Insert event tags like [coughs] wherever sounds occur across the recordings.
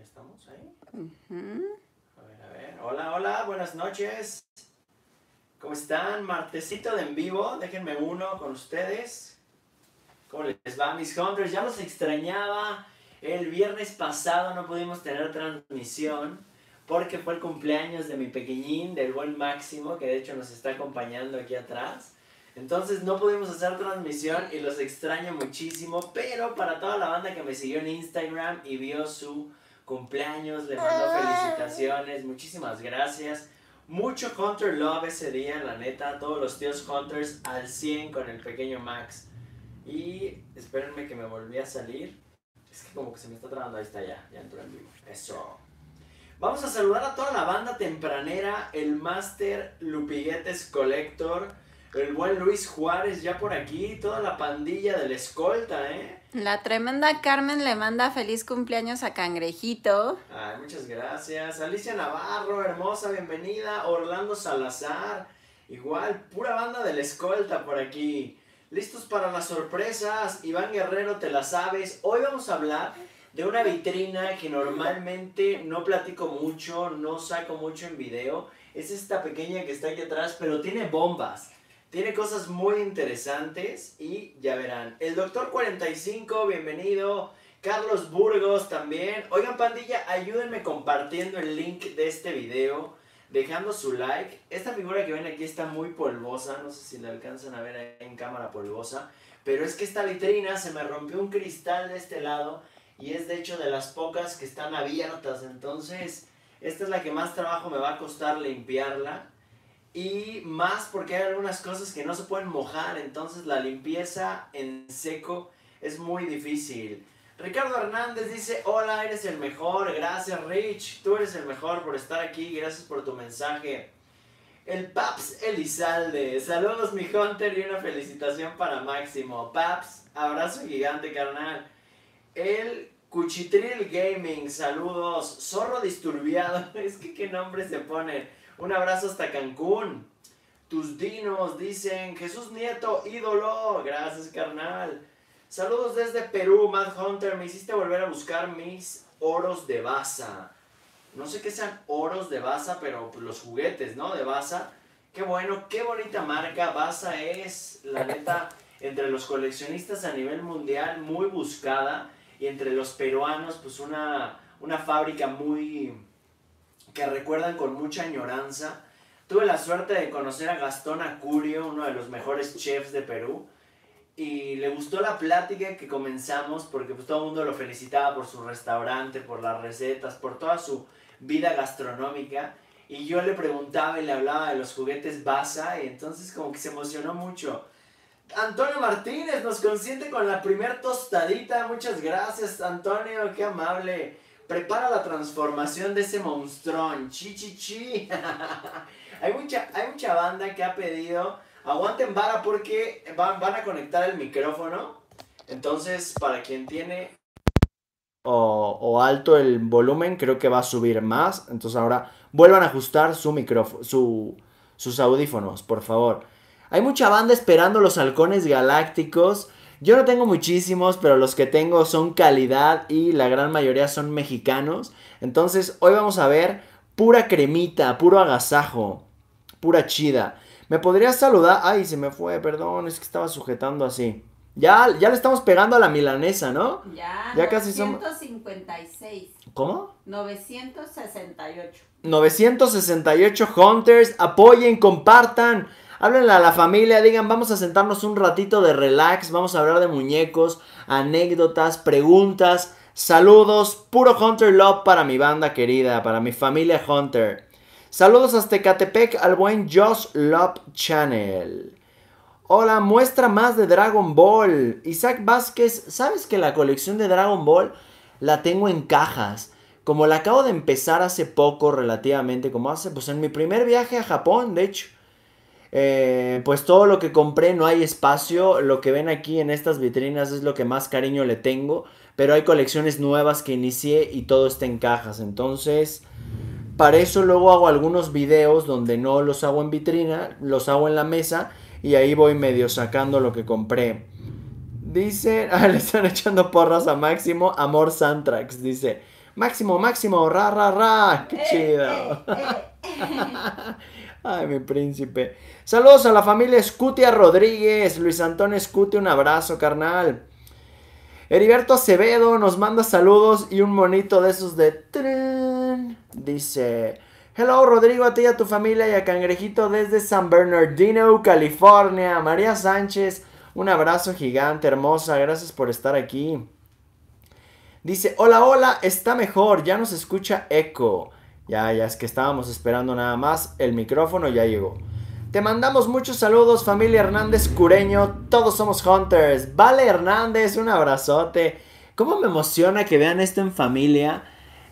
¿Ya estamos ahí? A ver, a ver. Hola, hola, buenas noches. ¿Cómo están? Martesito de en vivo. Déjenme uno con ustedes. ¿Cómo les va, mis hunters? Ya los extrañaba. El viernes pasado no pudimos tener transmisión porque fue el cumpleaños de mi pequeñín, del buen Máximo, que de hecho nos está acompañando aquí atrás. Entonces no pudimos hacer transmisión y los extraño muchísimo, pero para toda la banda que me siguió en Instagram y vio su cumpleaños, le mando felicitaciones, muchísimas gracias. Mucho Hunter Love ese día, la neta, todos los tíos Hunters al 100 con el pequeño Max. Y espérenme que me volví a salir. Es que como que se me está trabando, ahí está ya, ya entró en vivo. Eso. Vamos a saludar a toda la banda tempranera, el Master Lupiguetes Collector, el buen Luis Juárez ya por aquí, toda la pandilla del escolta, ¿eh? La tremenda Carmen le manda feliz cumpleaños a Cangrejito. Ay, muchas gracias. Alicia Navarro, hermosa, bienvenida. Orlando Salazar, igual, pura banda del escolta por aquí. Listos para las sorpresas. Iván Guerrero, te la sabes. Hoy vamos a hablar de una vitrina que normalmente no platico mucho, no saco mucho en video. Es esta pequeña que está aquí atrás, pero tiene bombas. Tiene cosas muy interesantes y ya verán. El Doctor 45, bienvenido. Carlos Burgos también. Oigan, pandilla, ayúdenme compartiendo el link de este video, dejando su like. Esta figura que ven aquí está muy polvosa, no sé si la alcanzan a ver en cámara polvosa, pero es que esta vitrina se me rompió un cristal de este lado y es de hecho de las pocas que están abiertas, entonces esta es la que más trabajo me va a costar limpiarla y más porque hay algunas cosas que no se pueden mojar, entonces la limpieza en seco es muy difícil. Ricardo Hernández dice, hola, eres el mejor, gracias Rich, tú eres el mejor por estar aquí, gracias por tu mensaje. El Paps Elizalde, saludos mi Hunter y una felicitación para Máximo. Paps, abrazo gigante carnal. El Cuchitril Gaming, saludos. Zorro Disturbiado, [laughs] es que qué nombre se pone. Un abrazo hasta Cancún. Tus dinos dicen Jesús Nieto, ídolo. Gracias, carnal. Saludos desde Perú, Mad Hunter. Me hiciste volver a buscar mis oros de Baza. No sé qué sean oros de Baza, pero pues, los juguetes, ¿no? De Baza. Qué bueno, qué bonita marca. Baza es, la neta, entre los coleccionistas a nivel mundial, muy buscada. Y entre los peruanos, pues una, una fábrica muy que recuerdan con mucha añoranza. Tuve la suerte de conocer a Gastón Acurio, uno de los mejores chefs de Perú, y le gustó la plática que comenzamos porque pues, todo el mundo lo felicitaba por su restaurante, por las recetas, por toda su vida gastronómica. Y yo le preguntaba y le hablaba de los juguetes Baza y entonces como que se emocionó mucho. Antonio Martínez nos consiente con la primer tostadita. Muchas gracias, Antonio, qué amable. Prepara la transformación de ese monstrón. Chi, chi, chi. [laughs] hay, mucha, hay mucha banda que ha pedido. Aguanten vara porque van, van a conectar el micrófono. Entonces, para quien tiene o, o, alto el volumen, creo que va a subir más. Entonces ahora vuelvan a ajustar su micrófono, su, sus audífonos, por favor. Hay mucha banda esperando los halcones galácticos. Yo no tengo muchísimos, pero los que tengo son calidad y la gran mayoría son mexicanos. Entonces hoy vamos a ver pura cremita, puro agasajo, pura chida. ¿Me podrías saludar? Ay, se me fue, perdón, es que estaba sujetando así. Ya, ya le estamos pegando a la milanesa, ¿no? Ya, ya casi somos. 956. ¿Cómo? 968. 968 Hunters. Apoyen, compartan. Háblenle a la familia, digan, vamos a sentarnos un ratito de relax, vamos a hablar de muñecos, anécdotas, preguntas, saludos, puro Hunter Love para mi banda querida, para mi familia Hunter. Saludos hasta Ecatepec al buen Josh Love Channel. Hola, muestra más de Dragon Ball. Isaac Vázquez, ¿sabes que la colección de Dragon Ball la tengo en cajas? Como la acabo de empezar hace poco relativamente, como hace, pues en mi primer viaje a Japón, de hecho. Eh, pues todo lo que compré no hay espacio. Lo que ven aquí en estas vitrinas es lo que más cariño le tengo. Pero hay colecciones nuevas que inicié y todo está en cajas. Entonces, para eso luego hago algunos videos donde no los hago en vitrina, los hago en la mesa y ahí voy medio sacando lo que compré. Dice, [laughs] ah, le están echando porras a Máximo, Amor Santrax, dice. Máximo, máximo, ra, ra, ra. Qué Eh, chido. eh. [laughs] Ay, mi príncipe. Saludos a la familia Scutia Rodríguez. Luis Antonio Scutia, un abrazo, carnal. Heriberto Acevedo nos manda saludos y un monito de esos de... Dice... Hello Rodrigo, a ti y a tu familia y a Cangrejito desde San Bernardino, California. María Sánchez, un abrazo gigante, hermosa. Gracias por estar aquí. Dice, hola, hola, está mejor, ya nos escucha eco. Ya, ya es que estábamos esperando nada más, el micrófono ya llegó. Te mandamos muchos saludos, familia Hernández Cureño, todos somos Hunters. Vale Hernández, un abrazote. ¿Cómo me emociona que vean esto en familia?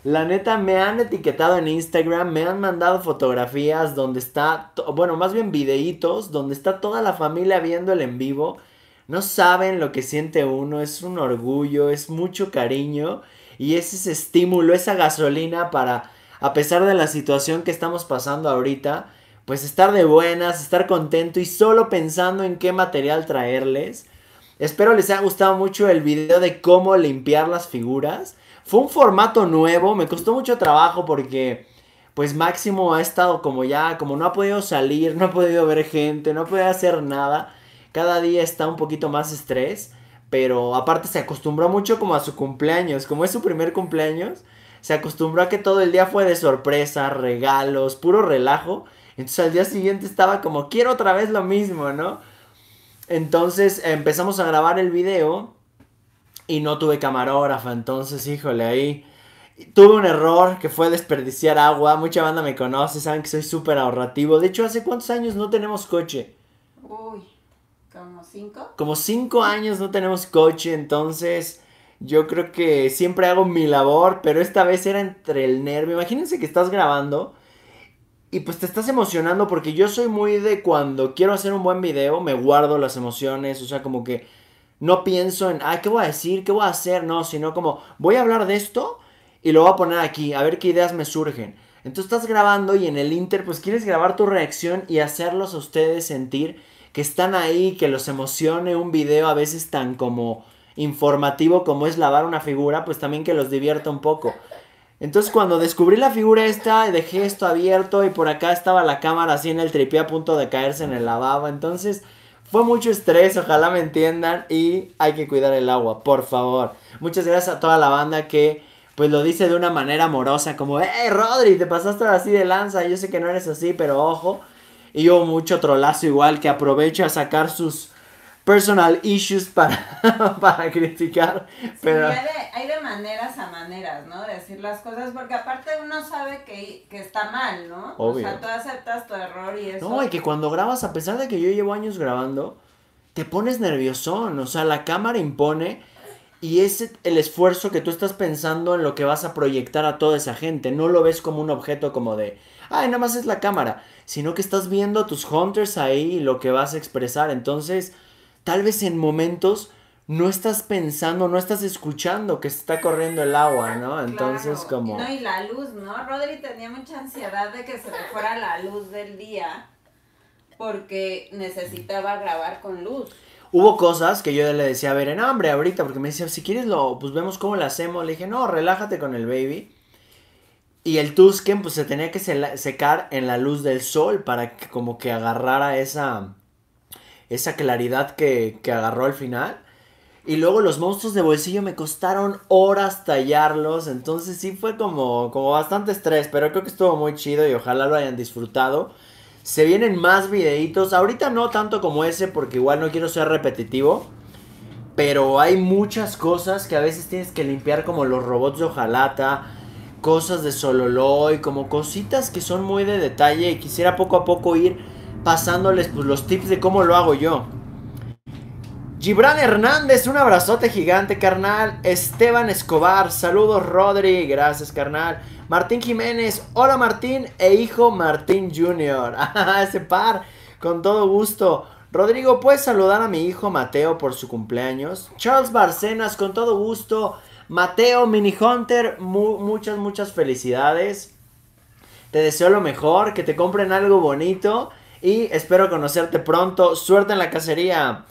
La neta, me han etiquetado en Instagram, me han mandado fotografías donde está, bueno, más bien videitos, donde está toda la familia viendo el en vivo. No saben lo que siente uno, es un orgullo, es mucho cariño y es ese estímulo, esa gasolina para, a pesar de la situación que estamos pasando ahorita, pues estar de buenas, estar contento y solo pensando en qué material traerles. Espero les haya gustado mucho el video de cómo limpiar las figuras. Fue un formato nuevo, me costó mucho trabajo porque pues Máximo ha estado como ya, como no ha podido salir, no ha podido ver gente, no puede hacer nada. Cada día está un poquito más estrés, pero aparte se acostumbró mucho como a su cumpleaños, como es su primer cumpleaños, se acostumbró a que todo el día fue de sorpresa, regalos, puro relajo. Entonces al día siguiente estaba como, quiero otra vez lo mismo, ¿no? Entonces empezamos a grabar el video y no tuve camarógrafa, entonces híjole, ahí tuve un error que fue desperdiciar agua. Mucha banda me conoce, saben que soy súper ahorrativo. De hecho, ¿hace cuántos años no tenemos coche? Uy, ¿como cinco? Como cinco años no tenemos coche, entonces yo creo que siempre hago mi labor, pero esta vez era entre el nervio. Imagínense que estás grabando y pues te estás emocionando porque yo soy muy de cuando quiero hacer un buen video, me guardo las emociones, o sea, como que no pienso en, ay, ¿qué voy a decir? ¿Qué voy a hacer? No, sino como, voy a hablar de esto y lo voy a poner aquí, a ver qué ideas me surgen. Entonces estás grabando y en el Inter pues quieres grabar tu reacción y hacerlos a ustedes sentir que están ahí, que los emocione un video a veces tan como informativo como es lavar una figura, pues también que los divierta un poco. Entonces cuando descubrí la figura esta, dejé esto abierto y por acá estaba la cámara así en el tripié a punto de caerse en el lavabo. Entonces fue mucho estrés, ojalá me entiendan y hay que cuidar el agua, por favor. Muchas gracias a toda la banda que pues lo dice de una manera amorosa, como, hey Rodri, te pasaste así de lanza, yo sé que no eres así, pero ojo. Y hubo mucho trolazo igual que aprovecha a sacar sus personal issues para, [laughs] para criticar. Pero... Sí, hay de, hay de maneras a maneras, ¿no? De decir las cosas, porque aparte uno sabe que, que está mal, ¿no? Obvio. O sea, tú aceptas tu error y eso. No, y que cuando grabas, a pesar de que yo llevo años grabando, te pones nerviosón. O sea, la cámara impone y es el esfuerzo que tú estás pensando en lo que vas a proyectar a toda esa gente. No lo ves como un objeto como de, ay, nada más es la cámara. Sino que estás viendo a tus hunters ahí y lo que vas a expresar. Entonces, tal vez en momentos no estás pensando, no estás escuchando que está corriendo el agua, ¿no? Entonces, Claro. como... No, y la luz, ¿no? Rodri tenía mucha ansiedad de que se le fuera la luz del día porque necesitaba grabar con luz. Hubo cosas que yo le decía a ver en hambre ahorita, porque me decía, si quieres lo, pues vemos cómo lo hacemos. Le dije, no, relájate con el baby. Y el Tusken, pues se tenía que secar en la luz del sol para que como que agarrara esa, esa claridad que, que agarró al final. Y luego los monstruos de bolsillo me costaron horas tallarlos. Entonces sí fue como, como bastante estrés. Pero creo que estuvo muy chido y ojalá lo hayan disfrutado. Se vienen más videitos. Ahorita no tanto como ese porque igual no quiero ser repetitivo. Pero hay muchas cosas que a veces tienes que limpiar como los robots de hojalata. Cosas de Sololoy. Como cositas que son muy de detalle. Y quisiera poco a poco ir pasándoles pues, los tips de cómo lo hago yo. Gibran Hernández, un abrazote gigante, carnal. Esteban Escobar, saludos, Rodri, gracias, carnal. Martín Jiménez, hola Martín, e hijo Martín Jr. [laughs] Ah, Ese par, con todo gusto. Rodrigo, ¿puedes saludar a mi hijo Mateo por su cumpleaños? Charles Barcenas, con todo gusto. Mateo, Mini Hunter, mu- muchas, muchas felicidades. Te deseo lo mejor, que te compren algo bonito y espero conocerte pronto. Suerte en la cacería.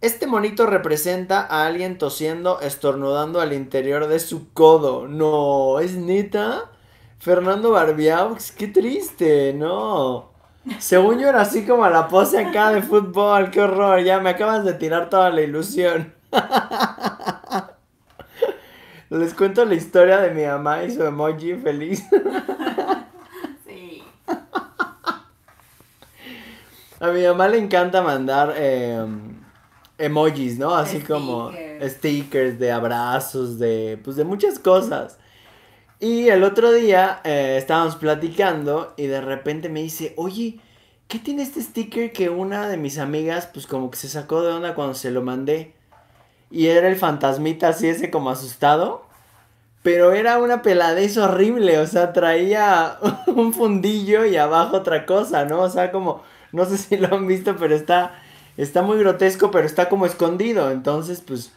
Este monito representa a alguien tosiendo, estornudando al interior de su codo. No, ¿es neta? Fernando Barbiaux, qué triste, no. Según yo era así como la pose acá de fútbol, qué horror, ya me acabas de tirar toda la ilusión. [laughs] Les cuento la historia de mi mamá y su emoji feliz. [laughs] A mi mamá le encanta mandar em, emojis, ¿no? Así como stickers de abrazos, de pues de muchas cosas. Y el otro día eh, estábamos platicando y de repente me dice, oye, ¿qué tiene este sticker que una de mis amigas pues como que se sacó de onda cuando se lo mandé? Y era el fantasmita así ese como asustado. Pero era una peladez horrible, o sea, traía [laughs] un fundillo y abajo otra cosa, ¿no? O sea, como, no sé si lo han visto, pero está, está muy grotesco, pero está como escondido. Entonces, pues,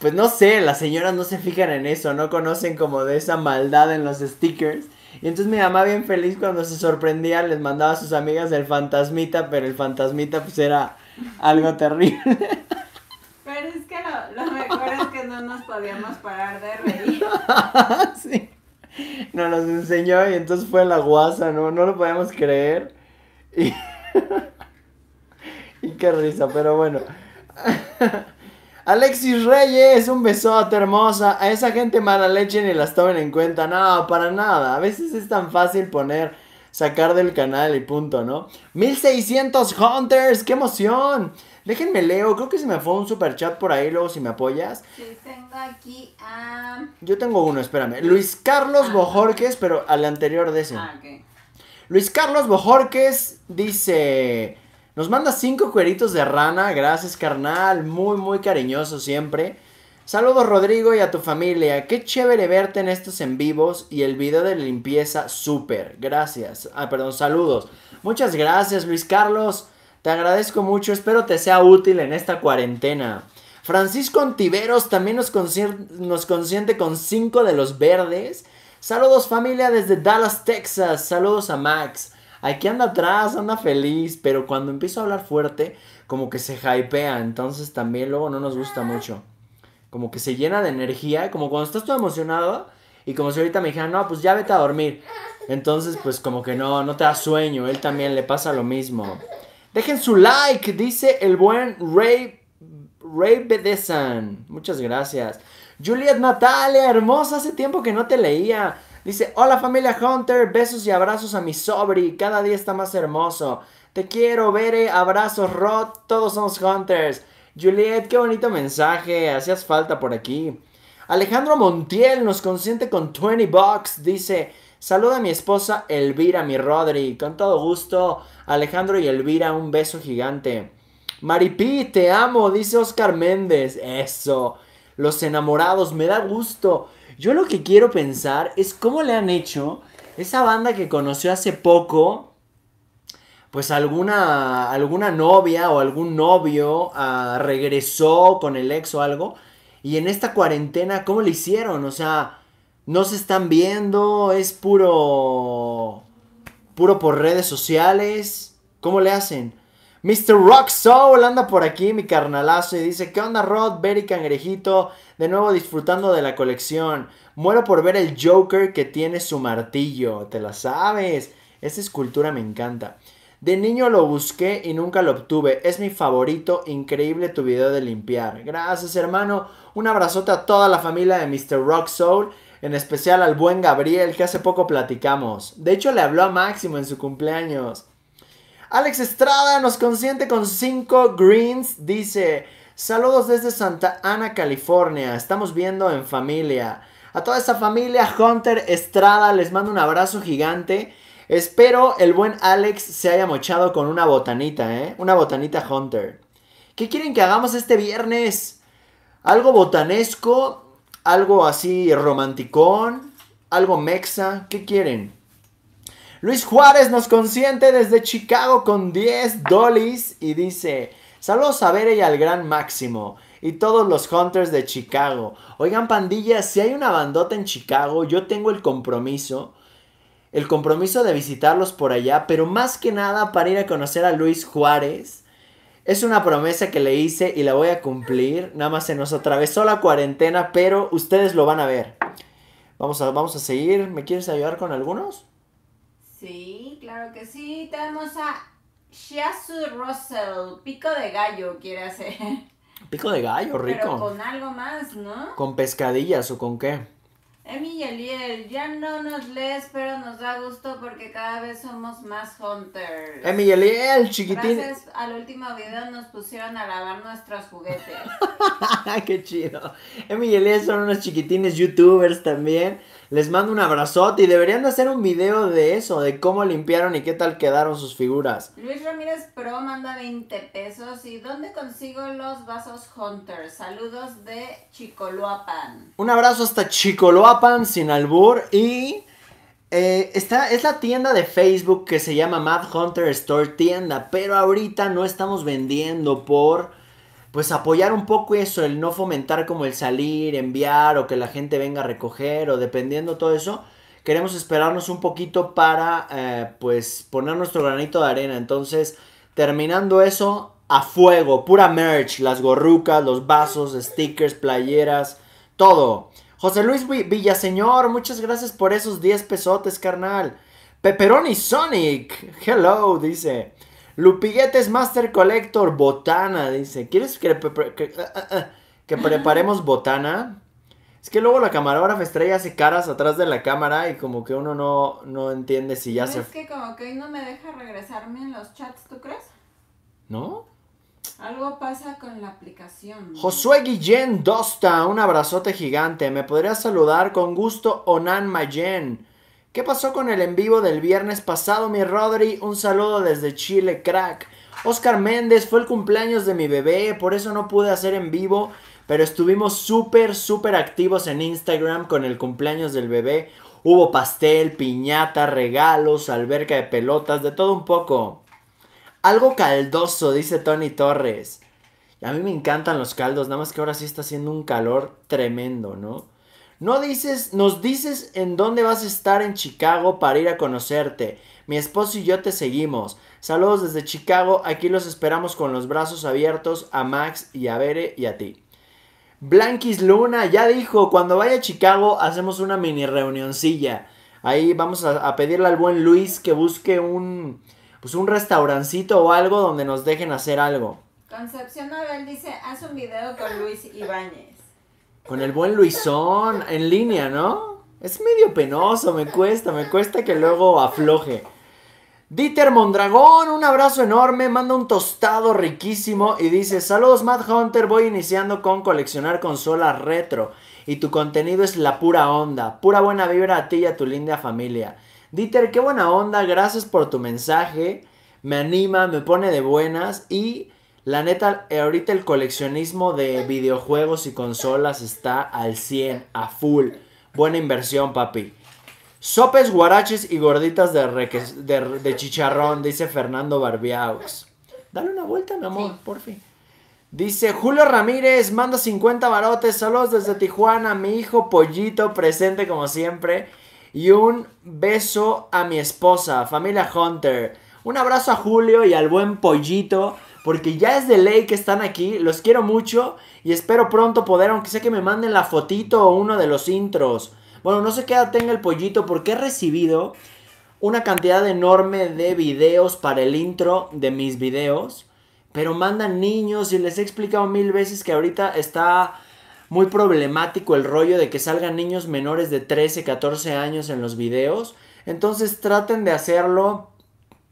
pues no sé, las señoras no se fijan en eso, no conocen como de esa maldad en los stickers. Y entonces mi mamá bien feliz cuando se sorprendía les mandaba a sus amigas el fantasmita, pero el fantasmita pues era algo terrible. Pero es que lo, mejor es que no nos podíamos parar de reír. [laughs] sí. Nos los enseñó y entonces fue la guasa, ¿no? No lo podíamos creer. Y, [laughs] y qué risa, pero bueno. [laughs] Alexis Reyes, un besote hermosa. A esa gente mala leche ni las tomen en cuenta. No, para nada. A veces es tan fácil poner, sacar del canal y punto, ¿no? 1600 Hunters, qué emoción. Déjenme leo, creo que se me fue un super chat por ahí, luego si me apoyas. Sí, tengo aquí a... Yo tengo uno, espérame. Luis Carlos ah, Bojorques, pero al anterior de ese. Ah, ok. Luis Carlos Bojorques dice... Nos manda cinco cueritos de rana. Gracias, carnal. Muy, muy cariñoso siempre. Saludos, Rodrigo, y a tu familia. Qué chévere verte en estos en vivos y el video de limpieza, súper. Gracias. Ah, perdón, saludos. Muchas gracias, Luis Carlos. Te agradezco mucho. Espero te sea útil en esta cuarentena. Francisco Antiveros también nos, nos consiente con cinco de los verdes. Saludos, familia, desde Dallas, Texas. Saludos a Max. Aquí anda atrás, anda feliz, pero cuando empiezo a hablar fuerte, como que se hypea, entonces también luego no nos gusta mucho. Como que se llena de energía, como cuando estás todo emocionado y como si ahorita me dijeran, no, pues ya vete a dormir. Entonces, pues como que no, no te da sueño, él también le pasa lo mismo. Dejen su like, dice el buen Ray, Ray Bedesan. Muchas gracias. Juliet Natalia, hermosa, hace tiempo que no te leía. Dice, hola familia Hunter, besos y abrazos a mi sobri, cada día está más hermoso. Te quiero, Bere, abrazos, Rod, todos somos Hunters. Juliet, qué bonito mensaje, hacías falta por aquí. Alejandro Montiel nos consiente con 20 bucks, dice, saluda a mi esposa Elvira, mi Rodri, con todo gusto. Alejandro y Elvira, un beso gigante. Maripi, te amo, dice Oscar Méndez. Eso. Los enamorados, me da gusto. Yo lo que quiero pensar es cómo le han hecho esa banda que conoció hace poco, pues alguna, alguna novia o algún novio ah, regresó con el ex o algo. Y en esta cuarentena, ¿cómo le hicieron? O sea, no se están viendo, es puro... puro por redes sociales. ¿Cómo le hacen? Mr. Rock Soul anda por aquí, mi carnalazo, y dice, ¿qué onda Rod, Berry Cangrejito? De nuevo disfrutando de la colección. Muero por ver el Joker que tiene su martillo, te la sabes. Esa escultura me encanta. De niño lo busqué y nunca lo obtuve. Es mi favorito. Increíble tu video de limpiar. Gracias, hermano. Un abrazote a toda la familia de Mr. Rock Soul. En especial al buen Gabriel, que hace poco platicamos. De hecho, le habló a Máximo en su cumpleaños. Alex Estrada nos consiente con 5 greens. Dice, saludos desde Santa Ana, California. Estamos viendo en familia. A toda esta familia, Hunter Estrada, les mando un abrazo gigante. Espero el buen Alex se haya mochado con una botanita, ¿eh? Una botanita Hunter. ¿Qué quieren que hagamos este viernes? ¿Algo botanesco? ¿Algo así romanticón? ¿Algo mexa? ¿Qué quieren? Luis Juárez nos consiente desde Chicago con 10 dolis y dice, saludos a Bere y al gran Máximo y todos los Hunters de Chicago. Oigan pandilla, si hay una bandota en Chicago, yo tengo el compromiso, el compromiso de visitarlos por allá, pero más que nada para ir a conocer a Luis Juárez. Es una promesa que le hice y la voy a cumplir. Nada más se nos atravesó la cuarentena, pero ustedes lo van a ver. Vamos a, vamos a seguir. ¿Me quieres ayudar con algunos? Sí, claro que sí. Tenemos a Shiasu Russell, pico de gallo quiere hacer. [laughs] Pico de gallo, rico. Pero con algo más, ¿no? ¿Con pescadillas o con qué? Emi y Eliel, ya no nos lees, pero nos da gusto porque cada vez somos más hunters. Emi y Eliel, chiquitín. Gracias al último video nos pusieron a lavar nuestros juguetes. [laughs] Qué chido. Emi y Eliel son unos chiquitines youtubers también. Les mando un abrazote y deberían de hacer un video de eso, de cómo limpiaron y qué tal quedaron sus figuras. Luis Ramírez Pro manda 20 pesos. ¿Y dónde consigo los vasos Hunter? Saludos de Chicoloapan. Un abrazo hasta Chicoloapan, sin albur. Y eh, esta es la tienda de Facebook que se llama Mad Hunter Store Tienda. Pero ahorita no estamos vendiendo por pues apoyar un poco eso, el no fomentar como el salir, enviar o que la gente venga a recoger o dependiendo todo eso, queremos esperarnos un poquito para eh, pues poner nuestro granito de arena. Entonces, terminando eso, a fuego, pura merch, las gorrucas, los vasos, stickers, playeras, todo. José Luis Villaseñor, muchas gracias por esos 10 pesotes, carnal. Pepperoni Sonic, hello, dice. Lupiguetes Master Collector, botana, dice. ¿Quieres que, que, ah, ah, ah, que, preparemos botana? Es que luego la camarógrafa estrella hace caras atrás de la cámara y como que uno no, no entiende si ya se... Es que como que hoy no me deja regresarme en los chats, ¿tú crees? ¿No? Algo pasa con la aplicación. Josué Guillén Dosta, un abrazote gigante. ¿Me podrías saludar con gusto, Onan Mayen? ¿Qué pasó con el en vivo del viernes pasado, mi Rodri? Un saludo desde Chile, crack. Oscar Méndez, fue el cumpleaños de mi bebé, por eso no pude hacer en vivo, pero estuvimos súper, súper activos en Instagram con el cumpleaños del bebé. Hubo pastel, piñata, regalos, alberca de pelotas, de todo un poco. Algo caldoso, dice Tony Torres. A mí me encantan los caldos, nada más que ahora sí está haciendo un calor tremendo, ¿no? No dices, nos dices en dónde vas a estar en Chicago para ir a conocerte. Mi esposo y yo te seguimos. Saludos desde Chicago. Aquí los esperamos con los brazos abiertos a Max y a Bere y a ti. Blanquis Luna ya dijo, cuando vaya a Chicago hacemos una mini reunioncilla. Ahí vamos a, pedirle al buen Luis que busque un, pues un restaurancito o algo donde nos dejen hacer algo. Concepción Abel dice, haz un video con Luis Ibáñez. Con el buen Luisón en línea, ¿no? Es medio penoso, me cuesta, me cuesta que luego afloje. Dieter Mondragón, un abrazo enorme, manda un tostado riquísimo y dice, saludos Matt Hunter, voy iniciando con coleccionar consolas retro y tu contenido es la pura onda, pura buena vibra a ti y a tu linda familia. Dieter, qué buena onda, gracias por tu mensaje, me anima, me pone de buenas y la neta, ahorita el coleccionismo de videojuegos y consolas está al 100, a full. Buena inversión, papi. Sopes, guaraches y gorditas de, de, chicharrón, dice Fernando Barbiaux. Dale una vuelta, mi amor, por fin. Dice Julio Ramírez, manda 50 barotes, saludos desde Tijuana, mi hijo Pollito presente como siempre. Y un beso a mi esposa, familia Hunter. Un abrazo a Julio y al buen Pollito porque ya es de ley que están aquí. Los quiero mucho y espero pronto poder, aunque sea que me manden la fotito o uno de los intros. Bueno, no sé qué edad tenga el pollito porque he recibido una cantidad enorme de videos para el intro de mis videos. Pero mandan niños y les he explicado mil veces que ahorita está muy problemático el rollo de que salgan niños menores de 13, 14 años en los videos. Entonces traten de hacerlo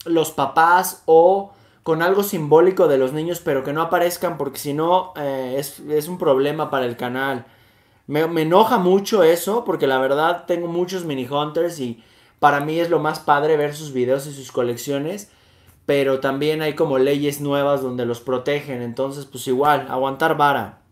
los papás o con algo simbólico de los niños, pero que no aparezcan porque si no eh, es, un problema para el canal. Me, enoja mucho eso porque la verdad tengo muchos mini hunters y para mí es lo más padre ver sus videos y sus colecciones. Pero también hay como leyes nuevas donde los protegen. Entonces, pues igual, aguantar vara.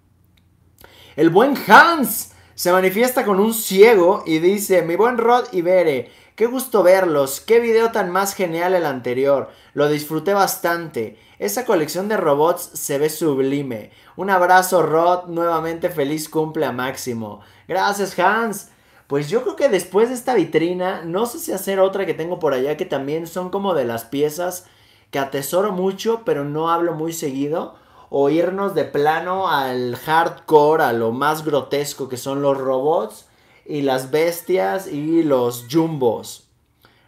El buen Hans se manifiesta con un ciego y dice, mi buen Rod y Bere, Qué gusto verlos, qué video tan más genial el anterior, lo disfruté bastante. Esa colección de robots se ve sublime. Un abrazo Rod, nuevamente feliz cumple a Máximo. Gracias Hans. Pues yo creo que después de esta vitrina, no sé si hacer otra que tengo por allá que también son como de las piezas que atesoro mucho, pero no hablo muy seguido. O irnos de plano al hardcore, a lo más grotesco que son los robots y las bestias y los jumbos.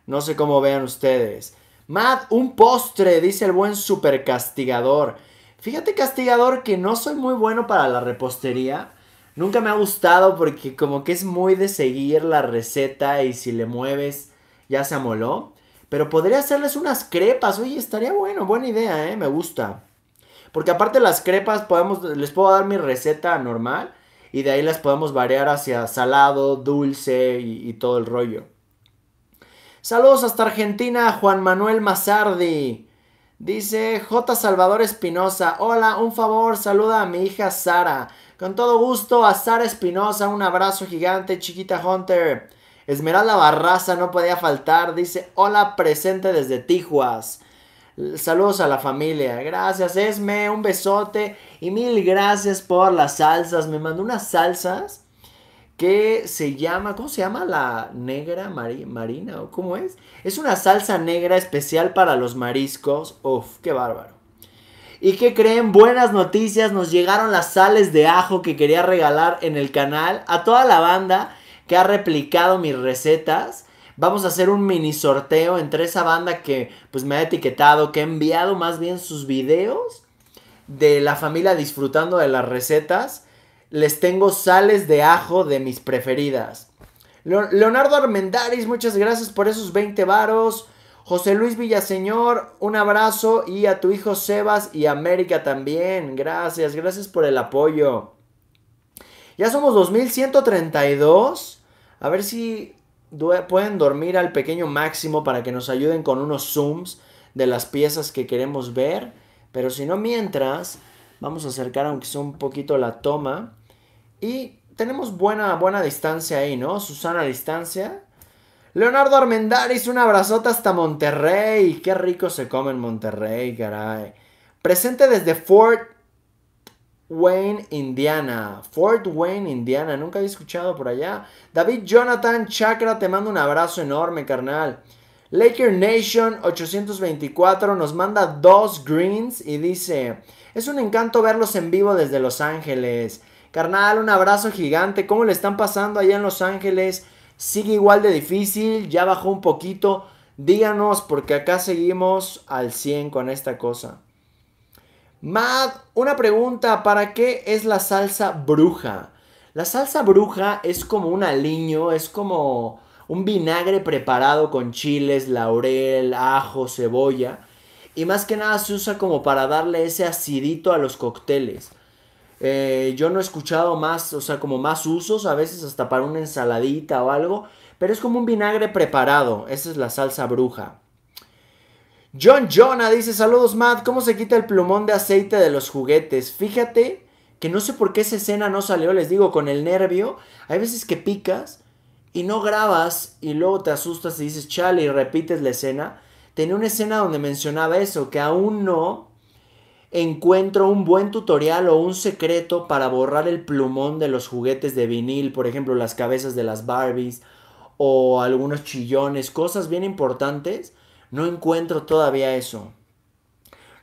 No sé cómo vean ustedes. Matt, un postre, dice el buen super castigador. Fíjate, castigador, que no soy muy bueno para la repostería. Nunca me ha gustado porque como que es muy de seguir la receta y si le mueves ya se amoló. Pero podría hacerles unas crepas. Oye, estaría bueno, buena idea, ¿eh? Me gusta. Porque aparte las crepas podemos, les puedo dar mi receta normal y de ahí las podemos variar hacia salado, dulce y, y todo el rollo. Saludos hasta Argentina, Juan Manuel Mazardi. Dice J. Salvador Espinosa. Hola, un favor, saluda a mi hija Sara. Con todo gusto a Sara Espinosa, un abrazo gigante, chiquita Hunter. Esmeralda Barraza no podía faltar. Dice, hola, presente desde Tijuas. Saludos a la familia. Gracias, Esme. Un besote. Y mil gracias por las salsas. Me mandó unas salsas que se llama, ¿cómo se llama? La negra marina, ¿o cómo es? Es una salsa negra especial para los mariscos. Uf, qué bárbaro. ¿Y qué creen? Buenas noticias, nos llegaron las sales de ajo que quería regalar en el canal a toda la banda que ha replicado mis recetas. Vamos a hacer un mini sorteo entre esa banda que pues me ha etiquetado, que ha enviado más bien sus videos de la familia disfrutando de las recetas les tengo sales de ajo de mis preferidas. Leonardo Armendaris, muchas gracias por esos 20 varos. José Luis Villaseñor, un abrazo. Y a tu hijo Sebas y América también. Gracias, gracias por el apoyo. Ya somos 2132. A ver si pueden dormir al pequeño máximo para que nos ayuden con unos zooms de las piezas que queremos ver. Pero si no, mientras, vamos a acercar aunque sea un poquito la toma. Y tenemos buena, buena distancia ahí, ¿no? Susana distancia. Leonardo Armendaris, un abrazote hasta Monterrey. Qué rico se come en Monterrey, caray. Presente desde Fort Wayne, Indiana. Fort Wayne, Indiana. Nunca había escuchado por allá. David Jonathan Chakra, te mando un abrazo enorme, carnal. Laker Nation 824 nos manda dos greens y dice: Es un encanto verlos en vivo desde Los Ángeles. Carnal, un abrazo gigante. ¿Cómo le están pasando allá en Los Ángeles? Sigue igual de difícil, ya bajó un poquito. Díganos porque acá seguimos al 100 con esta cosa. Mad, una pregunta, ¿para qué es la salsa bruja? La salsa bruja es como un aliño, es como un vinagre preparado con chiles, laurel, ajo, cebolla. Y más que nada se usa como para darle ese acidito a los cócteles. Eh, yo no he escuchado más, o sea, como más usos, a veces hasta para una ensaladita o algo, pero es como un vinagre preparado. Esa es la salsa bruja. John Jonah dice, saludos Matt, ¿cómo se quita el plumón de aceite de los juguetes? Fíjate que no sé por qué esa escena no salió, les digo, con el nervio. Hay veces que picas y no grabas y luego te asustas y dices, chale, y repites la escena. Tenía una escena donde mencionaba eso, que aún no encuentro un buen tutorial o un secreto para borrar el plumón de los juguetes de vinil, por ejemplo las cabezas de las Barbies o algunos chillones, cosas bien importantes, no encuentro todavía eso.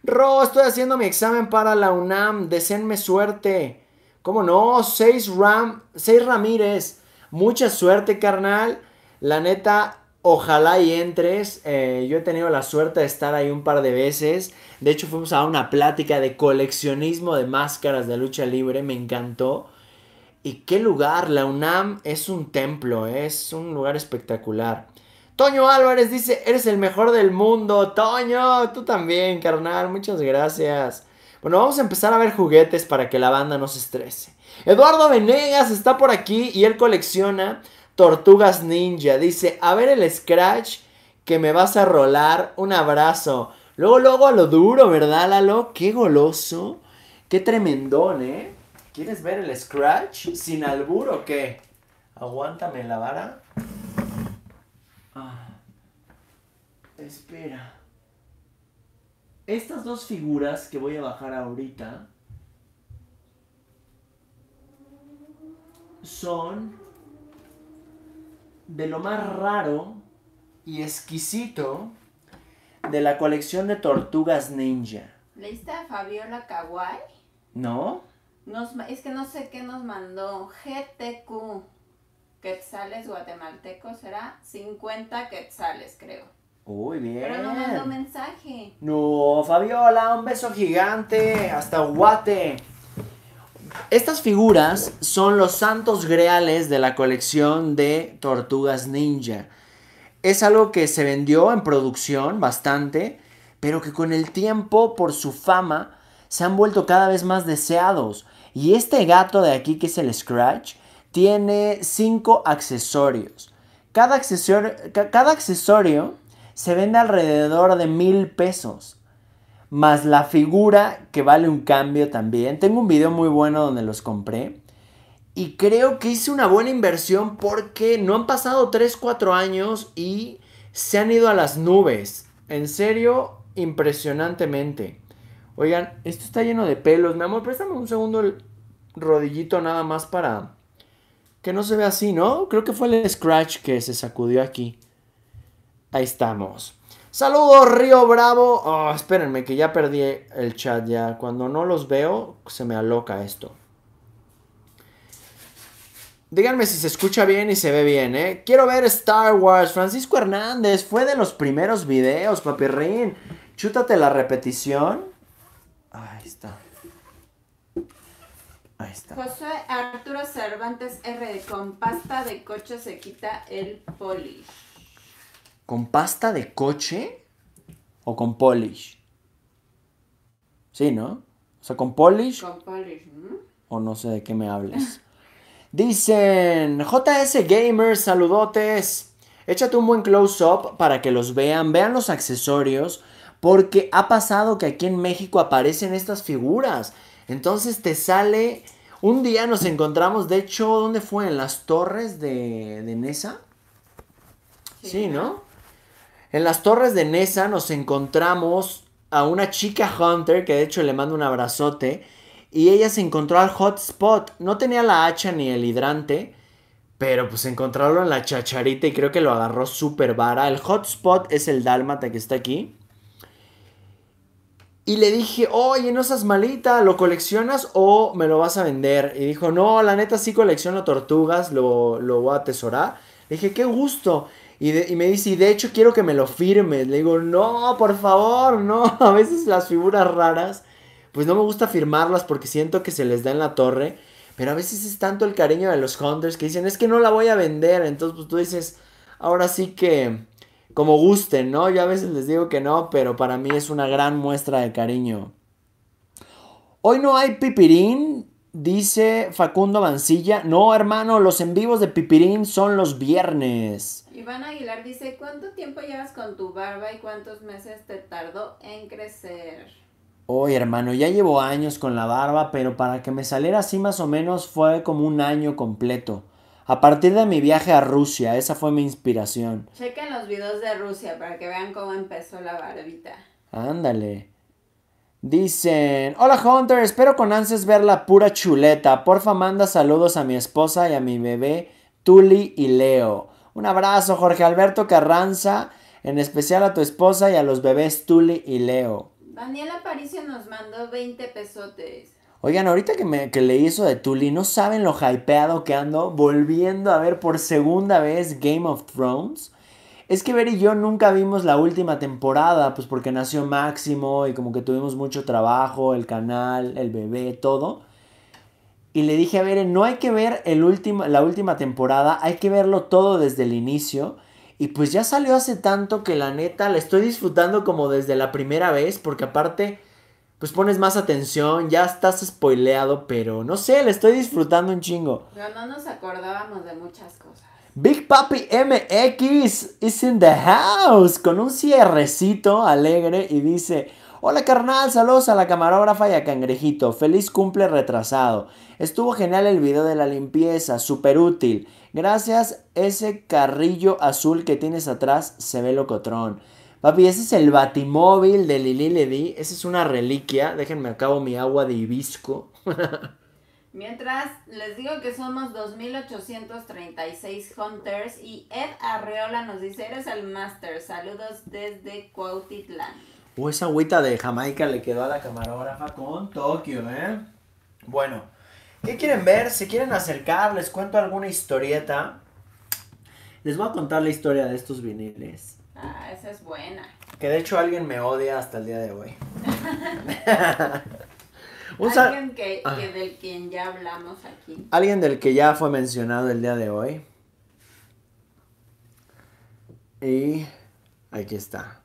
Ro, estoy haciendo mi examen para la UNAM, deseenme suerte. ¿Cómo no? Seis Ram, seis Ramírez. Mucha suerte, carnal. La neta, Ojalá y entres. Eh, yo he tenido la suerte de estar ahí un par de veces. De hecho, fuimos a una plática de coleccionismo de máscaras de lucha libre. Me encantó. Y qué lugar. La UNAM es un templo. Es un lugar espectacular. Toño Álvarez dice, eres el mejor del mundo. Toño, tú también, carnal. Muchas gracias. Bueno, vamos a empezar a ver juguetes para que la banda no se estrese. Eduardo Venegas está por aquí y él colecciona Tortugas Ninja. Dice, a ver el Scratch que me vas a rolar. Un abrazo. Luego, luego a lo duro, ¿verdad, Lalo? Qué goloso. Qué tremendón, ¿eh? ¿Quieres ver el Scratch? ¿Sin albur o qué? Aguántame la vara. Ah. Espera. Estas dos figuras que voy a bajar ahorita son de lo más raro y exquisito de la colección de Tortugas Ninja. ¿Leíste a Fabiola Kawai? ¿No? Nos, es que no sé qué nos mandó. GTQ. Quetzales guatemaltecos será 50 quetzales, creo. Uy, bien. Pero no mandó mensaje. No, Fabiola, un beso gigante. Hasta Guate. Estas figuras son los santos greales de la colección de Tortugas Ninja. Es algo que se vendió en producción bastante, pero que con el tiempo, por su fama, se han vuelto cada vez más deseados. Y este gato de aquí, que es el Scratch, tiene cinco accesorios. Cada accesorio, ca- cada accesorio se vende alrededor de mil pesos. Más la figura que vale un cambio también. Tengo un video muy bueno donde los compré. Y creo que hice una buena inversión porque no han pasado 3, 4 años y se han ido a las nubes. En serio, impresionantemente. Oigan, esto está lleno de pelos. Mi amor, préstame un segundo el rodillito nada más para que no se vea así, ¿no? Creo que fue el scratch que se sacudió aquí. Ahí estamos. Saludos, Río Bravo. Oh, espérenme, que ya perdí el chat ya. Cuando no los veo, se me aloca esto. Díganme si se escucha bien y se ve bien, ¿eh? Quiero ver Star Wars. Francisco Hernández fue de los primeros videos, papirrín. Chútate la repetición. Ahí está. Ahí está. José Arturo Cervantes R. Con pasta de coche se quita el polish. ¿Con pasta de coche o con polish? Sí, ¿no? O sea, con polish Con polish, ¿no? o no sé de qué me hables. [laughs] Dicen, JS Gamers, saludotes. Échate un buen close-up para que los vean, vean los accesorios, porque ha pasado que aquí en México aparecen estas figuras. Entonces te sale... Un día nos encontramos, de hecho, ¿dónde fue? En las torres de, de Nesa. Sí, ¿no? En las torres de Nesa nos encontramos a una chica Hunter, que de hecho le mando un abrazote, y ella se encontró al hotspot. No tenía la hacha ni el hidrante, pero pues encontrarlo en la chacharita y creo que lo agarró súper vara. El hotspot es el dálmata que está aquí. Y le dije, oye, no seas malita, ¿lo coleccionas o me lo vas a vender? Y dijo, no, la neta sí colecciono tortugas, lo, lo voy a atesorar. Le dije, qué gusto. Y, y me dice, y de hecho quiero que me lo firmes. Le digo, no, por favor, no. [laughs] A veces las figuras raras, pues no me gusta firmarlas porque siento que se les da en la torre. Pero a veces es tanto el cariño de los hunters que dicen, es que no la voy a vender. Entonces, pues tú dices, ahora sí que, como gusten, ¿no? Yo a veces les digo que no, pero para mí es una gran muestra de cariño. Hoy no hay pipirín, dice Facundo Mancilla. No, hermano, los en vivos de pipirín son los viernes. Iván Aguilar dice, ¿cuánto tiempo llevas con tu barba y cuántos meses te tardó en crecer? Oye, hermano, ya llevo años con la barba, pero para que me saliera así más o menos fue como un año completo. A partir de mi viaje a Rusia, esa fue mi inspiración. Chequen los videos de Rusia para que vean cómo empezó la barbita. Ándale. Dicen, hola Hunter, espero con ansias ver la pura chuleta. Porfa, manda saludos a mi esposa y a mi bebé Tuli y Leo. Un abrazo, Jorge Alberto Carranza, en especial a tu esposa y a los bebés Tuli y Leo. Daniel Aparicio nos mandó 20 pesotes. Oigan, ahorita que, me, que leí eso de Tuli, ¿no saben lo hypeado que ando volviendo a ver por segunda vez Game of Thrones? Es que Ver y yo nunca vimos la última temporada, pues porque nació Máximo y como que tuvimos mucho trabajo, el canal, el bebé, todo. Y le dije a Bere, no hay que ver el la última temporada, hay que verlo todo desde el inicio. Y pues ya salió hace tanto que la neta la estoy disfrutando como desde la primera vez, porque aparte, pues pones más atención, ya estás spoileado, pero no sé, le estoy disfrutando un chingo. Pero no nos acordábamos de muchas cosas. Big Papi MX is in the house con un cierrecito alegre y dice, hola carnal, saludos a la camarógrafa y a Cangrejito, feliz cumple retrasado. Estuvo genial el video de la limpieza, súper útil. Gracias, ese carrillo azul que tienes atrás se ve locotrón. Papi, ese es el batimóvil de Lili Ledi, esa es una reliquia, déjenme acabo mi agua de hibisco. Mientras les digo que somos 2836 hunters y Ed Arreola nos dice, eres el master, saludos desde Cuautitlán. Uh, esa agüita de Jamaica le quedó a la camarógrafa con Tokio, ¿eh? Bueno, ¿qué quieren ver? ¿Se quieren acercar? ¿Les cuento alguna historieta? Les voy a contar la historia de estos viniles. Ah, esa es buena. Que de hecho alguien me odia hasta el día de hoy. [laughs] Alguien que, Ah. que del quien ya hablamos aquí. Alguien del que ya fue mencionado el día de hoy. Y aquí está.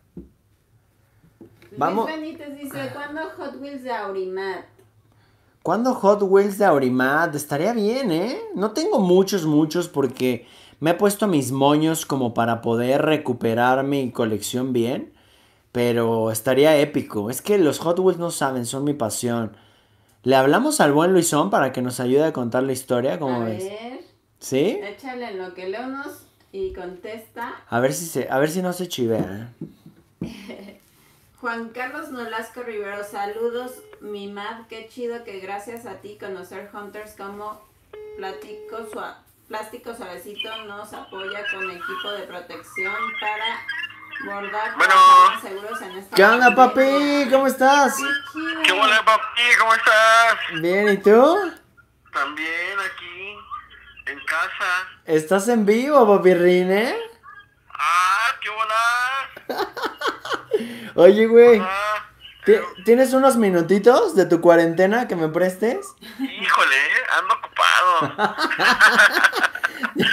Vamos- Luis Benítez dice, ¿cuándo Hot Wheels de Aurimat? ¿Cuándo Hot Wheels de Aurimat? Estaría bien, ¿eh? No tengo muchos, muchos porque me he puesto mis moños como para poder recuperar mi colección bien. Pero estaría épico. Es que los Hot Wheels no saben, son mi pasión. ¿Le hablamos al buen Luisón para que nos ayude a contar la historia? ¿Cómo a ves? ver, ¿Sí? échale lo que leemos y contesta. A ver si se, a ver si no se chivea. ¿eh? [laughs] Juan Carlos Nolasco Rivero, saludos, mi Mad, qué chido que gracias a ti conocer Hunters como Platico Sua- Plástico Suavecito nos apoya con equipo de protección para bordar Bueno. seguros en esta ¿Qué onda, papi? ¿Cómo estás? Qué chido. ¿Qué hola, papi? ¿Cómo estás? Bien, ¿y tú? También aquí, en casa. ¿Estás en vivo, eh? Ah, qué hola. [laughs] Oye, güey, ¿ti- ¿tienes unos minutitos de tu cuarentena que me prestes? híjole, ando ocupado. [laughs]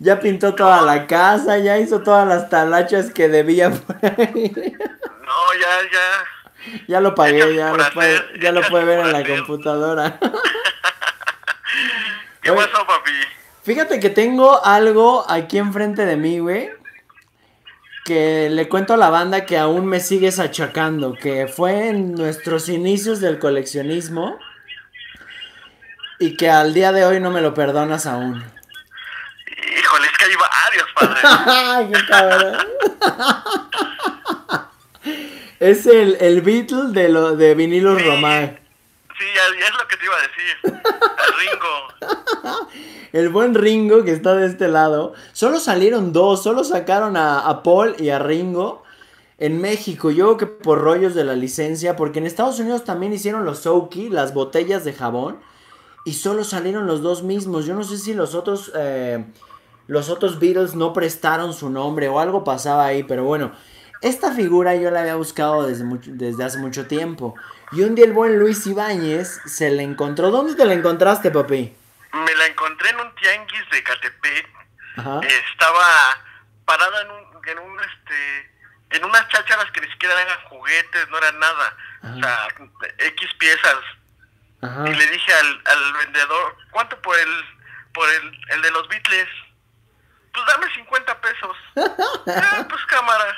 Ya pintó toda la casa, ya hizo todas las talachas que debía por ahí. No, ya, ya. Ya lo pagué, ya lo puede, ya lo puede ver en la hacer. computadora. [laughs] ¿Qué Oye. pasó, papi? Fíjate que tengo algo aquí enfrente de mí, güey. Que le cuento a la banda que aún me sigues achacando. Que fue en nuestros inicios del coleccionismo. Y que al día de hoy no me lo perdonas aún. Híjole, es que hay varios, padre. [laughs] ¡Ay, qué cabrón! [laughs] Es el, el Beatle de, lo, de vinilos Sí. Román. Sí, ya, es lo que te iba a decir. Ringo. [laughs] El buen Ringo que está de este lado. Solo salieron dos, solo sacaron a, a Paul y a Ringo en México. Yo creo que por rollos de la licencia, porque en Estados Unidos también hicieron los Soaky, las botellas de jabón, y solo salieron los dos mismos. Yo no sé si los otros, eh, los otros Beatles no prestaron su nombre o algo pasaba ahí, pero bueno. Esta figura yo la había buscado desde, mucho- desde hace mucho tiempo. Y un día el buen Luis Ibáñez se le encontró. ¿Dónde te la encontraste, papi? Me la encontré en un tianguis de Catepec. Ajá. Estaba parada en un, en un, este, en unas chácharas que ni siquiera eran juguetes, no eran nada. O sea, X piezas. Ajá. Y le dije al, al vendedor, ¿cuánto por el, por el, el de los Beatles? Pues dame 50 pesos. [laughs] ah, pues cámara.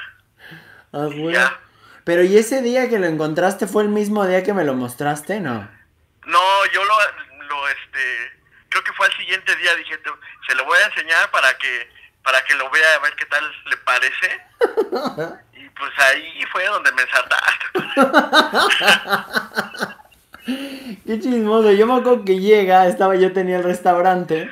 Ah, bueno. Ya. Pero ¿y ese día que lo encontraste fue el mismo día que me lo mostraste? No. No, yo lo, lo, este, creo que fue al siguiente día, dije, "Te- se lo voy a enseñar para que, para que lo vea, a ver qué tal le parece. [laughs] Y pues ahí fue donde me ensartaste. [laughs] Qué chismoso. Yo me acuerdo que llega, estaba, yo tenía el restaurante.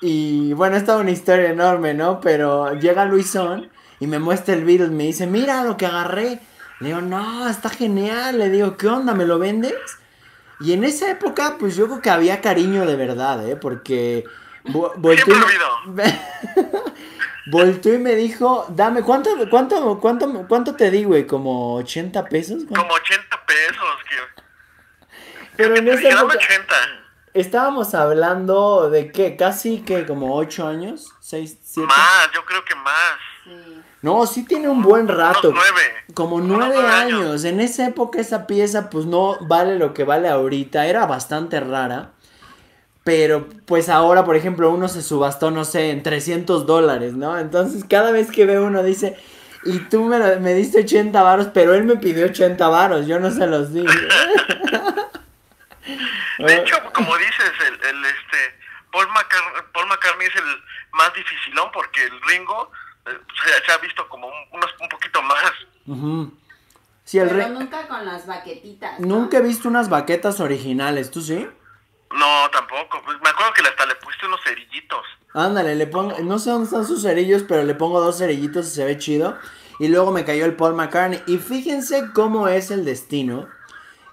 Y bueno, estaba una historia enorme, ¿no? Pero llega Luisón y me muestra el virus. Me dice, mira lo que agarré. Le digo, no, está genial. Le digo, ¿qué onda? ¿Me lo vendes? Y en esa época, pues yo creo que había cariño de verdad, ¿eh? Porque vo- [laughs] volteó, y me- [laughs] volteó y me dijo, dame, ¿cuánto, cuánto, cuánto, cuánto te di, güey? ¿Como 80 pesos? ¿Cuánto? Como 80 pesos, que, Pero en esa época... 80. Estábamos hablando de qué, casi que como 8 años, 6, 7. Más, yo creo que más. No, sí tiene un buen rato. Nueve. Como Unos 9 nueve años. años. En esa época esa pieza pues no vale lo que vale ahorita. Era bastante rara. Pero pues ahora, por ejemplo, uno se subastó, no sé, en 300 dólares, ¿no? Entonces cada vez que ve uno dice, y tú me, lo- me diste 80 varos, pero él me pidió 80 varos, yo no se los di. [laughs] [laughs] De hecho, como dices, el, el este Paul, McCar- Paul McCartney es el más dificilón porque el Ringo se, se ha visto como un, unos, un poquito más. Sí, el Pero re- nunca con las baquetitas. ¿no? Nunca he visto unas baquetas originales, ¿tú sí? No, tampoco. Pues me acuerdo que hasta le pusiste unos cerillitos. Ándale, le pongo, no sé dónde están sus cerillos, pero le pongo dos cerillitos y se ve chido. Y luego me cayó el Paul McCartney. Y fíjense cómo es el destino.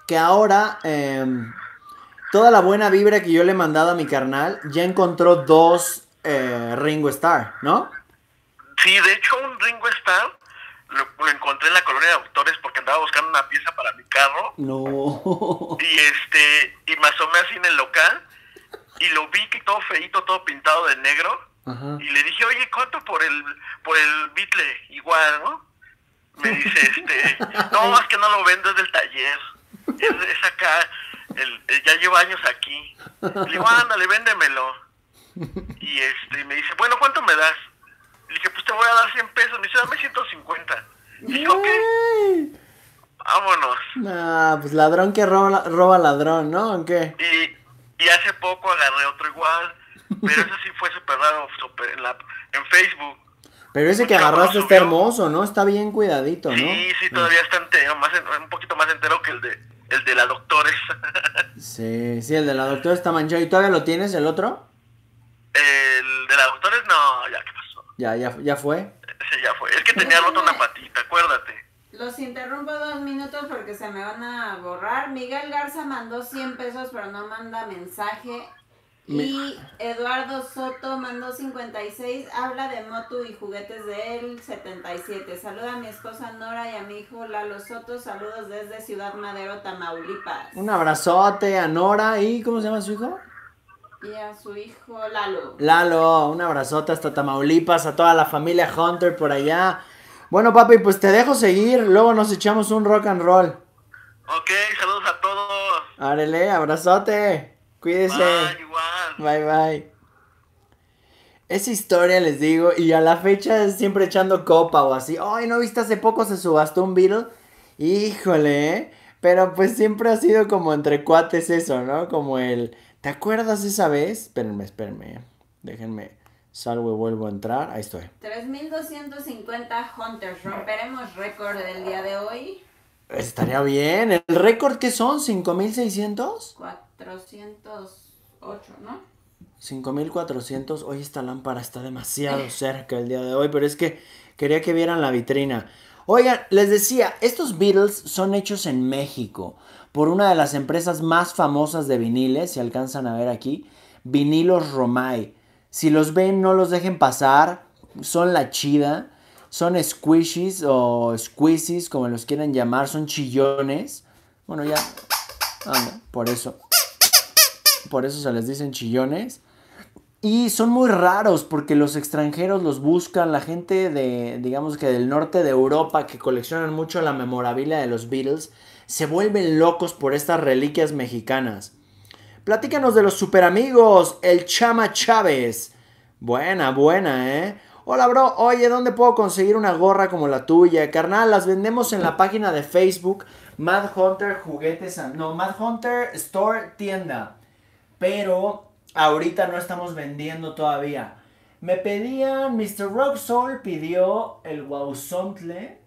Que ahora em, toda la buena vibra que yo le he mandado a mi carnal ya encontró dos eh, Ringo Starr, ¿no? Sí, de hecho un Ringo Starr lo, lo encontré en la colonia de doctores porque andaba buscando una pieza para mi carro. No. Y este, y me asomé así en el local y lo vi que todo feito, todo pintado de negro. Ajá. Y le dije, oye, ¿cuánto por el, por el Beatle? Igual, ¿no? Me dice, este, [laughs] no, es que no lo vendo, es del taller. Es, es acá, el, el- ya lleva años aquí. Le digo, ándale, véndemelo. Y este, me dice, bueno, ¿cuánto me das? Le dije, pues te voy a dar 100 pesos. Me dice, dame 150. Y dije, ok, Ay. vámonos. Nah, pues ladrón que roba, roba ladrón, ¿no? ¿O qué? Y, y hace poco agarré otro igual, pero ese sí fue súper raro en, la, en Facebook. Pero ese que agarraste está hermoso, ¿no? Está bien cuidadito, ¿no? Sí, sí, todavía está entero, más en- un poquito más entero que el de, el de la doctores. [laughs] Sí, sí, el de la doctora está manchado. ¿Y todavía lo tienes, el otro? el de la doctores, no, ya, ¿qué pasó? Ya, ya, ya fue. Ese ya fue. Es que tenía rota una patita, acuérdate. Los interrumpo dos minutos porque se me van a borrar. Miguel Garza mandó 100 pesos pero no manda mensaje. Y Eduardo Soto mandó 56, habla de moto y juguetes de él 77. Saluda a mi esposa Nora y a mi hijo Lalo Soto. Saludos desde Ciudad Madero, Tamaulipas. Un abrazote a Nora y ¿cómo se llama su hijo? Y a su hijo Lalo. Lalo, un abrazote hasta Tamaulipas, a toda la familia Hunter por allá. Bueno, papi, pues te dejo seguir, luego nos echamos un rock and roll. Ok, saludos a todos. Árele, abrazote. Cuídese. Bye, igual. Bye, bye. Esa historia les digo, y a la fecha es siempre echando copa o así. Ay, ¿no viste hace poco se subastó un Beatle? Híjole, ¿eh? Pero pues siempre ha sido como entre cuates eso, ¿no? Como el... ¿Te acuerdas esa vez? Espérenme, espérenme. Déjenme. Salgo y vuelvo a entrar. Ahí estoy. 3250 Hunters. Romperemos récord del día de hoy. Estaría bien. ¿El récord qué son? ¿5600? 408, ¿no? 5400. Hoy esta lámpara está demasiado [laughs] cerca el día de hoy, pero es que quería que vieran la vitrina. Oigan, les decía, estos Beatles son hechos en México por una de las empresas más famosas de viniles, si alcanzan a ver aquí, Vinilos Romay. Si los ven, no los dejen pasar, son la chida, son squishies o squeezies, como los quieran llamar, son chillones. Bueno, ya, anda, por eso. Por eso se les dicen chillones. Y son muy raros porque los extranjeros los buscan, la gente de, digamos que del norte de Europa que coleccionan mucho la memorabilia de los Beatles, se vuelven locos por estas reliquias mexicanas. Platícanos de los super amigos, el Chama Chávez. Buena, buena, ¿eh? Hola, bro. Oye, ¿dónde puedo conseguir una gorra como la tuya? Carnal, las vendemos en la página de Facebook Mad Hunter Juguetes. No, Mad Hunter Store Tienda. Pero ahorita no estamos vendiendo todavía. Me pedían, Mr. Rock Soul pidió el Wausontle.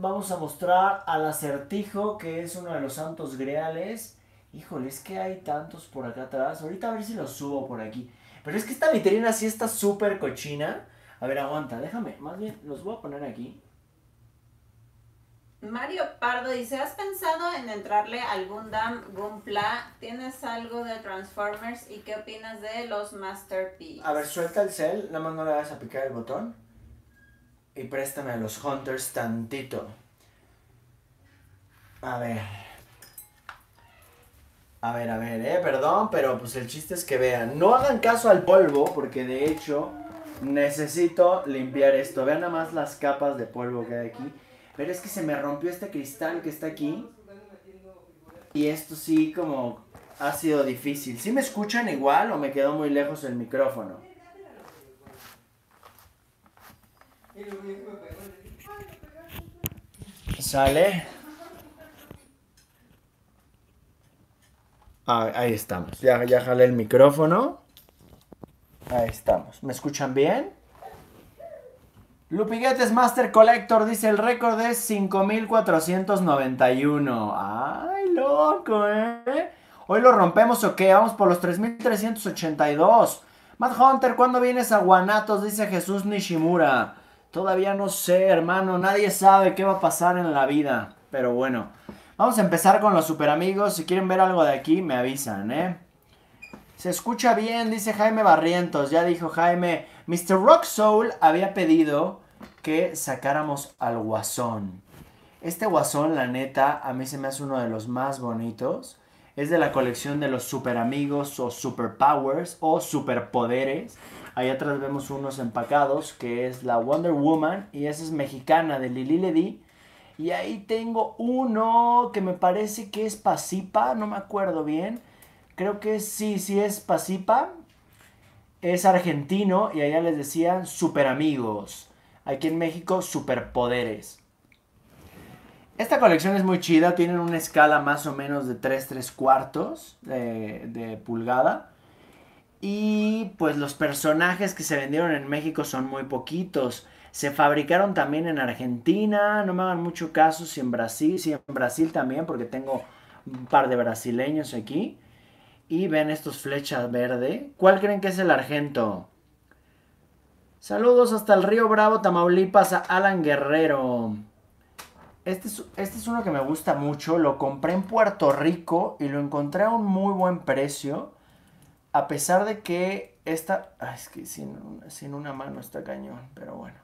Vamos a mostrar al acertijo, que es uno de los santos greales. Híjole, es que hay tantos por acá atrás. Ahorita a ver si los subo por aquí. Pero es que esta vitrina sí está súper cochina. A ver, aguanta, déjame. Más bien, los voy a poner aquí. Mario Pardo dice, ¿has pensado en entrarle al Gundam Gunpla? ¿Tienes algo de Transformers? ¿Y qué opinas de los Masterpiece? A ver, suelta el cel, nada más no le vas a picar el botón. Y préstame a los Hunters tantito. A ver. A ver, a ver, eh, perdón, pero pues el chiste es que vean. No hagan caso al polvo, porque de hecho necesito limpiar esto. Vean nada más las capas de polvo que hay aquí. Pero es que se me rompió este cristal que está aquí. Y esto sí como ha sido difícil. ¿Sí me escuchan igual o me quedó muy lejos el micrófono? ¿Sale? Ah, ahí estamos. Ya, ya jalé el micrófono. Ahí estamos. ¿Me escuchan bien? Lupiguetes Master Collector dice el récord es 5491. ¡Ay, loco, eh! ¿Hoy lo rompemos o qué? Vamos por los 3382. Matt Hunter, ¿cuándo vienes a Guanatos? Dice Jesús Nishimura. Todavía no sé, hermano. Nadie sabe qué va a pasar en la vida. Pero bueno, vamos a empezar con los super amigos. Si quieren ver algo de aquí, me avisan, ¿eh? Se escucha bien, dice Jaime Barrientos. Ya dijo Jaime. Mr. Rock Soul había pedido que sacáramos al Guasón. Este Guasón, la neta, a mí se me hace uno de los más bonitos. Es de la colección de los super amigos o super powers o superpoderes. Ahí atrás vemos unos empacados que es la Wonder Woman y esa es mexicana de Lili Ledi. Y ahí tengo uno que me parece que es Pasipa, no me acuerdo bien. Creo que sí, sí es Pasipa. Es argentino y allá les decían super amigos. Aquí en México, superpoderes. Esta colección es muy chida, tienen una escala más o menos de 3, 3 cuartos de, de pulgada. Y pues los personajes que se vendieron en México son muy poquitos. Se fabricaron también en Argentina, no me hagan mucho caso si en Brasil, si en Brasil también, porque tengo un par de brasileños aquí. Y ven estos flechas verde. ¿Cuál creen que es el argento? Saludos hasta el río Bravo, Tamaulipas, a Alan Guerrero. Este es, este es uno que me gusta mucho. Lo compré en Puerto Rico y lo encontré a un muy buen precio a pesar de que esta... es que sin, sin, una mano está cañón, pero bueno.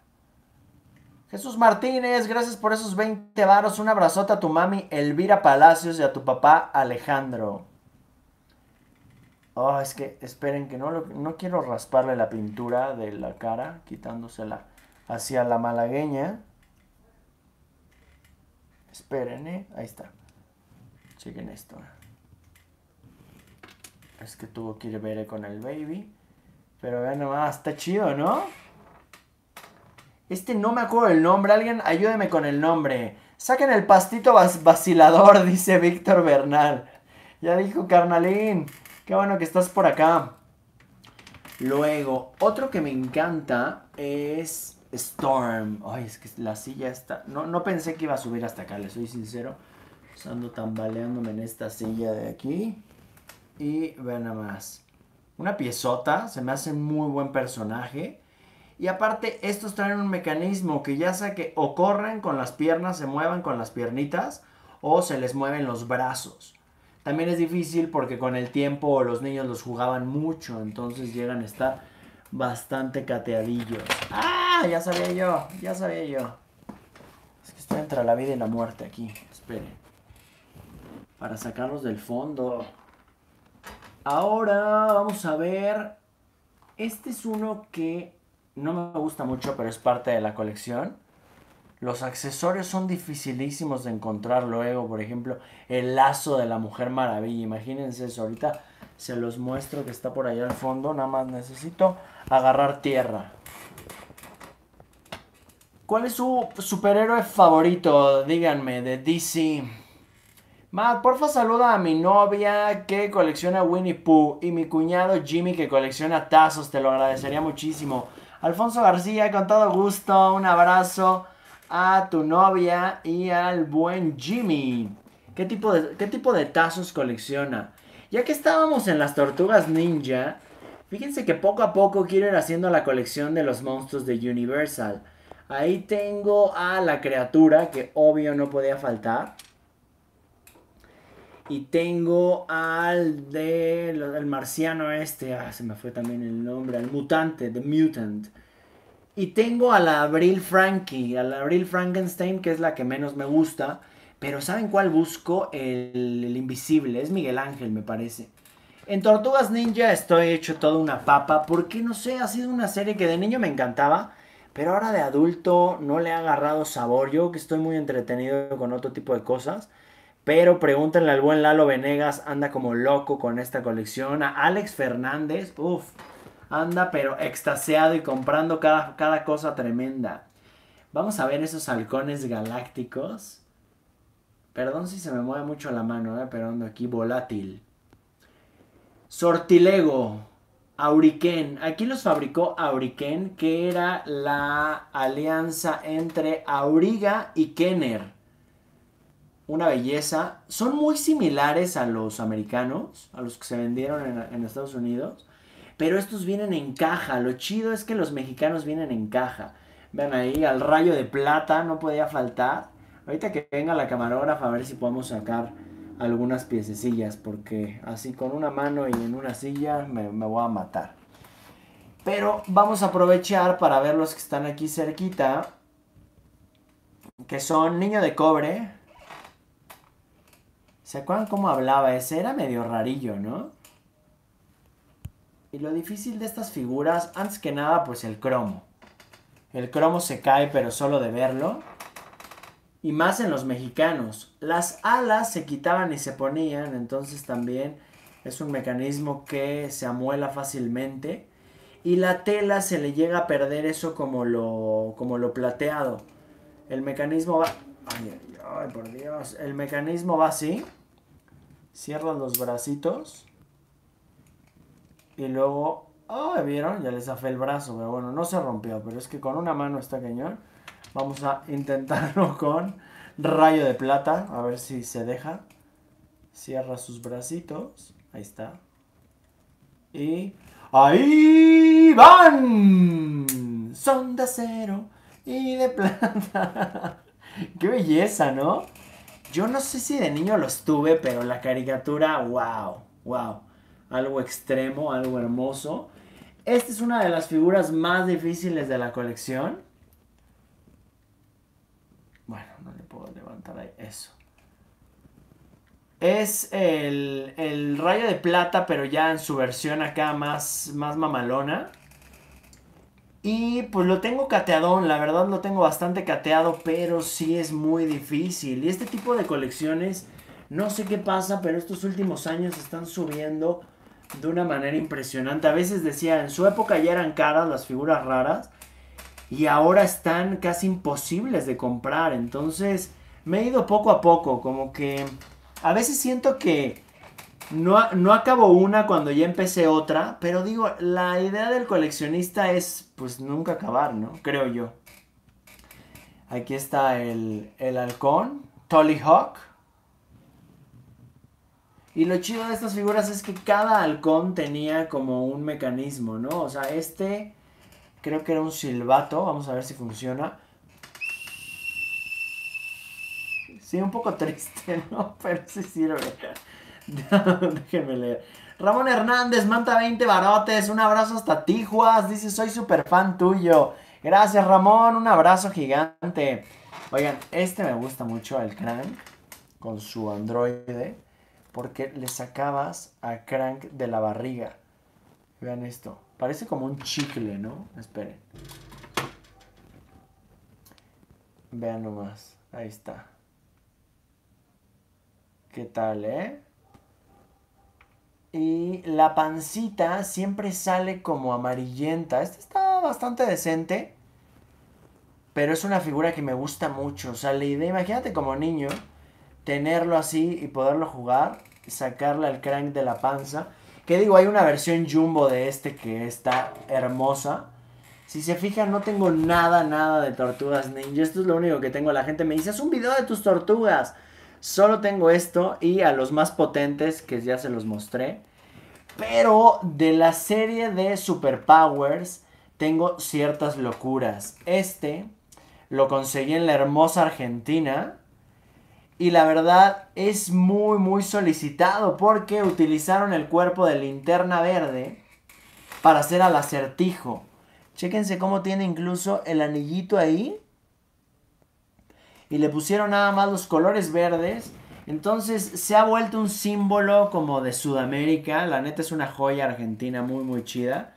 Jesús Martínez, gracias por esos 20 varos. Un abrazote a tu mami Elvira Palacios y a tu papá Alejandro. Oh, es que esperen que no, no quiero rasparle la pintura de la cara, quitándosela hacia la malagueña. Esperen, ¿eh? Ahí está. Chequen esto. Es que tuvo que ir con el baby. Pero vean nomás, está chido, ¿no? Este no me acuerdo el nombre. Alguien ayúdeme con el nombre. Saquen el pastito vacilador, [laughs] dice Víctor Bernal. Ya dijo carnalín. Qué bueno que estás por acá. Luego, otro que me encanta es Storm. Ay, es que la silla está... No, no pensé que iba a subir hasta acá, le soy sincero. Ando tambaleándome en esta silla de aquí. Y vean nada más. Una piezota, se me hace muy buen personaje. Y aparte, estos traen un mecanismo que ya sea que o corren con las piernas, se muevan con las piernitas, o se les mueven los brazos. También es difícil porque con el tiempo los niños los jugaban mucho, entonces llegan a estar bastante cateadillos. ¡Ah! Ya sabía yo, ya sabía yo. Es que estoy entre la vida y la muerte aquí. Esperen. Para sacarlos del fondo. Ahora vamos a ver. Este es uno que no me gusta mucho, pero es parte de la colección. Los accesorios son dificilísimos de encontrar luego. Por ejemplo, el lazo de la Mujer Maravilla. Imagínense eso. Ahorita se los muestro que está por allá al fondo. Nada más necesito agarrar tierra. ¿Cuál es su superhéroe favorito? Díganme, de DC. Matt, porfa saluda a mi novia que colecciona Winnie Pooh y mi cuñado Jimmy que colecciona tazos, te lo agradecería muchísimo. Alfonso García, con todo gusto, un abrazo a tu novia y al buen Jimmy. ¿Qué tipo de, qué tipo de tazos colecciona? Ya que estábamos en las tortugas ninja, fíjense que poco a poco quiero ir haciendo la colección de los monstruos de Universal. Ahí tengo a la criatura, que obvio no podía faltar. Y tengo al de el marciano este, ah, se me fue también el nombre, al mutante, The Mutant. Y tengo a la Abril Frankie, a la Abril Frankenstein, que es la que menos me gusta. Pero ¿saben cuál busco? El, el invisible, es Miguel Ángel, me parece. En Tortugas Ninja estoy hecho toda una papa, porque no sé, ha sido una serie que de niño me encantaba, pero ahora de adulto no le ha agarrado sabor. Yo que estoy muy entretenido con otro tipo de cosas. Pero pregúntenle al buen Lalo Venegas, anda como loco con esta colección. A Alex Fernández, uff, anda pero extasiado y comprando cada, cada cosa tremenda. Vamos a ver esos halcones galácticos. Perdón si se me mueve mucho la mano, eh, pero ando aquí volátil. Sortilego, Auriken. Aquí los fabricó Auriken, que era la alianza entre Auriga y Kenner. Una belleza. Son muy similares a los americanos, a los que se vendieron en, Estados Unidos. Pero estos vienen en caja. Lo chido es que los mexicanos vienen en caja. Vean ahí, al rayo de plata no podía faltar. Ahorita que venga la camarógrafa a ver si podemos sacar algunas piececillas. Porque así con una mano y en una silla me, me voy a matar. Pero vamos a aprovechar para ver los que están aquí cerquita. Que son Niño de Cobre. ¿Se acuerdan cómo hablaba ese? Era medio rarillo, ¿no? Y lo difícil de estas figuras, antes que nada, pues el cromo. El cromo se cae, pero solo de verlo. Y más en los mexicanos. Las alas se quitaban y se ponían, entonces también es un mecanismo que se amuela fácilmente. Y la tela se le llega a perder eso como lo, como lo plateado. El mecanismo va... Ay, ay, por Dios. El mecanismo va así. Cierran los bracitos. Y luego... Oh, ¿vieron? Ya les zafé el brazo. Pero bueno, no se rompió. Pero es que con una mano está cañón. Vamos a [laughs] intentarlo con rayo de plata. A ver si se deja. Cierra sus bracitos. Ahí está. Y... ¡Ahí van! Son de acero y de plata. [laughs] [laughs] ¡Qué belleza, ¿no? Yo no sé si de niño los tuve, pero la caricatura, wow, wow. Algo extremo, algo hermoso. Esta es una de las figuras más difíciles de la colección. Bueno, no le puedo levantar ahí. Eso. Es el, el rayo de plata, pero ya en su versión acá más, más mamalona. Y pues lo tengo cateadón, la verdad lo tengo bastante cateado, pero sí es muy difícil. Y este tipo de colecciones, no sé qué pasa, pero estos últimos años están subiendo de una manera impresionante. A veces decía, en su época ya eran caras las figuras raras y ahora están casi imposibles de comprar. Entonces me he ido poco a poco, como que a veces siento que no, no acabo una cuando ya empecé otra, pero digo, la idea del coleccionista es pues nunca acabar, ¿no? Creo yo. Aquí está el, el halcón, Tolly Hawk. Y lo chido de estas figuras es que cada halcón tenía como un mecanismo, ¿no? O sea, este creo que era un silbato, vamos a ver si funciona. Sí, un poco triste, [laughs] ¿no? Pero sí sirve. [laughs] Déjenme leer. Ramón Hernández, Manta 20 barotes, un abrazo hasta Tijuas, dice soy super fan tuyo. Gracias Ramón, un abrazo gigante. Oigan, este me gusta mucho, el Crank, con su androide, porque le sacabas a Crank de la barriga. Vean esto, parece como un chicle, ¿no? Esperen. Vean nomás, ahí está. ¿Qué tal, eh? Y la pancita siempre sale como amarillenta. Esta está bastante decente. Pero es una figura que me gusta mucho. O sea, la idea, imagínate como niño, tenerlo así y poderlo jugar. Sacarle al crank de la panza. Que digo, hay una versión jumbo de este que está hermosa. Si se fijan, no tengo nada, nada de tortugas ninja. Esto es lo único que tengo. La gente me dice, haz un video de tus tortugas. Solo tengo esto y a los más potentes que ya se los mostré. Pero de la serie de Superpowers tengo ciertas locuras. Este lo conseguí en la hermosa Argentina. Y la verdad es muy muy solicitado porque utilizaron el cuerpo de linterna verde para hacer al acertijo. Chéquense cómo tiene incluso el anillito ahí y le pusieron nada más los colores verdes. Entonces se ha vuelto un símbolo como de Sudamérica. La neta es una joya argentina muy muy chida.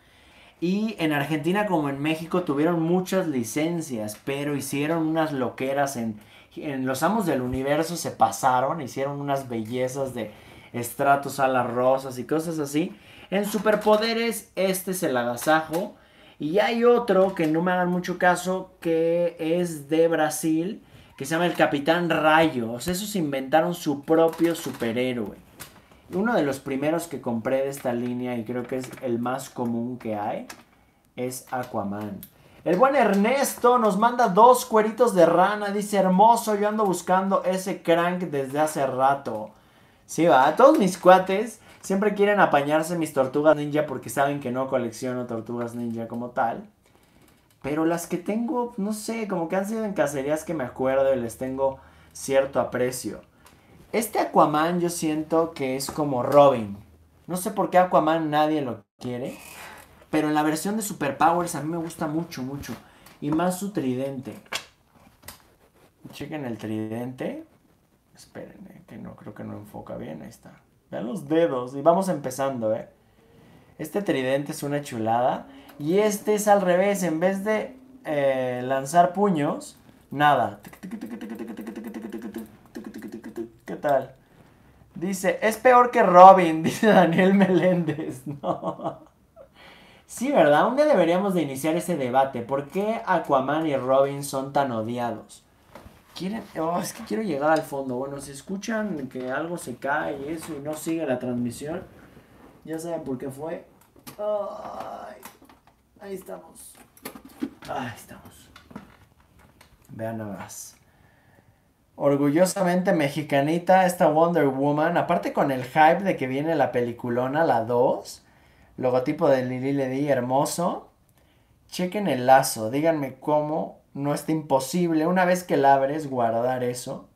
Y en Argentina como en México tuvieron muchas licencias, pero hicieron unas loqueras en, en los amos del universo se pasaron, hicieron unas bellezas de estratos a las rosas y cosas así. En superpoderes este es el agasajo. Y hay otro que no me hagan mucho caso que es de Brasil que se llama el Capitán Rayo. O sea, esos inventaron su propio superhéroe. Uno de los primeros que compré de esta línea y creo que es el más común que hay es Aquaman. El buen Ernesto nos manda dos cueritos de rana. Dice, hermoso, yo ando buscando ese crank desde hace rato. Sí, va. Todos mis cuates siempre quieren apañarse mis tortugas ninja porque saben que no colecciono tortugas ninja como tal. Pero las que tengo, no sé, como que han sido en cacerías que me acuerdo y les tengo cierto aprecio. Este Aquaman yo siento que es como Robin. No sé por qué Aquaman nadie lo quiere. Pero en la versión de Superpowers a mí me gusta mucho, mucho. Y más su tridente. Chequen el tridente. Esperen, que no creo que no enfoca bien. Ahí está. Vean los dedos. Y vamos empezando, ¿eh? Este tridente es una chulada. Y este es al revés. En vez de eh, lanzar puños, nada. ¿Qué tal? Dice, es peor que Robin, [laughs] dice Daniel Meléndez. [laughs] No. Sí, ¿verdad? Un día deberíamos de iniciar ese debate. ¿Por qué Aquaman y Robin son tan odiados? Quieren... Oh, es que quiero llegar al fondo. Bueno, si escuchan que algo se cae y eso y no sigue la transmisión, ya saben por qué fue. Ay, ahí estamos. Ahí estamos. Vean nada más. Orgullosamente mexicanita esta Wonder Woman. Aparte con el hype de que viene la peliculona, la 2 Logotipo de Lili Ledi, hermoso. Chequen el lazo, díganme cómo no está imposible una vez que la abres guardar eso.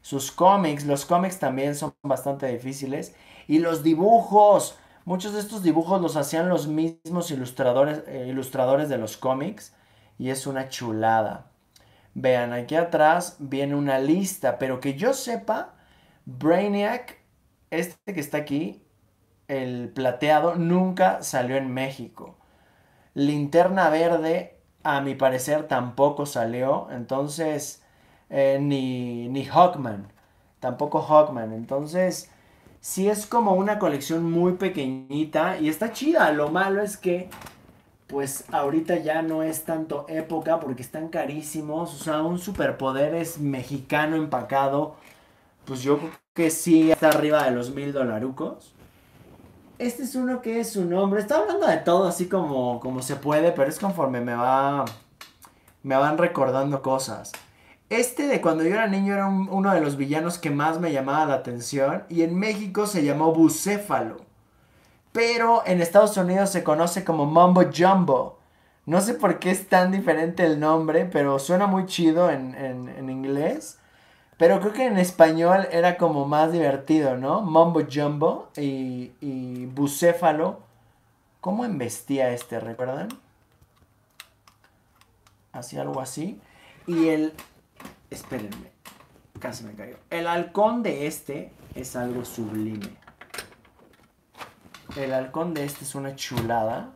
Sus cómics, los cómics también son bastante difíciles. Y los dibujos, muchos de estos dibujos los hacían los mismos ilustradores, eh, ilustradores de los cómics. Y es una chulada. Vean, aquí atrás viene una lista, pero que yo sepa, Brainiac, este que está aquí, el plateado nunca salió en México. Linterna verde, a mi parecer, tampoco salió. Entonces, eh, ni, ni Hawkman. Tampoco Hawkman. Entonces, sí es como una colección muy pequeñita y está chida. Lo malo es que, pues ahorita ya no es tanto época porque están carísimos. O sea, un superpoder es mexicano empacado. Pues yo creo que sí está arriba de los mil dolarucos. Este es uno que es su nombre. Está hablando de todo así como, como se puede, pero es conforme me va. Me van recordando cosas. Este de cuando yo era niño era uno de los villanos que más me llamaba la atención. Y en México se llamó Bucéfalo. Pero en Estados Unidos se conoce como Mumbo Jumbo. No sé por qué es tan diferente el nombre, pero suena muy chido en, en, inglés. Pero creo que en español era como más divertido, ¿no? Mumbo Jumbo y, y Bucéfalo. ¿Cómo embestía este, recuerdan? Hacía algo así. Y el... Espérenme. Casi me cayó. El halcón de este es algo sublime. El halcón de este es una chulada.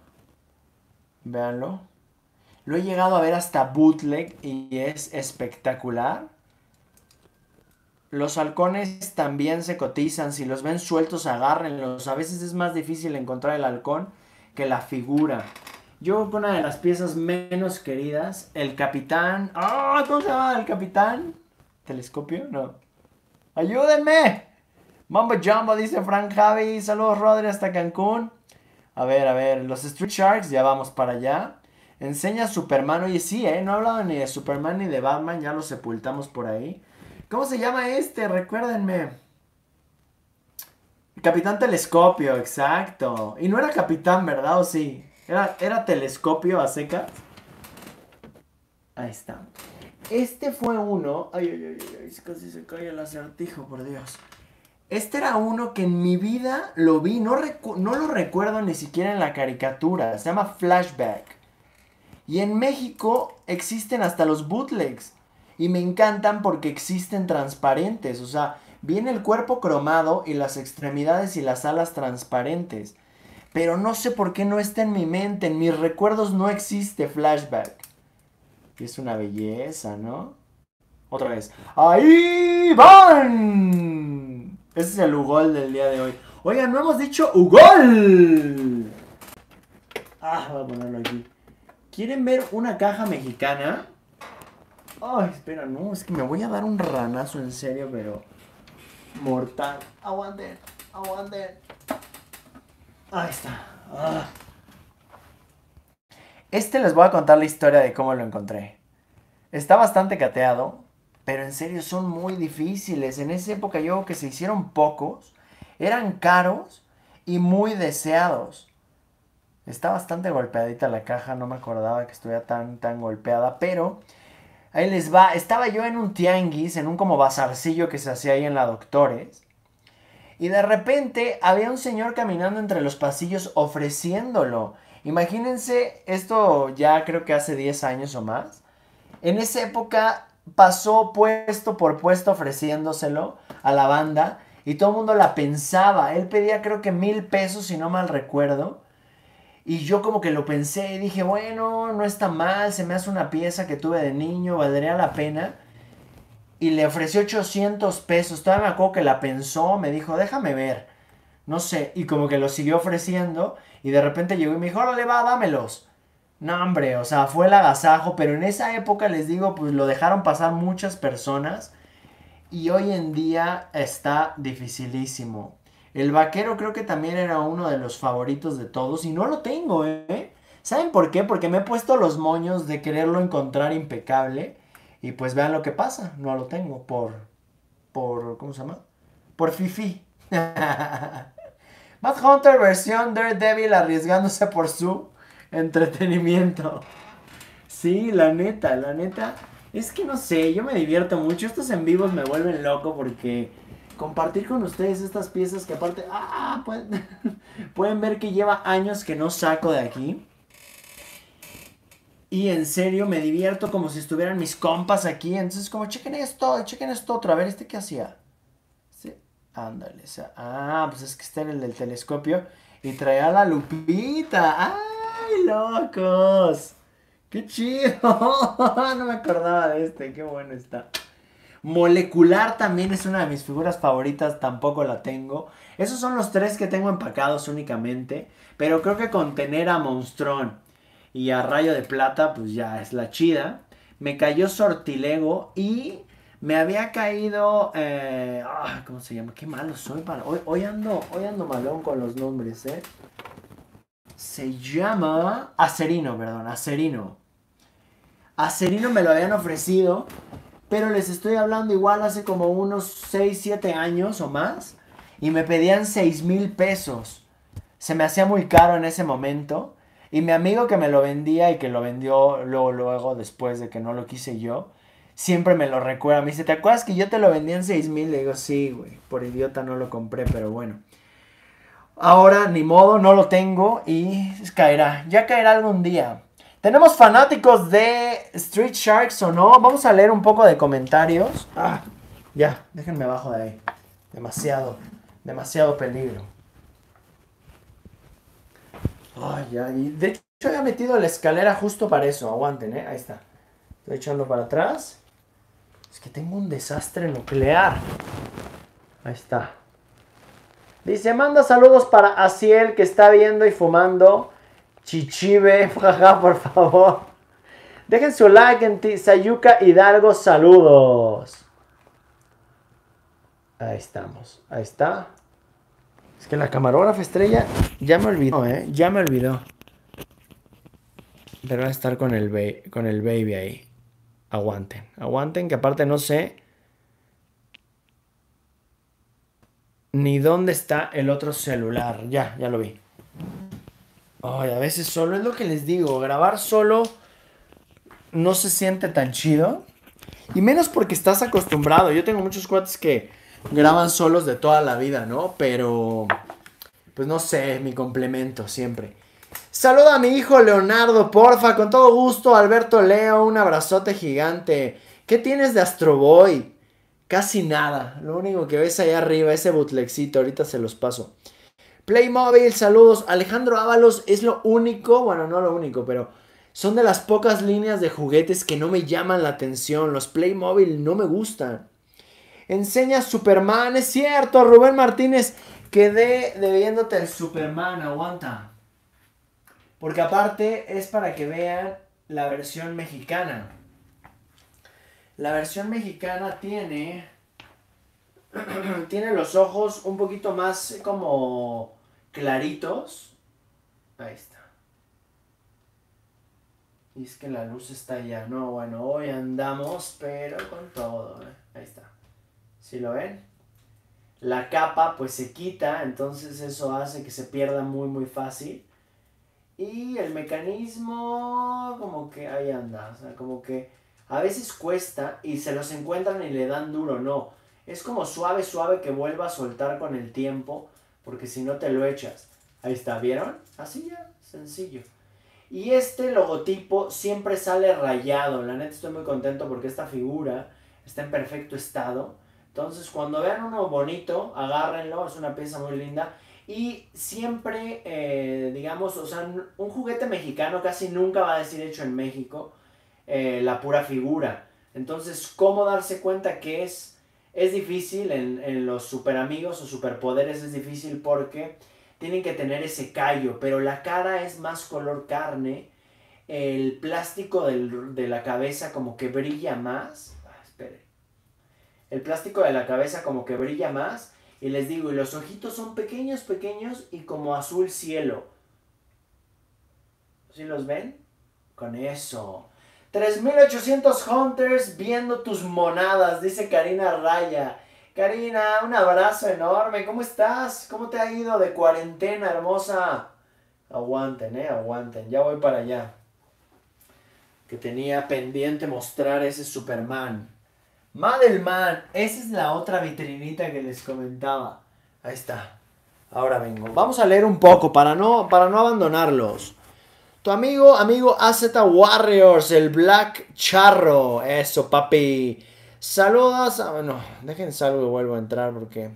Véanlo. Lo he llegado a ver hasta bootleg y es espectacular. Los halcones también se cotizan. Si los ven sueltos, agárrenlos. A veces es más difícil encontrar el halcón que la figura. Yo una de las piezas menos queridas, el capitán. ¡Ah! ¿Cómo se llama el capitán? ¿Telescopio? No. ¡Ayúdenme! Mambo Jumbo, dice Frank Javi. Saludos, Rodri, hasta Cancún. A ver, a ver. Los Street Sharks, ya vamos para allá. Enseña Superman. Oye, sí, ¿eh? No he hablado ni de Superman ni de Batman. Ya los sepultamos por ahí. ¿Cómo se llama este? Recuérdenme. Capitán Telescopio, exacto. Y no era capitán, ¿verdad? ¿O sí? Era, era telescopio a seca. Ahí está. Este fue uno. Ay, ay, ay, ay, casi se cae el acertijo, por Dios. Este era uno que en mi vida lo vi, no, no lo recuerdo ni siquiera en la caricatura. Se llama Flashback. Y en México existen hasta los bootlegs. Y me encantan porque existen transparentes. O sea, viene el cuerpo cromado y las extremidades y las alas transparentes. Pero no sé por qué no está en mi mente. En mis recuerdos no existe flashback. Y es una belleza, ¿no? Otra vez. ¡Ahí van! Ese es el Ugol del día de hoy. Oigan, no hemos dicho Ugol. Ah, voy a ponerlo aquí. ¿Quieren ver una caja mexicana? Ay, espera, no, es que me voy a dar un ranazo en serio, pero mortal. Aguante, aguante. Ahí está. Ah. Este les voy a contar la historia de cómo lo encontré. Está bastante cateado, pero en serio son muy difíciles. En esa época yo que se hicieron pocos, eran caros y muy deseados. Está bastante golpeadita la caja, no me acordaba que estuviera tan, tan golpeada, pero ahí les va. Estaba yo en un tianguis, en un como bazarcillo que se hacía ahí en la Doctores. Y de repente había un señor caminando entre los pasillos ofreciéndolo. Imagínense, esto ya creo que hace 10 años o más. En esa época pasó puesto por puesto ofreciéndoselo a la banda y todo el mundo la pensaba. Él pedía creo que mil pesos, si no mal recuerdo. Y yo como que lo pensé y dije, bueno, no está mal, se me hace una pieza que tuve de niño, valdría la pena. Y le ofreció 800 pesos. Todavía me acuerdo que la pensó, me dijo, déjame ver. No sé, y como que lo siguió ofreciendo. Y de repente llegó y me dijo, órale, va, dámelos. No, hombre, o sea, fue el agasajo, pero en esa época les digo, pues lo dejaron pasar muchas personas. Y hoy en día está dificilísimo. El vaquero creo que también era uno de los favoritos de todos y no lo tengo, ¿eh? ¿Saben por qué? Porque me he puesto los moños de quererlo encontrar impecable y pues vean lo que pasa, no lo tengo por por ¿cómo se llama? Por fifi. [laughs] Mad Hunter versión Daredevil arriesgándose por su entretenimiento. Sí, la neta, la neta. Es que no sé, yo me divierto mucho. Estos en vivos me vuelven loco porque compartir con ustedes estas piezas que aparte, ah, pueden, [laughs] pueden ver que lleva años que no saco de aquí. Y en serio me divierto como si estuvieran mis compas aquí. Entonces como, chequen esto, chequen esto otro. A ver, ¿este qué hacía? Sí, ándale. ah, pues es que está en el del telescopio. Y traía la lupita. ¡Ay, locos! ¡Qué chido! [laughs] no me acordaba de este. Qué bueno está. Molecular también es una de mis figuras favoritas, tampoco la tengo. Esos son los tres que tengo empacados únicamente. Pero creo que con tener a Monstrón y a Rayo de Plata, pues ya es la chida. Me cayó Sortilego y me había caído... Eh, ah, ¿Cómo se llama? Qué malo soy hoy, ando, hoy ando malón con los nombres, ¿eh? Se llama... Acerino, perdón, Acerino. Acerino me lo habían ofrecido pero les estoy hablando igual hace como unos 6, 7 años o más. Y me pedían 6 mil pesos. Se me hacía muy caro en ese momento. Y mi amigo que me lo vendía y que lo vendió luego, luego, después de que no lo quise yo, siempre me lo recuerda. Me dice, ¿te acuerdas que yo te lo vendí en 6 mil? Le digo, sí, güey, por idiota no lo compré, pero bueno. Ahora, ni modo, no lo tengo y caerá. Ya caerá algún día. Tenemos fanáticos de Street Sharks o no. Vamos a leer un poco de comentarios. Ah, ya, déjenme abajo de ahí. Demasiado, demasiado peligro. Ay, ya, y de hecho había metido la escalera justo para eso. Aguanten, ¿eh? Ahí está. Estoy echando para atrás. Es que tengo un desastre nuclear. Ahí está. Dice, manda saludos para Asiel que está viendo y fumando Chichibe, [laughs] jaja, por favor. Dejen su like en Sayuca Hidalgo, saludos. Ahí estamos, ahí está. Es que la camarógrafa estrella ya me olvidó, ¿eh? Ya me olvidó. Pero va a estar con el, con el baby ahí. Aguanten, aguanten, que aparte no sé ni dónde está el otro celular. Ya, ya lo vi. Ay, a veces solo es lo que les digo, grabar solo no se siente tan chido. Y menos porque estás acostumbrado. Yo tengo muchos cuates que graban solos de toda la vida, ¿no? Pero, pues no sé, mi complemento siempre. Saluda a mi hijo Leonardo, porfa, con todo gusto. Alberto Leo, un abrazote gigante. ¿Qué tienes de Astro Boy? Casi nada. Lo único que ves ahí arriba, ese bootlegcito, ahorita se los paso. Playmobil, saludos. Alejandro Ábalos es lo único, bueno, no lo único, pero son de las pocas líneas de juguetes que no me llaman la atención. Los Playmobil no me gustan. Enseña Superman, es cierto, Rubén Martínez. Quedé debiéndote el Superman, aguanta. Porque aparte es para que vean la versión mexicana. La versión mexicana tiene. [clears throat] tiene los ojos un poquito más como claritos. Ahí está. Y es que la luz está allá. No, bueno, hoy andamos, pero con todo. ¿eh? Ahí está. ¿Sí lo ven? La capa pues se quita, entonces eso hace que se pierda muy muy fácil. Y el mecanismo como que ahí anda. O sea, como que a veces cuesta y se los encuentran y le dan duro. No, es como suave, suave que vuelva a soltar con el tiempo, porque si no te lo echas. Ahí está, ¿vieron? Así ya, sencillo. Y este logotipo siempre sale rayado. La neta estoy muy contento porque esta figura está en perfecto estado. Entonces cuando vean uno bonito, agárrenlo, es una pieza muy linda. Y siempre, eh, digamos, o sea, un juguete mexicano casi nunca va a decir hecho en México eh, la pura figura. Entonces, ¿cómo darse cuenta que es es difícil en, los super amigos o superpoderes, es difícil porque tienen que tener ese callo, pero la cara es más color carne, el plástico de la cabeza como que brilla más. El plástico de la cabeza como que brilla más. Y les digo, y los ojitos son pequeños, pequeños y como azul cielo. ¿Sí los ven? Con eso. 3800 Hunters viendo tus monadas, dice Karina Raya. Karina, un abrazo enorme. ¿Cómo estás? ¿Cómo te ha ido de cuarentena, hermosa? Aguanten, eh, aguanten. Ya voy para allá. Que tenía pendiente mostrar ese Superman. Madelman, esa es la otra vitrinita que les comentaba. Ahí está. Ahora vengo. Vamos a leer un poco para no, para no abandonarlos. Tu amigo, amigo AZ Warriors, el Black Charro. Eso, papi. Saludos. Ah, bueno, dejen salgo y vuelvo a entrar porque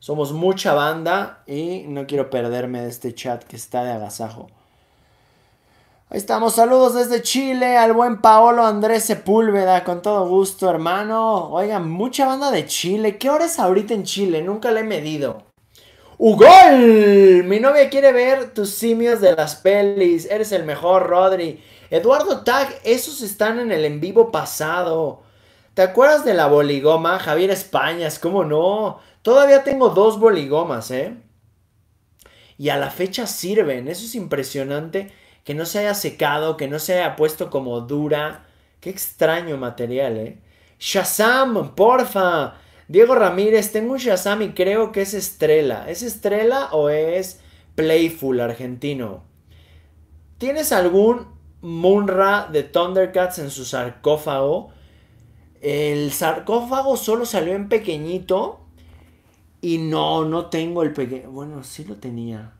somos mucha banda y no quiero perderme de este chat que está de agasajo. Ahí estamos, saludos desde Chile al buen Paolo Andrés Sepúlveda, con todo gusto, hermano. Oigan, mucha banda de Chile. ¿Qué hora es ahorita en Chile? Nunca le he medido. ¡Ugol! Mi novia quiere ver tus simios de las pelis. Eres el mejor, Rodri. Eduardo Tag, esos están en el en vivo pasado. ¿Te acuerdas de la boligoma? Javier Españas, ¿cómo no? Todavía tengo dos boligomas, ¿eh? Y a la fecha sirven. Eso es impresionante. Que no se haya secado, que no se haya puesto como dura. Qué extraño material, ¿eh? Shazam, porfa. Diego Ramírez, tengo un Shazam y creo que es Estrella. ¿Es Estrella o es Playful argentino? ¿Tienes algún Munra de Thundercats en su sarcófago? El sarcófago solo salió en pequeñito. Y no, no tengo el pequeño. Bueno, sí lo tenía.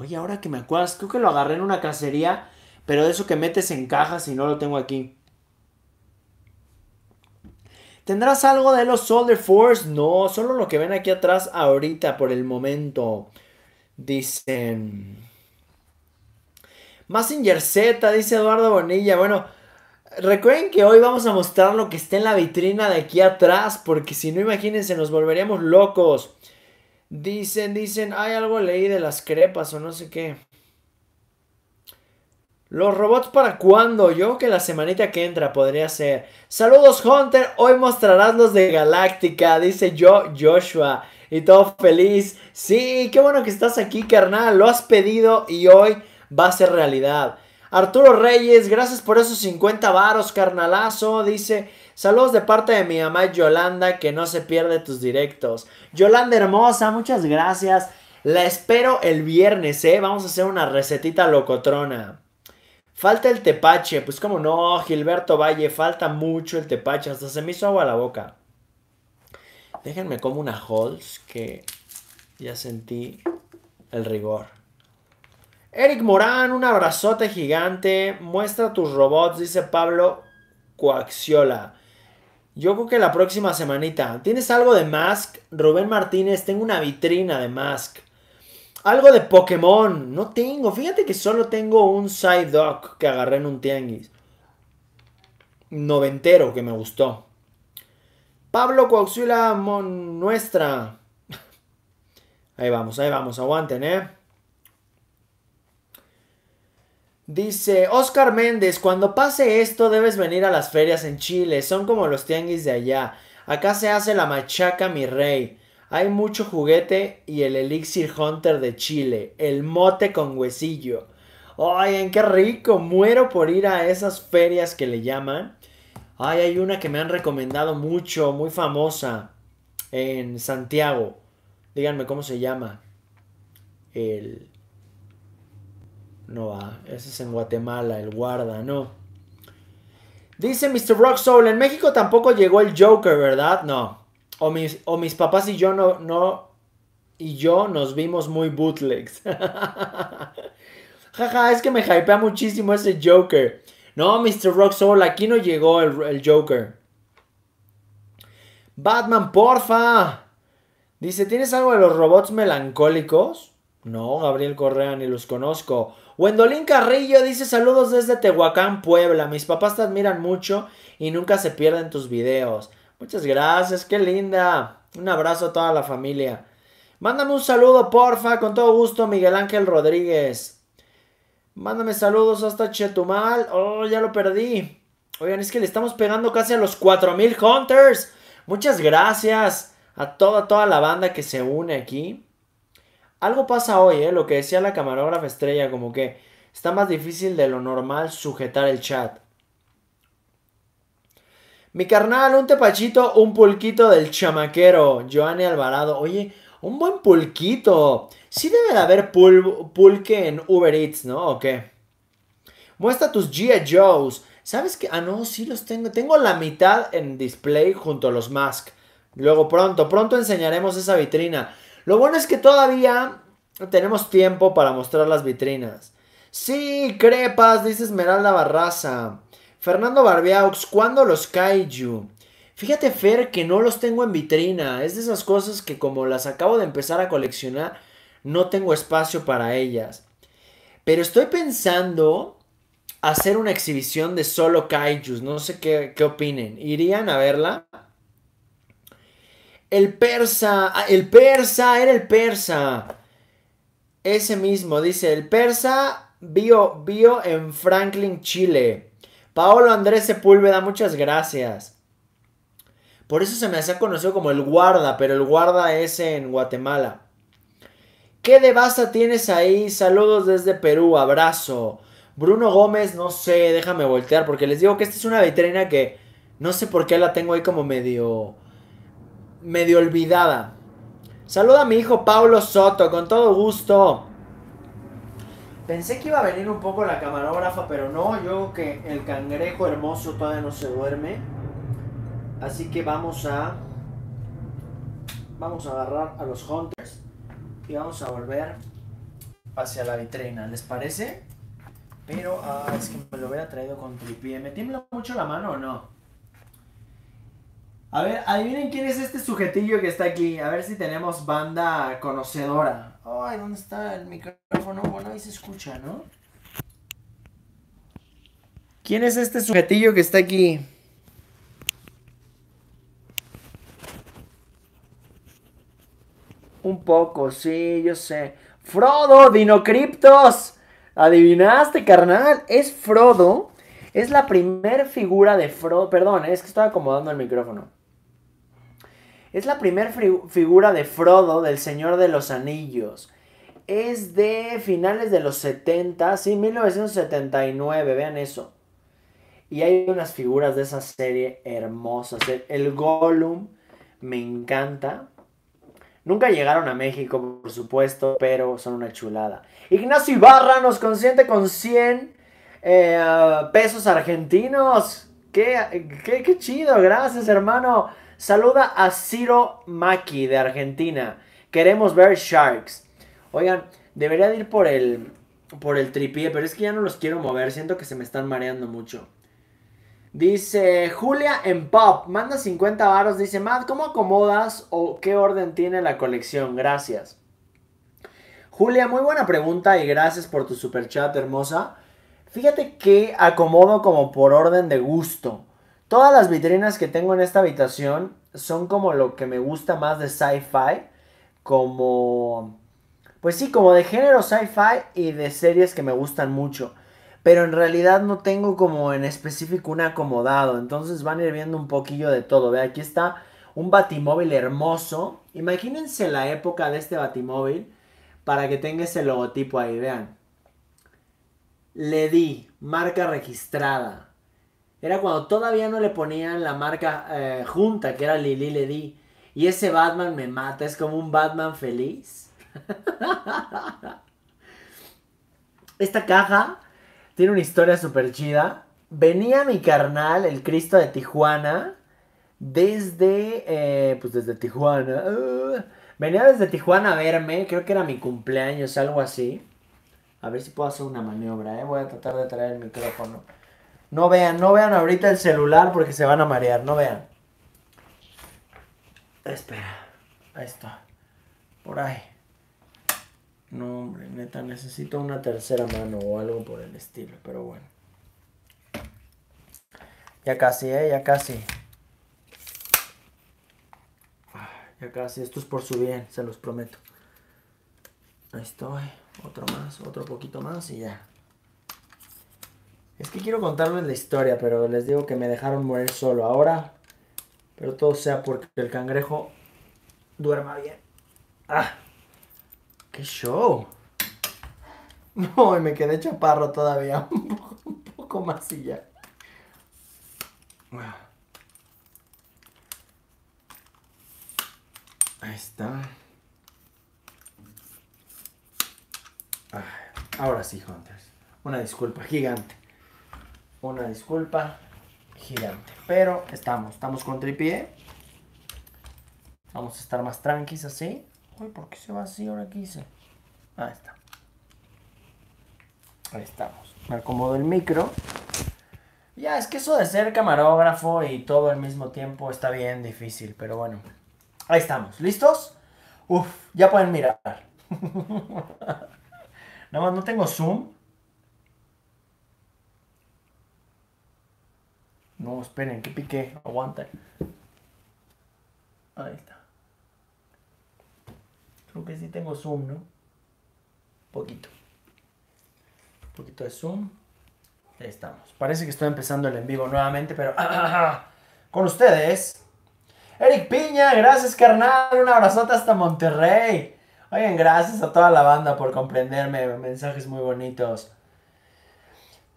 Oye, ahora que me acuerdas, creo que lo agarré en una cacería. Pero de eso que metes en cajas y no lo tengo aquí. ¿Tendrás algo de los Soldier Force? No, solo lo que ven aquí atrás ahorita por el momento. Dicen. Massinger Z, dice Eduardo Bonilla. Bueno, recuerden que hoy vamos a mostrar lo que está en la vitrina de aquí atrás. Porque si no, imagínense, nos volveríamos locos. Dicen, dicen, hay algo leí de las crepas o no sé qué. ¿Los robots para cuándo? Yo que la semanita que entra podría ser. Saludos Hunter, hoy mostrarás los de Galáctica, dice yo Joshua. Y todo feliz. Sí, qué bueno que estás aquí, carnal. Lo has pedido y hoy va a ser realidad. Arturo Reyes, gracias por esos 50 varos, carnalazo. Dice, saludos de parte de mi mamá Yolanda, que no se pierde tus directos. Yolanda hermosa, muchas gracias. La espero el viernes, ¿eh? Vamos a hacer una recetita locotrona. Falta el tepache, pues como no, Gilberto Valle, falta mucho el tepache, hasta se me hizo agua la boca. Déjenme como una Halls que ya sentí el rigor. Eric Morán, un abrazote gigante. Muestra tus robots, dice Pablo Coaxiola. Yo creo que la próxima semanita. ¿Tienes algo de Mask? Rubén Martínez, tengo una vitrina de Mask. Algo de Pokémon. No tengo. Fíjate que solo tengo un Psyduck que agarré en un tianguis. Noventero que me gustó. Pablo Coaxula nuestra. [laughs] Ahí vamos, ahí vamos. Aguanten, ¿eh? Dice Oscar Méndez, cuando pase esto debes venir a las ferias en Chile, son como los tianguis de allá. Acá se hace la machaca, mi rey. Hay mucho juguete y el Elixir Hunter de Chile, el mote con huesillo. Oigan, qué rico. Muero por ir a esas ferias que le llaman. Ay, hay una que me han recomendado mucho, muy famosa. En Santiago. Díganme cómo se llama. El. No va, ese es en Guatemala, el guarda, no. Dice Mr. Rock Soul, en México tampoco llegó el Joker, ¿verdad? No. O mis, o mis papás y yo no, no. Y yo nos vimos muy bootlegs. [laughs] Jaja, es que me hypea muchísimo ese Joker. No, Mr. Rock Soul, aquí no llegó el, el Joker. Batman, porfa. Dice, ¿tienes algo de los robots melancólicos? No, Gabriel Correa, ni los conozco. Wendolín Carrillo dice saludos desde Tehuacán, Puebla. Mis papás te admiran mucho y nunca se pierden tus videos. Muchas gracias, qué linda. Un abrazo a toda la familia. Mándame un saludo, porfa, con todo gusto, Miguel Ángel Rodríguez. Mándame saludos hasta Chetumal. Oh, ya lo perdí. Oigan, es que le estamos pegando casi a los 4000 Hunters. Muchas gracias a toda, toda la banda que se une aquí. Algo pasa hoy, ¿eh? Lo que decía la camarógrafa estrella, como que está más difícil de lo normal sujetar el chat. Mi carnal, un tepachito, un pulquito del chamaquero, Joanny Alvarado. Oye, un buen pulquito. Sí debe de haber pulque en Uber Eats, ¿no? ¿O qué? Muestra tus G.I. Joes. ¿Sabes qué? Ah, no, sí los tengo. Tengo la mitad en display junto a los Mask. Luego pronto, pronto enseñaremos esa vitrina. Lo bueno es que todavía tenemos tiempo para mostrar las vitrinas. Sí, crepas, dice Esmeralda Barraza. Fernando Barbiaux, ¿cuándo los kaiju? Fíjate, Fer, que no los tengo en vitrina. Es de esas cosas que como las acabo de empezar a coleccionar, no tengo espacio para ellas. Pero estoy pensando hacer una exhibición de solo kaijus. No sé qué, qué opinen. ¿Irían a verla? El persa, ah, el persa, era el persa. Ese mismo, dice, el persa vio, vio en Franklin, Chile. Paolo Andrés Sepúlveda, muchas gracias. Por eso se me hacía conocido como el guarda, pero el guarda es en Guatemala. ¿Qué de basa tienes ahí? Saludos desde Perú, abrazo. Bruno Gómez, no sé, déjame voltear, porque les digo que esta es una vitrina que no sé por qué la tengo ahí como medio medio olvidada. Saluda a mi hijo Paulo Soto, con todo gusto. Pensé que iba a venir un poco la camarógrafa, pero no, yo que el cangrejo hermoso todavía no se duerme. Así que vamos a... Vamos a agarrar a los hunters y vamos a volver hacia la vitrina, ¿les parece? Pero, ah, es que me lo hubiera traído con tripié. ¿Me tiembla mucho la mano o no? A ver, adivinen quién es este sujetillo que está aquí. A ver si tenemos banda conocedora. Ay, ¿dónde está el micrófono? Bueno, ahí se escucha, ¿no? ¿Quién es este sujetillo que está aquí? Un poco, sí, yo sé. Frodo, Dinocriptos. ¿Adivinaste, carnal? Es Frodo. Es la primer figura de Frodo. Perdón, es que estoy acomodando el micrófono. Es la primera figura de Frodo del Señor de los Anillos. Es de finales de los 70, sí, 1979, vean eso. Y hay unas figuras de esa serie hermosas. El, Gollum me encanta. Nunca llegaron a México, por supuesto, pero son una chulada. Ignacio Ibarra nos consiente con 100 eh, pesos argentinos. Qué, qué, qué chido, gracias hermano. Saluda a Ciro Maki de Argentina. Queremos ver Sharks. Oigan, debería de ir por el, por el tripié, pero es que ya no los quiero mover. Siento que se me están mareando mucho. Dice Julia en Pop, manda 50 varos. Dice, Matt, ¿cómo acomodas o qué orden tiene la colección? Gracias. Julia, muy buena pregunta y gracias por tu super chat hermosa. Fíjate que acomodo como por orden de gusto. Todas las vitrinas que tengo en esta habitación son como lo que me gusta más de sci-fi. Como... Pues sí, como de género sci-fi y de series que me gustan mucho. Pero en realidad no tengo como en específico un acomodado. Entonces van a ir viendo un poquillo de todo. Ve, aquí está un batimóvil hermoso. Imagínense la época de este batimóvil para que tenga ese logotipo ahí, vean. le di marca registrada. Era cuando todavía no le ponían la marca eh, junta, que era Lili le di. Y ese Batman me mata, es como un Batman feliz. [laughs] Esta caja tiene una historia súper chida. Venía mi carnal, el Cristo de Tijuana, desde, eh, pues desde Tijuana. uh, venía desde Tijuana a verme, creo que era mi cumpleaños, algo así. A ver si puedo hacer una maniobra, ¿eh? Voy a tratar de traer el micrófono. No vean, no vean ahorita el celular porque se van a marear, no vean. Espera, ahí está. Por ahí. No, hombre, neta, necesito una tercera mano o algo por el estilo, pero bueno. Ya casi, eh, ya casi. Ah, Ya casi, esto es por su bien, se los prometo. Ahí estoy, otro más, otro poquito más y ya. Es que quiero contarles la historia, pero les digo que me dejaron morir solo ahora. Pero todo sea porque el cangrejo duerma bien. ¡Ah! ¡Qué show! No, me quedé chaparro todavía. [laughs] Un poco, un poco más y ya. Ah. Ahí está. Ah, Ahora sí, Hunters. Una disculpa gigante. Una disculpa gigante. Pero estamos, estamos con tripié. Vamos a estar más tranquis así. Uy, ¿por qué se va así ahora que hice? Ahí está. Ahí estamos. Me acomodo el micro. Ya, es que eso de ser camarógrafo y todo al mismo tiempo está bien difícil, pero bueno. Ahí estamos. ¿Listos? Uf, ya pueden mirar. [laughs] Nada más no tengo zoom. No, esperen, que piqué. Aguanten. Ahí está. Creo que sí tengo zoom, ¿no? Poquito. Un poquito de zoom. Ahí estamos. Parece que estoy empezando el en vivo nuevamente, pero con ustedes. Eric Piña, gracias carnal. Un abrazote hasta Monterrey. Oigan, gracias a toda la banda por comprenderme. Mensajes muy bonitos.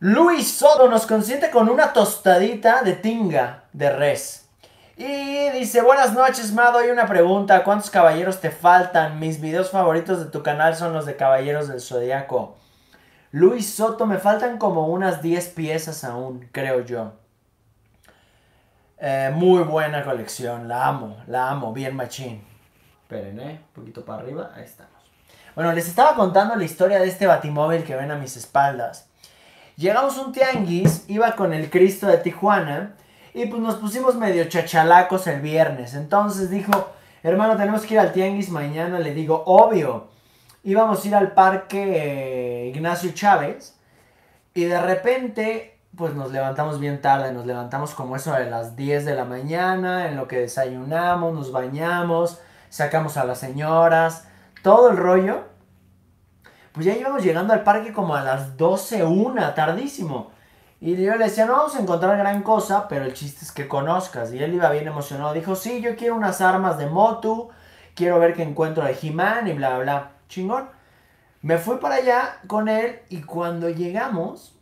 Luis Soto nos consiente con una tostadita de tinga de res. Y dice, buenas noches, Mado. Hay una pregunta. ¿Cuántos caballeros te faltan? Mis videos favoritos de tu canal son los de Caballeros del Zodiaco. Luis Soto, me faltan como unas 10 piezas aún, creo yo. Eh, muy buena colección, la amo, la amo, bien machín. Esperen, eh, un poquito para arriba, ahí estamos. Bueno, les estaba contando la historia de este batimóvil que ven a mis espaldas. Llegamos a un tianguis, iba con el Cristo de Tijuana y pues nos pusimos medio chachalacos el viernes. Entonces dijo, hermano, tenemos que ir al tianguis mañana. Le digo, obvio. Íbamos a ir al parque eh, Ignacio Chávez y de repente pues nos levantamos bien tarde, nos levantamos como eso de las 10 de la mañana, en lo que desayunamos, nos bañamos, sacamos a las señoras, todo el rollo. Pues ya íbamos llegando al parque como a las 12, una, tardísimo. Y yo le decía, no vamos a encontrar gran cosa, pero el chiste es que conozcas. Y él iba bien emocionado. Dijo, sí, yo quiero unas armas de Motu, quiero ver qué encuentro de He-Man y bla, bla, bla. Chingón. Me fui para allá con él y cuando llegamos,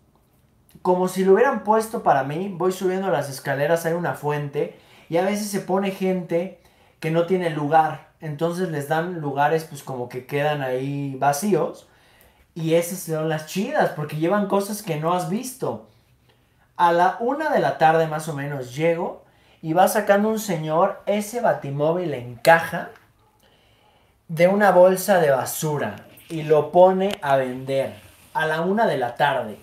como si lo hubieran puesto para mí, voy subiendo las escaleras, hay una fuente y a veces se pone gente que no tiene lugar. Entonces les dan lugares pues como que quedan ahí vacíos. Y esas son las chidas porque llevan cosas que no has visto. A la una de la tarde más o menos llego y va sacando un señor ese batimóvil en caja de una bolsa de basura y lo pone a vender a la una de la tarde.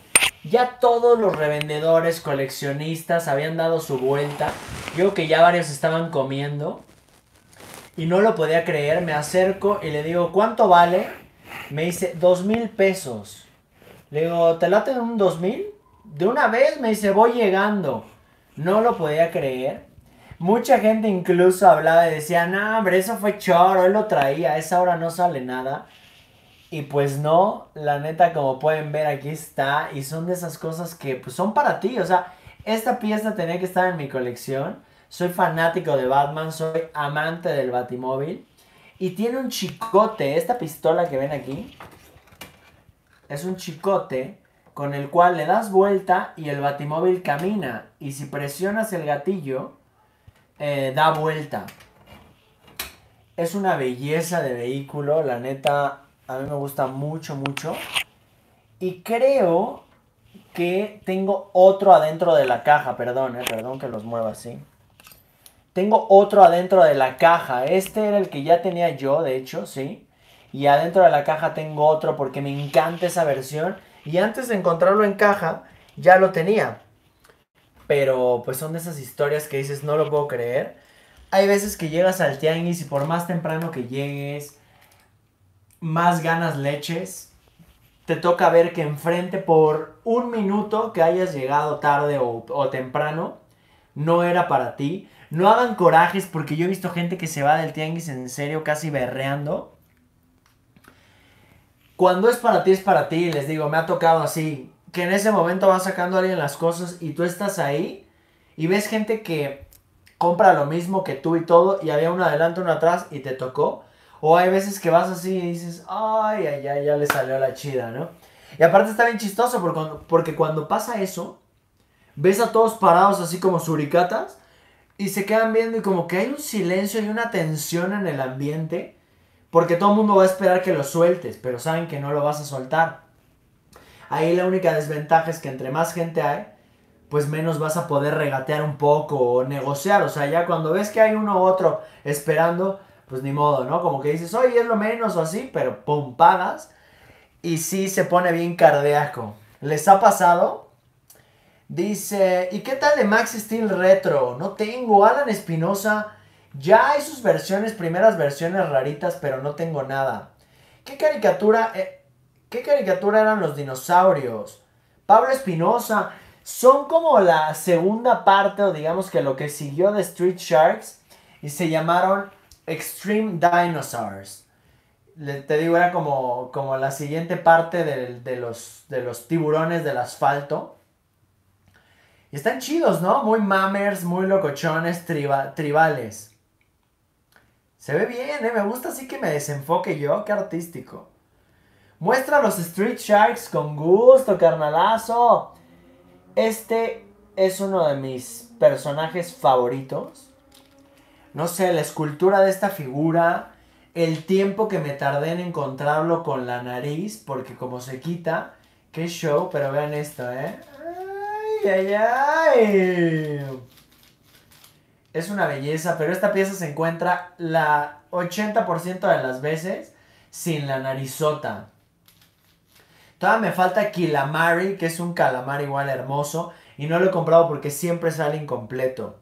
Ya todos los revendedores, coleccionistas habían dado su vuelta. Yo que ya varios estaban comiendo. Y no lo podía creer. Me acerco y le digo, ¿cuánto vale? Me dice, dos mil pesos. Le digo, ¿te late un dos mil? De una vez me dice, voy llegando. No lo podía creer. Mucha gente incluso hablaba y decía, no, hombre, eso fue choro, él lo traía, a esa hora no sale nada. Y pues no, la neta, como pueden ver, aquí está. Y son de esas cosas que pues son para ti. O sea, esta pieza tenía que estar en mi colección. Soy fanático de Batman, soy amante del Batimóvil. Y tiene un chicote, esta pistola que ven aquí. Es un chicote con el cual le das vuelta y el batimóvil camina. Y si presionas el gatillo, eh, da vuelta. Es una belleza de vehículo, la neta, a mí me gusta mucho, mucho. Y creo que tengo otro adentro de la caja, perdón, eh, perdón que los mueva así. Tengo otro adentro de la caja. Este era el que ya tenía yo, de hecho, sí. Y adentro de la caja tengo otro porque me encanta esa versión. Y antes de encontrarlo en caja, ya lo tenía. Pero pues son de esas historias que dices, no lo puedo creer. Hay veces que llegas al tianguis y por más temprano que llegues, más ganas leches. Te toca ver que enfrente por un minuto que hayas llegado tarde o, o temprano, no era para ti. No hagan corajes porque yo he visto gente que se va del tianguis en serio casi berreando cuando es para ti, es para ti. Les digo, me ha tocado así. Que en ese momento va sacando a alguien las cosas y tú estás ahí y ves gente que compra lo mismo que tú y todo y había uno adelante, uno atrás y te tocó. O hay veces que vas así y dices, ay, ay, ay, ya le salió la chida, ¿no? Y aparte está bien chistoso porque, porque cuando pasa eso, ves a todos parados así como suricatas y se quedan viendo y como que hay un silencio y una tensión en el ambiente porque todo el mundo va a esperar que lo sueltes, pero saben que no lo vas a soltar. Ahí la única desventaja es que entre más gente hay, pues menos vas a poder regatear un poco o negociar. O sea, ya cuando ves que hay uno u otro esperando, pues ni modo, ¿no? Como que dices, oye, es lo menos o así, pero pum, pagas. Y sí se pone bien cardíaco. ¿Les ha pasado? Dice, ¿y qué tal de Max Steel Retro? No tengo. Alan Espinosa ya hay sus versiones, primeras versiones raritas, pero no tengo nada. ¿Qué caricatura, eh, qué caricatura eran los dinosaurios? Pablo Espinosa. Son como la segunda parte, o digamos que lo que siguió de Street Sharks, y se llamaron Extreme Dinosaurs. te digo, era como, como la siguiente parte de, los, de los tiburones del asfalto. Y están chidos, ¿no? Muy mammers, muy locochones, tribales. Se ve bien, ¿eh? Me gusta así que me desenfoque yo. Qué artístico. Muestra los Street Sharks con gusto, carnalazo. Este es uno de mis personajes favoritos. No sé, la escultura de esta figura. El tiempo que me tardé en encontrarlo con la nariz. Porque como se quita. Qué show, pero vean esto, ¿eh? Es una belleza, pero esta pieza se encuentra la 80% de las veces sin la narizota. Todavía me falta Kilamari, que es un calamar igual hermoso, y no lo he comprado porque siempre sale incompleto.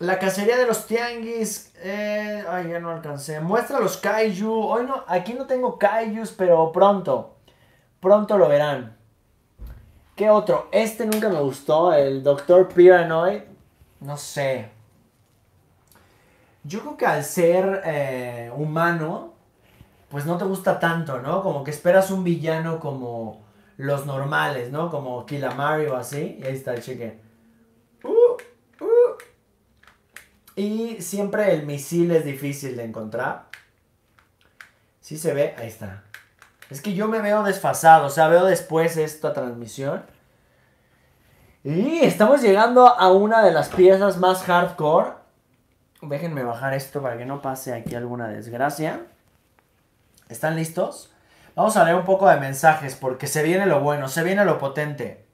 La cacería de los tianguis. Eh, ay, ya no alcancé. Muestra los kaiju. Hoy no, aquí no tengo kaijus, pero pronto. Pronto lo verán. ¿Qué otro? Este nunca me gustó, el Dr. Piranoid no sé. Yo creo que al ser eh, humano, pues no te gusta tanto, ¿no? Como que esperas un villano como los normales, ¿no? Como Killamari o así. Y ahí está el cheque. Uh, uh. Y siempre el misil es difícil de encontrar. Sí se ve, ahí está. Es que yo me veo desfasado, o sea, veo después esta transmisión y estamos llegando a una de las piezas más hardcore. Déjenme bajar esto para que no pase aquí alguna desgracia. ¿Están listos? Vamos a leer un poco de mensajes porque se viene lo bueno, se viene lo potente.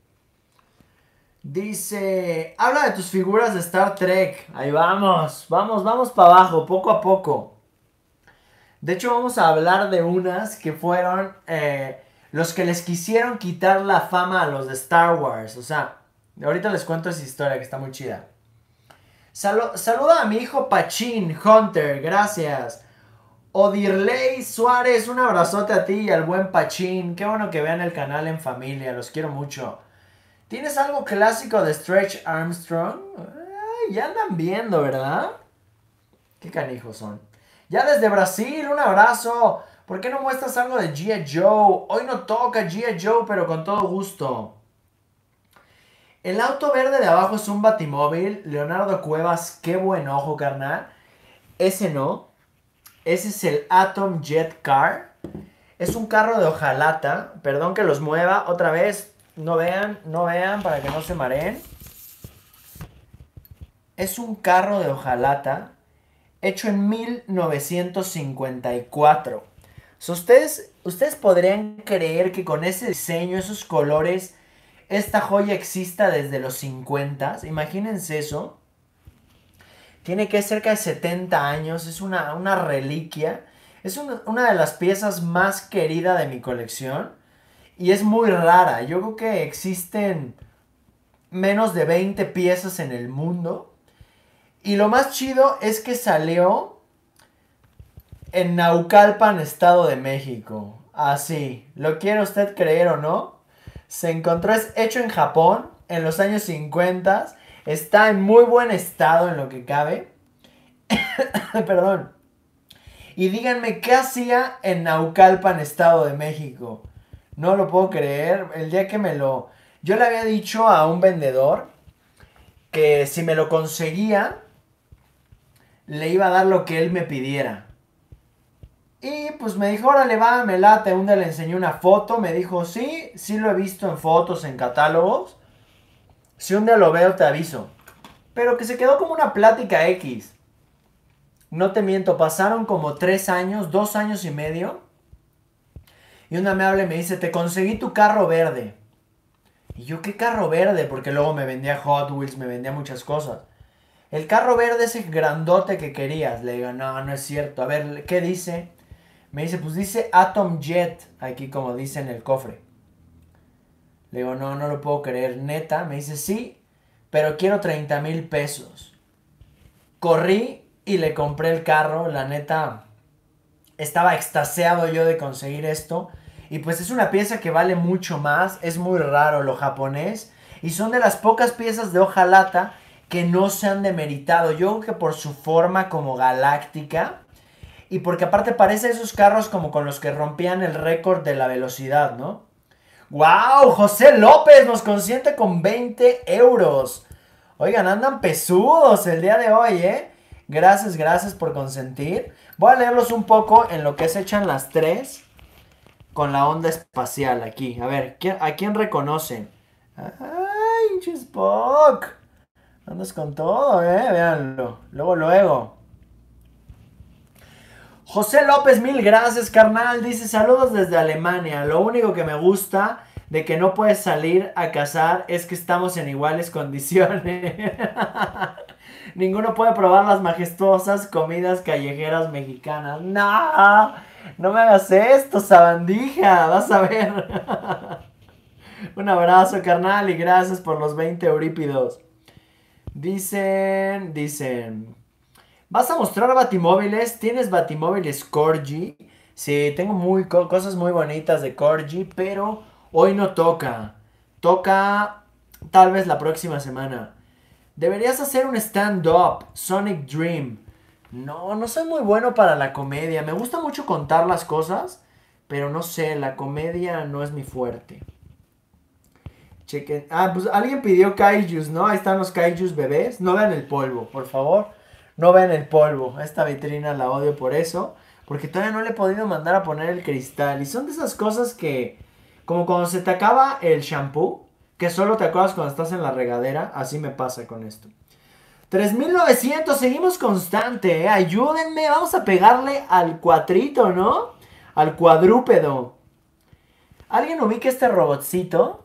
Dice, habla de tus figuras de Star Trek. Ahí vamos, vamos, vamos para abajo, poco a poco. De hecho, vamos a hablar de unas que fueron eh, los que les quisieron quitar la fama a los de Star Wars. O sea, Ahorita les cuento esa historia que está muy chida. saluda a mi hijo Pachín Hunter, gracias. Odirley Suárez, un abrazote a ti y al buen Pachín. Qué bueno que vean el canal en familia, los quiero mucho. ¿Tienes algo clásico de Stretch Armstrong? ya andan viendo, ¿verdad? Qué canijos son. Ya desde Brasil, un abrazo. ¿Por qué no muestras algo de G.I. Joe? Hoy no toca G.I. Joe, pero con todo gusto. El auto verde de abajo es un batimóvil. Leonardo Cuevas, qué buen ojo, carnal. Ese no. Ese es el Atom Jet Car. Es un carro de hojalata. Perdón que los mueva. Otra vez. No vean, no vean para que no se mareen. Es un carro de hojalata hecho en 1954. ustedes, ustedes podrían creer que con ese diseño, esos colores, esta joya exista desde los 50. Imagínense eso. Tiene que cerca de 70 años. Es una, una reliquia. Es una, una de las piezas más queridas de mi colección. Y es muy rara. Yo creo que existen menos de 20 piezas en el mundo. Y lo más chido es que salió en Naucalpan, Estado de México. Así, ¿lo quiere usted creer o no? Se encontró, es hecho en Japón en los años 50. Está en muy buen estado en lo que cabe. [coughs] Perdón. Y díganme, ¿qué hacía en Naucalpan, Estado de México? No lo puedo creer. El día que me lo... Yo le había dicho a un vendedor que si me lo conseguía, le iba a dar lo que él me pidiera. Y pues me dijo, órale va, me late. Un día le enseñé una foto, me dijo, sí, sí lo he visto en fotos, en catálogos. Si un día lo veo, te aviso. Pero que se quedó como una plática X. No te miento, pasaron como tres años, dos años y medio. Y una me me dice, te conseguí tu carro verde. Y yo, ¿qué carro verde? Porque luego me vendía Hot Wheels, me vendía muchas cosas. El carro verde ese grandote que querías. Le digo, no, no es cierto. A ver, ¿qué dice? Me dice, pues dice Atom Jet, aquí como dice en el cofre. Le digo, no, no lo puedo creer. Neta, me dice, sí, pero quiero 30 mil pesos. Corrí y le compré el carro. La neta, estaba extasiado yo de conseguir esto. Y pues es una pieza que vale mucho más. Es muy raro lo japonés. Y son de las pocas piezas de hojalata que no se han demeritado. Yo creo que por su forma como galáctica y porque aparte parece esos carros como con los que rompían el récord de la velocidad, ¿no? ¡Wow! José López nos consiente con 20 euros. Oigan, andan pesudos el día de hoy, ¿eh? Gracias, gracias por consentir. Voy a leerlos un poco en lo que se echan las tres con la onda espacial aquí. A ver, ¿a quién reconocen? ¡Ay, Chispock! Andas con todo, ¿eh? Véanlo. Luego, luego. José López, mil gracias, carnal. Dice, saludos desde Alemania. Lo único que me gusta de que no puedes salir a cazar es que estamos en iguales [laughs] condiciones. Ninguno puede probar las majestuosas comidas callejeras mexicanas. No, no me hagas esto, sabandija. Vas a ver. [laughs] Un abrazo, carnal, y gracias por los 20 eurípidos. Dicen, dicen. ¿Vas a mostrar batimóviles? ¿Tienes batimóviles Corgi? Sí, tengo muy, cosas muy bonitas de Corgi, pero hoy no toca. Toca tal vez la próxima semana. Deberías hacer un stand-up, Sonic Dream. No, no soy muy bueno para la comedia. Me gusta mucho contar las cosas, pero no sé, la comedia no es mi fuerte. Ah, pues alguien pidió kaijus, ¿no? Ahí están los kaijus bebés. No vean el polvo, por favor. No vean el polvo. Esta vitrina la odio por eso. Porque todavía no le he podido mandar a poner el cristal. Y son de esas cosas que, como cuando se te acaba el shampoo, que solo te acuerdas cuando estás en la regadera. Así me pasa con esto. 3900, seguimos constante, ¿eh? ayúdenme, vamos a pegarle al cuatrito, ¿no? Al cuadrúpedo. ¿Alguien ubica este robotcito?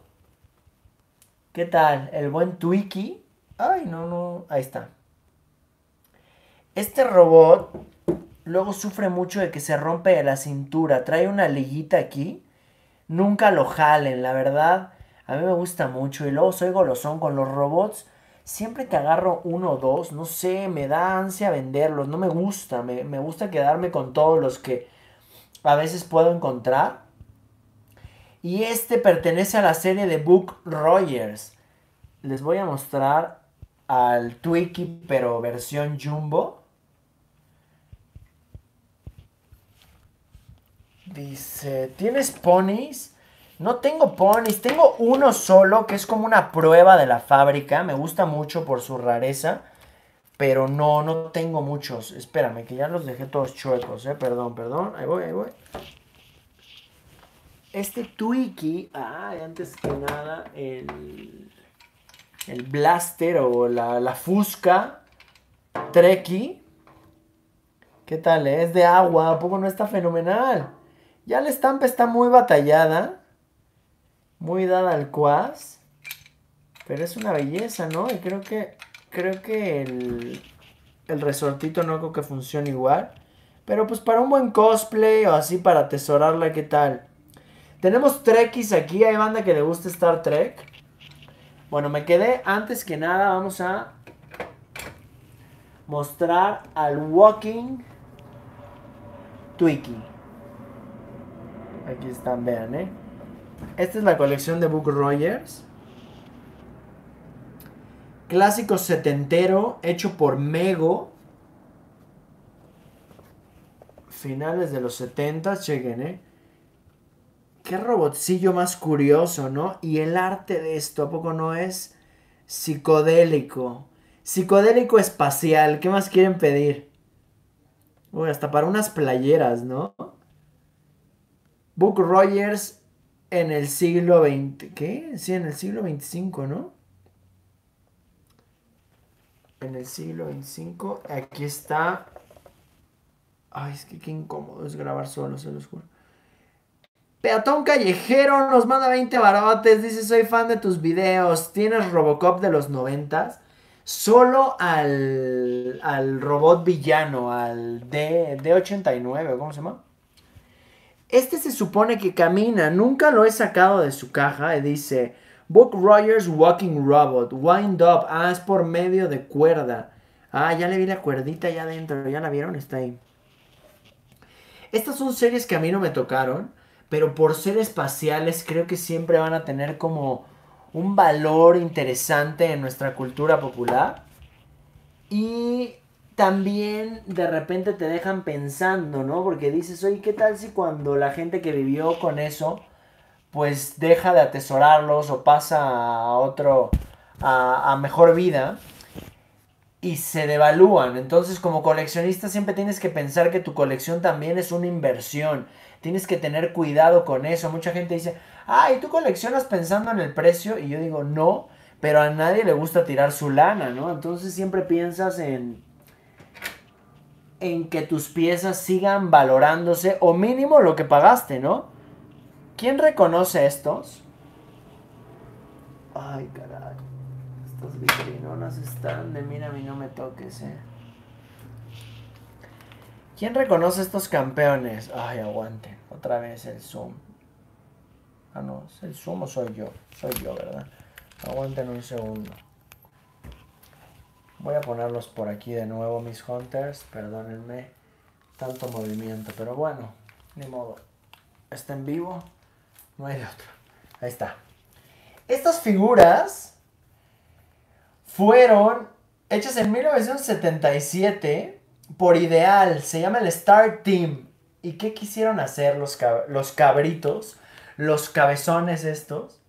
¿Qué tal? El buen Twiki. Ay, no, no. Ahí está. Este robot luego sufre mucho de que se rompe la cintura. Trae una liguita aquí. Nunca lo jalen, la verdad. A mí me gusta mucho. Y luego soy golosón con los robots. Siempre que agarro uno o dos, no sé, me da ansia venderlos. No me gusta. Me, me gusta quedarme con todos los que a veces puedo encontrar. Y este pertenece a la serie de Book Rogers. Les voy a mostrar al Twiki, pero versión Jumbo. Dice, ¿tienes ponis? No tengo ponis, tengo uno solo que es como una prueba de la fábrica. Me gusta mucho por su rareza. Pero no, no tengo muchos. Espérame, que ya los dejé todos chuecos, eh. Perdón, perdón. Ahí voy, ahí voy. Este Twiki, ah, antes que nada, el, el Blaster o la, la Fusca Treki. ¿Qué tal? Eh? Es de agua, ¿a poco no está fenomenal? Ya la estampa está muy batallada, muy dada al cuas, pero es una belleza, ¿no? Y creo que, creo que el, el resortito no creo que funcione igual. Pero pues para un buen cosplay o así para atesorarla, ¿qué tal? Tenemos Trekkies aquí, hay banda que le gusta Star Trek. Bueno, me quedé, antes que nada, vamos a mostrar al Walking Twiki. Aquí están, vean, ¿eh? Esta es la colección de Book Rogers. Clásico setentero, hecho por Mego. Finales de los 70, chequen, ¿eh? Qué robotcillo más curioso, ¿no? Y el arte de esto, ¿a poco no es psicodélico? Psicodélico espacial, ¿qué más quieren pedir? Uy, hasta para unas playeras, ¿no? Book Rogers en el siglo XX. ¿Qué? Sí, en el siglo XXV, ¿no? En el siglo XXV. Aquí está. Ay, es que qué incómodo es grabar solo, se los juro. Peatón Callejero nos manda 20 barotes. Dice: Soy fan de tus videos. ¿Tienes Robocop de los 90 Solo al, al robot villano, al D, D89, ¿cómo se llama? Este se supone que camina, nunca lo he sacado de su caja dice Book Rogers Walking Robot, Wind Up, ah, es por medio de cuerda. Ah, ya le vi la cuerdita allá adentro, ¿ya la vieron? Está ahí. Estas son series que a mí no me tocaron, pero por ser espaciales creo que siempre van a tener como un valor interesante en nuestra cultura popular. Y también de repente te dejan pensando, ¿no? Porque dices, oye, ¿qué tal si cuando la gente que vivió con eso, pues deja de atesorarlos o pasa a otro, a, mejor vida y se devalúan? Entonces como coleccionista siempre tienes que pensar que tu colección también es una inversión. Tienes que tener cuidado con eso. Mucha gente dice, ay, tú coleccionas pensando en el precio y yo digo, no, pero a nadie le gusta tirar su lana, ¿no? Entonces siempre piensas en en que tus piezas sigan valorándose o mínimo lo que pagaste, ¿no? ¿Quién reconoce estos? Ay, caray. Estas vitrinonas están de mira a mí no me toques, eh. ¿Quién reconoce estos campeones? Ay, aguante. Otra vez el zoom. Ah, no, ¿es el zoom o soy yo? Soy yo, ¿verdad? Aguanten un segundo. Voy a ponerlos por aquí de nuevo, mis hunters. Perdónenme tanto movimiento, pero bueno, ni modo. Está en vivo, no hay de otro. Ahí está. Estas figuras fueron hechas en 1977 por Ideal. Se llama el Star Team. ¿Y qué quisieron hacer los, los cabritos? Los cabezones estos.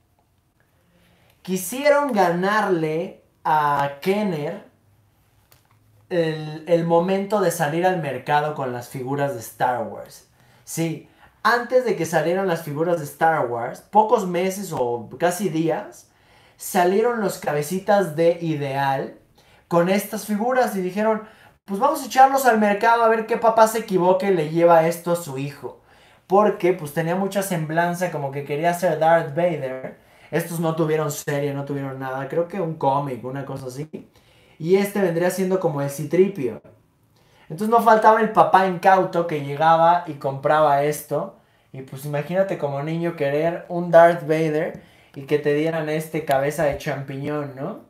Quisieron ganarle a Kenner el, momento de salir al mercado con las figuras de Star Wars. Sí, antes de que salieran las figuras de Star Wars, pocos meses o casi días, salieron los cabecitas de Ideal con estas figuras y dijeron, pues vamos a echarlos al mercado a ver qué papá se equivoque y le lleva esto a su hijo. Porque pues tenía mucha semblanza como que quería ser Darth Vader. Estos no tuvieron serie, no tuvieron nada. Creo que un cómic, una cosa así y este vendría siendo como el citripio. Entonces no faltaba el papá incauto que llegaba y compraba esto. Y pues imagínate como niño querer un Darth Vader y que te dieran este cabeza de champiñón, ¿no?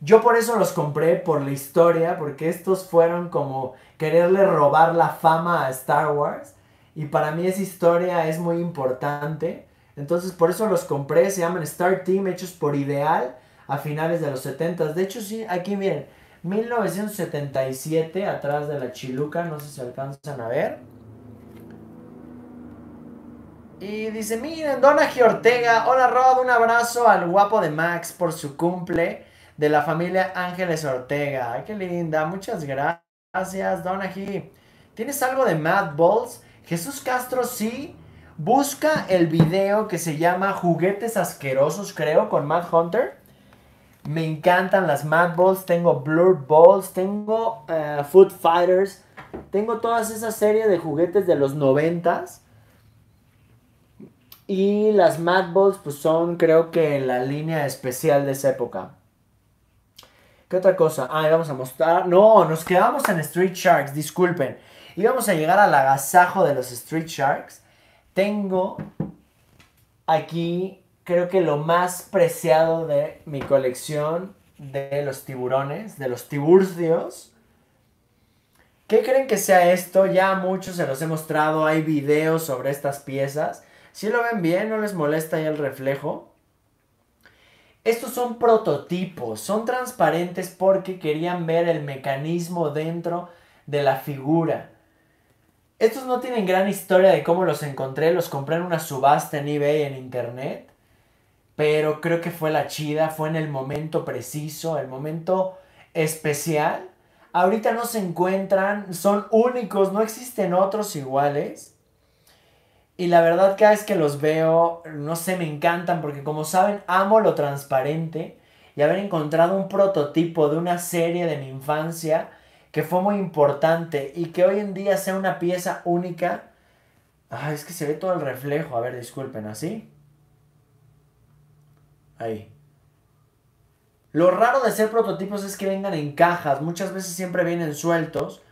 Yo por eso los compré por la historia, porque estos fueron como quererle robar la fama a Star Wars. Y para mí esa historia es muy importante. Entonces por eso los compré, se llaman Star Team, hechos por Ideal a finales de los 70. De hecho, sí, aquí miren, 1977, atrás de la chiluca, no sé si alcanzan a ver. Y dice, miren, Dona Ortega, hola Rod, un abrazo al guapo de Max por su cumple de la familia Ángeles Ortega. Ay, qué linda, muchas gracias, Dona G. ¿Tienes algo de Mad Balls? Jesús Castro, sí. Busca el video que se llama Juguetes Asquerosos, creo, con Matt Hunter. Me encantan las Mad Balls, tengo Blur Balls, tengo eh, Food Fighters, tengo todas esas series de juguetes de los noventas. Y las Mad Balls pues son creo que la línea especial de esa época. ¿Qué otra cosa? Ah, vamos a mostrar. No, nos quedamos en Street Sharks, disculpen. Íbamos a llegar al agasajo de los Street Sharks. Tengo aquí creo que lo más preciado de mi colección de los tiburones, de los tiburcios. ¿Qué creen que sea esto? Ya muchos se los he mostrado, hay videos sobre estas piezas. Si lo ven bien, no les molesta ya el reflejo. Estos son prototipos, son transparentes porque querían ver el mecanismo dentro de la figura. Estos no tienen gran historia de cómo los encontré, los compré en una subasta en eBay en internet, pero creo que fue la chida, fue en el momento preciso, el momento especial. Ahorita no se encuentran, son únicos, no existen otros iguales. Y la verdad cada vez que los veo, no sé, me encantan porque como saben, amo lo transparente y haber encontrado un prototipo de una serie de mi infancia que fue muy importante y que hoy en día sea una pieza única. Ah, es que se ve todo el reflejo. A ver, disculpen, ¿así? Ahí. Lo raro de ser prototipos es que vengan en cajas. Muchas veces siempre vienen sueltos.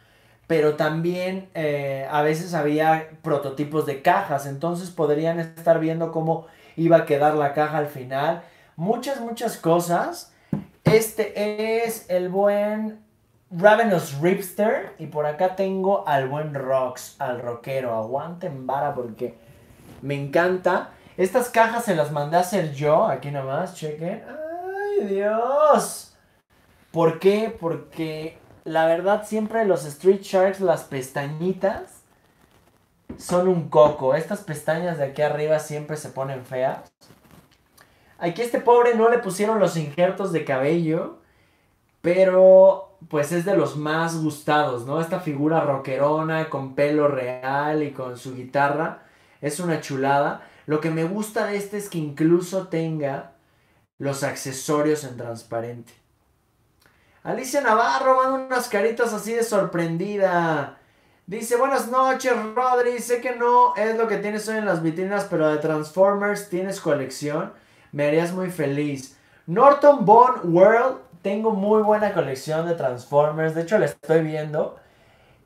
Pero también eh, a veces había prototipos de cajas. Entonces podrían estar viendo cómo iba a quedar la caja al final. Muchas, muchas cosas. Este es el buen Ravenous Ripster. Y por acá tengo al buen Rox, al rockero. Aguanten vara porque me encanta. Estas cajas se las mandé a hacer yo. Aquí nomás, chequen. ¡Ay, Dios! ¿Por qué? Porque la verdad siempre los Street Sharks, las pestañitas, son un coco. Estas pestañas de aquí arriba siempre se ponen feas. Aquí este pobre no le pusieron los injertos de cabello. Pero pues es de los más gustados, ¿no? Esta figura rockerona con pelo real y con su guitarra es una chulada. Lo que me gusta de este es que incluso tenga los accesorios en transparente. Alicia Navarro manda unas caritas así de sorprendida. Dice, buenas noches, Rodri. Sé que no es lo que tienes hoy en las vitrinas, pero de Transformers tienes colección. Me harías muy feliz. Norton Bone World tengo muy buena colección de Transformers. De hecho, la estoy viendo.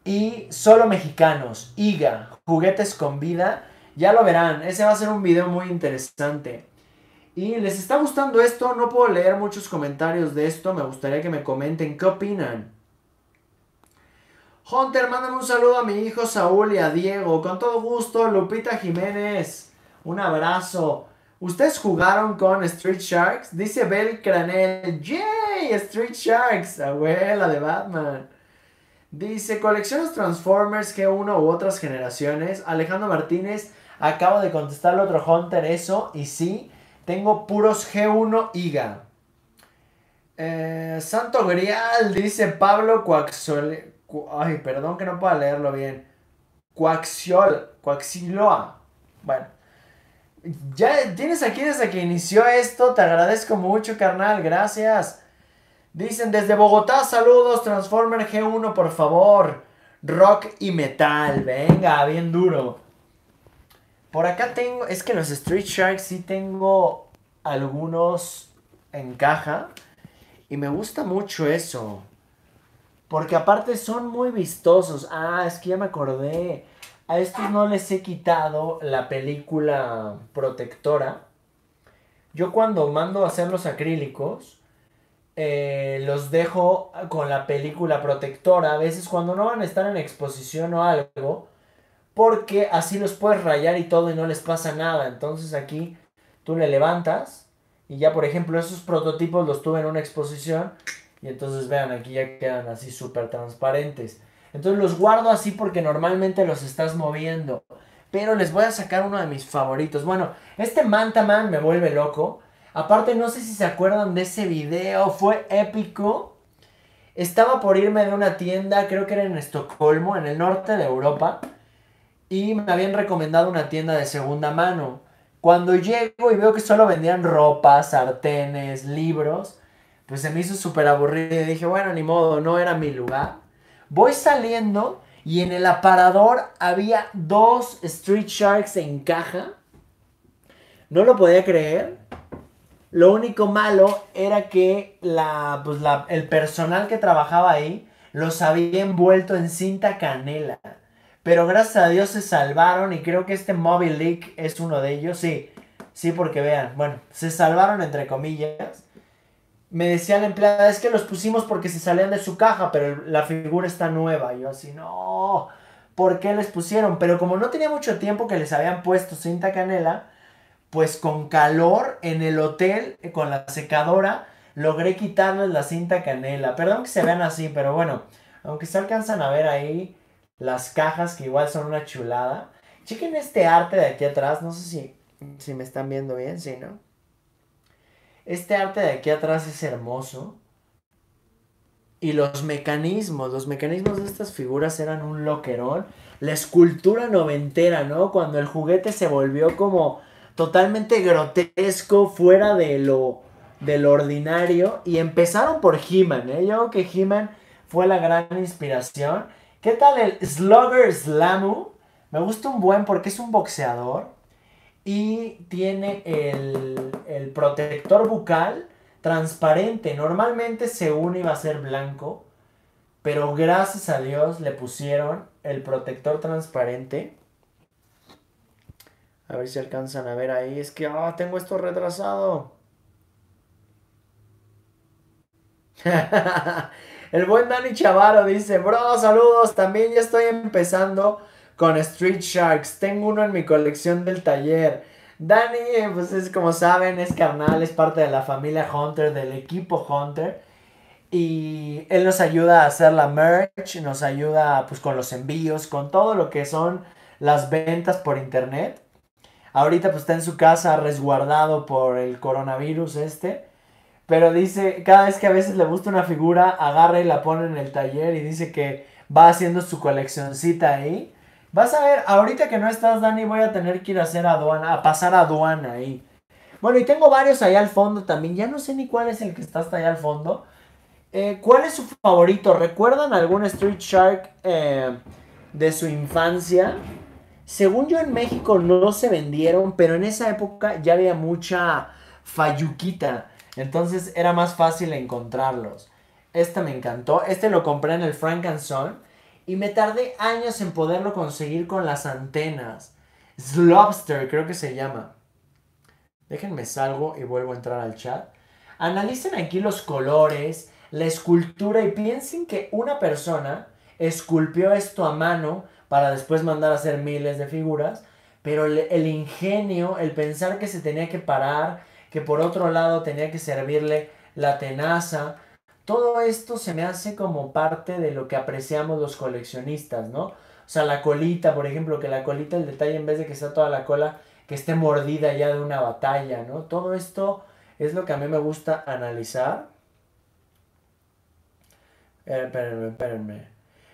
Y solo mexicanos. IGA. Juguetes con vida. Ya lo verán. Ese va a ser un video muy interesante. Y les está gustando esto. No puedo leer muchos comentarios de esto. Me gustaría que me comenten qué opinan. Hunter, mándame un saludo a mi hijo Saúl y a Diego. Con todo gusto, Lupita Jiménez. Un abrazo. ¿Ustedes jugaron con Street Sharks? Dice Bel Cranel. ¡Yay! Street Sharks. Abuela de Batman. Dice, ¿colecciones Transformers G1 u otras generaciones? Alejandro Martínez, acabo de contestarle otro Hunter eso. Y sí, tengo puros G1 IGA. Eh, Santo Grial, dice Pablo Coaxiol. Ay, perdón que no pueda leerlo bien. Coaxiol. Coaxiloa. Bueno. Ya tienes aquí desde que inició esto. Te agradezco mucho, carnal. Gracias. Dicen desde Bogotá, saludos. Transformer G1, por favor. Rock y metal. Venga, bien duro. Por acá tengo. Es que los Street Sharks sí tengo algunos en caja. Y me gusta mucho eso. Porque aparte son muy vistosos. Ah, es que ya me acordé. A estos no les he quitado la película protectora. Yo cuando mando a hacer los acrílicos, eh, los dejo con la película protectora. A veces cuando no van a estar en exposición o algo, porque así los puedes rayar y todo y no les pasa nada. Entonces aquí tú le levantas y ya por ejemplo esos prototipos los tuve en una exposición y entonces vean aquí ya quedan así súper transparentes. Entonces los guardo así porque normalmente los estás moviendo. Pero les voy a sacar uno de mis favoritos. Bueno, este Mantaman me vuelve loco. Aparte, no sé si se acuerdan de ese video. Fue épico. Estaba por irme de una tienda, creo que era en Estocolmo, en el norte de Europa. Y me habían recomendado una tienda de segunda mano. Cuando llego y veo que solo vendían ropa, sartenes, libros, pues se me hizo súper aburrido y dije, bueno, ni modo, no era mi lugar. Voy saliendo y en el aparador había dos Street Sharks en caja. No lo podía creer. Lo único malo era que la, pues el personal que trabajaba ahí los había envuelto en cinta canela. Pero gracias a Dios se salvaron y creo que este Mobile Leak es uno de ellos. Sí, sí, porque vean, bueno, se salvaron entre comillas. Me decía la empleada, es que los pusimos porque se salían de su caja, pero la figura está nueva. Y yo así, no, ¿por qué les pusieron? Pero como no tenía mucho tiempo que les habían puesto cinta canela, pues con calor en el hotel, eh, con la secadora, logré quitarles la cinta canela. Perdón que se vean así, pero bueno, aunque se alcanzan a ver ahí las cajas que igual son una chulada. Chequen este arte de aquí atrás, no sé si, si me están viendo bien, sí, ¿no? Este arte de aquí atrás es hermoso. Y los mecanismos, los mecanismos de estas figuras eran un loquerón. La escultura noventera, ¿no? Cuando el juguete se volvió como totalmente grotesco, fuera de lo, del ordinario. Y empezaron por He-Man, ¿eh? Yo creo que He-Man fue la gran inspiración. ¿Qué tal el Slugger Slamu? Me gusta un buen porque es un boxeador. Y tiene el, el protector bucal transparente. Normalmente según iba a ser blanco. Pero gracias a Dios le pusieron el protector transparente. A ver si alcanzan a ver ahí. Es que, ah, tengo esto retrasado. [laughs] [laughs] El buen Dani Chavaro dice, bro, saludos. También ya estoy empezando con Street Sharks. Tengo uno en mi colección del taller. Dani, pues es como saben, es carnal, es parte de la familia Hunter, del equipo Hunter. Y él nos ayuda a hacer la merch, nos ayuda pues con los envíos, con todo lo que son las ventas por internet. Ahorita pues está en su casa resguardado por el coronavirus este. Pero dice, cada vez que a veces le gusta una figura, agarra y la pone en el taller y dice que va haciendo su coleccioncita ahí. Vas a ver, ahorita que no estás, Dani, voy a tener que ir a hacer aduana, a pasar aduana ahí. Bueno, y tengo varios ahí al fondo también. Ya no sé ni cuál es el que está hasta allá al fondo. Eh, ¿Cuál es su favorito? ¿Recuerdan algún Street Shark eh, de su infancia? Según yo en México no se vendieron, pero en esa época ya había mucha fayuquita. Entonces era más fácil encontrarlos. Este me encantó. Este lo compré en el Frank Son. Y me tardé años en poderlo conseguir con las antenas. Slobster creo que se llama. Déjenme salgo y vuelvo a entrar al chat. Analicen aquí los colores, la escultura y piensen que una persona esculpió esto a mano para después mandar a hacer miles de figuras, pero el, ingenio, el pensar que se tenía que parar, que por otro lado tenía que servirle la tenaza, todo esto se me hace como parte de lo que apreciamos los coleccionistas, ¿no? O sea, la colita, por ejemplo, que la colita, el detalle en vez de que sea toda la cola, que esté mordida ya de una batalla, ¿no? Todo esto es lo que a mí me gusta analizar. Eh, espérenme, espérenme.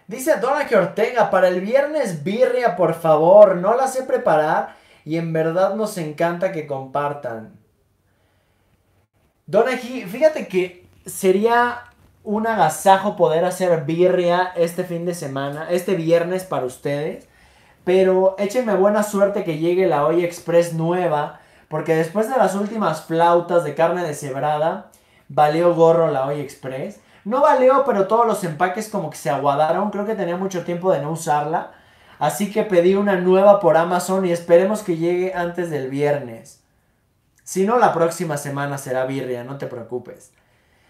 Dice Dona que Ortega, para el viernes birria, por favor, no la sé preparar y en verdad nos encanta que compartan. Dona fíjate que sería un agasajo poder hacer birria este fin de semana, este viernes para ustedes. Pero échenme buena suerte que llegue la olla express nueva, porque después de las últimas flautas de carne deshebrada, valió gorro la olla express. No valió, pero todos los empaques como que se aguadaron. Creo que tenía mucho tiempo de no usarla. Así que pedí una nueva por Amazon y esperemos que llegue antes del viernes. Si no, la próxima semana será birria, no te preocupes.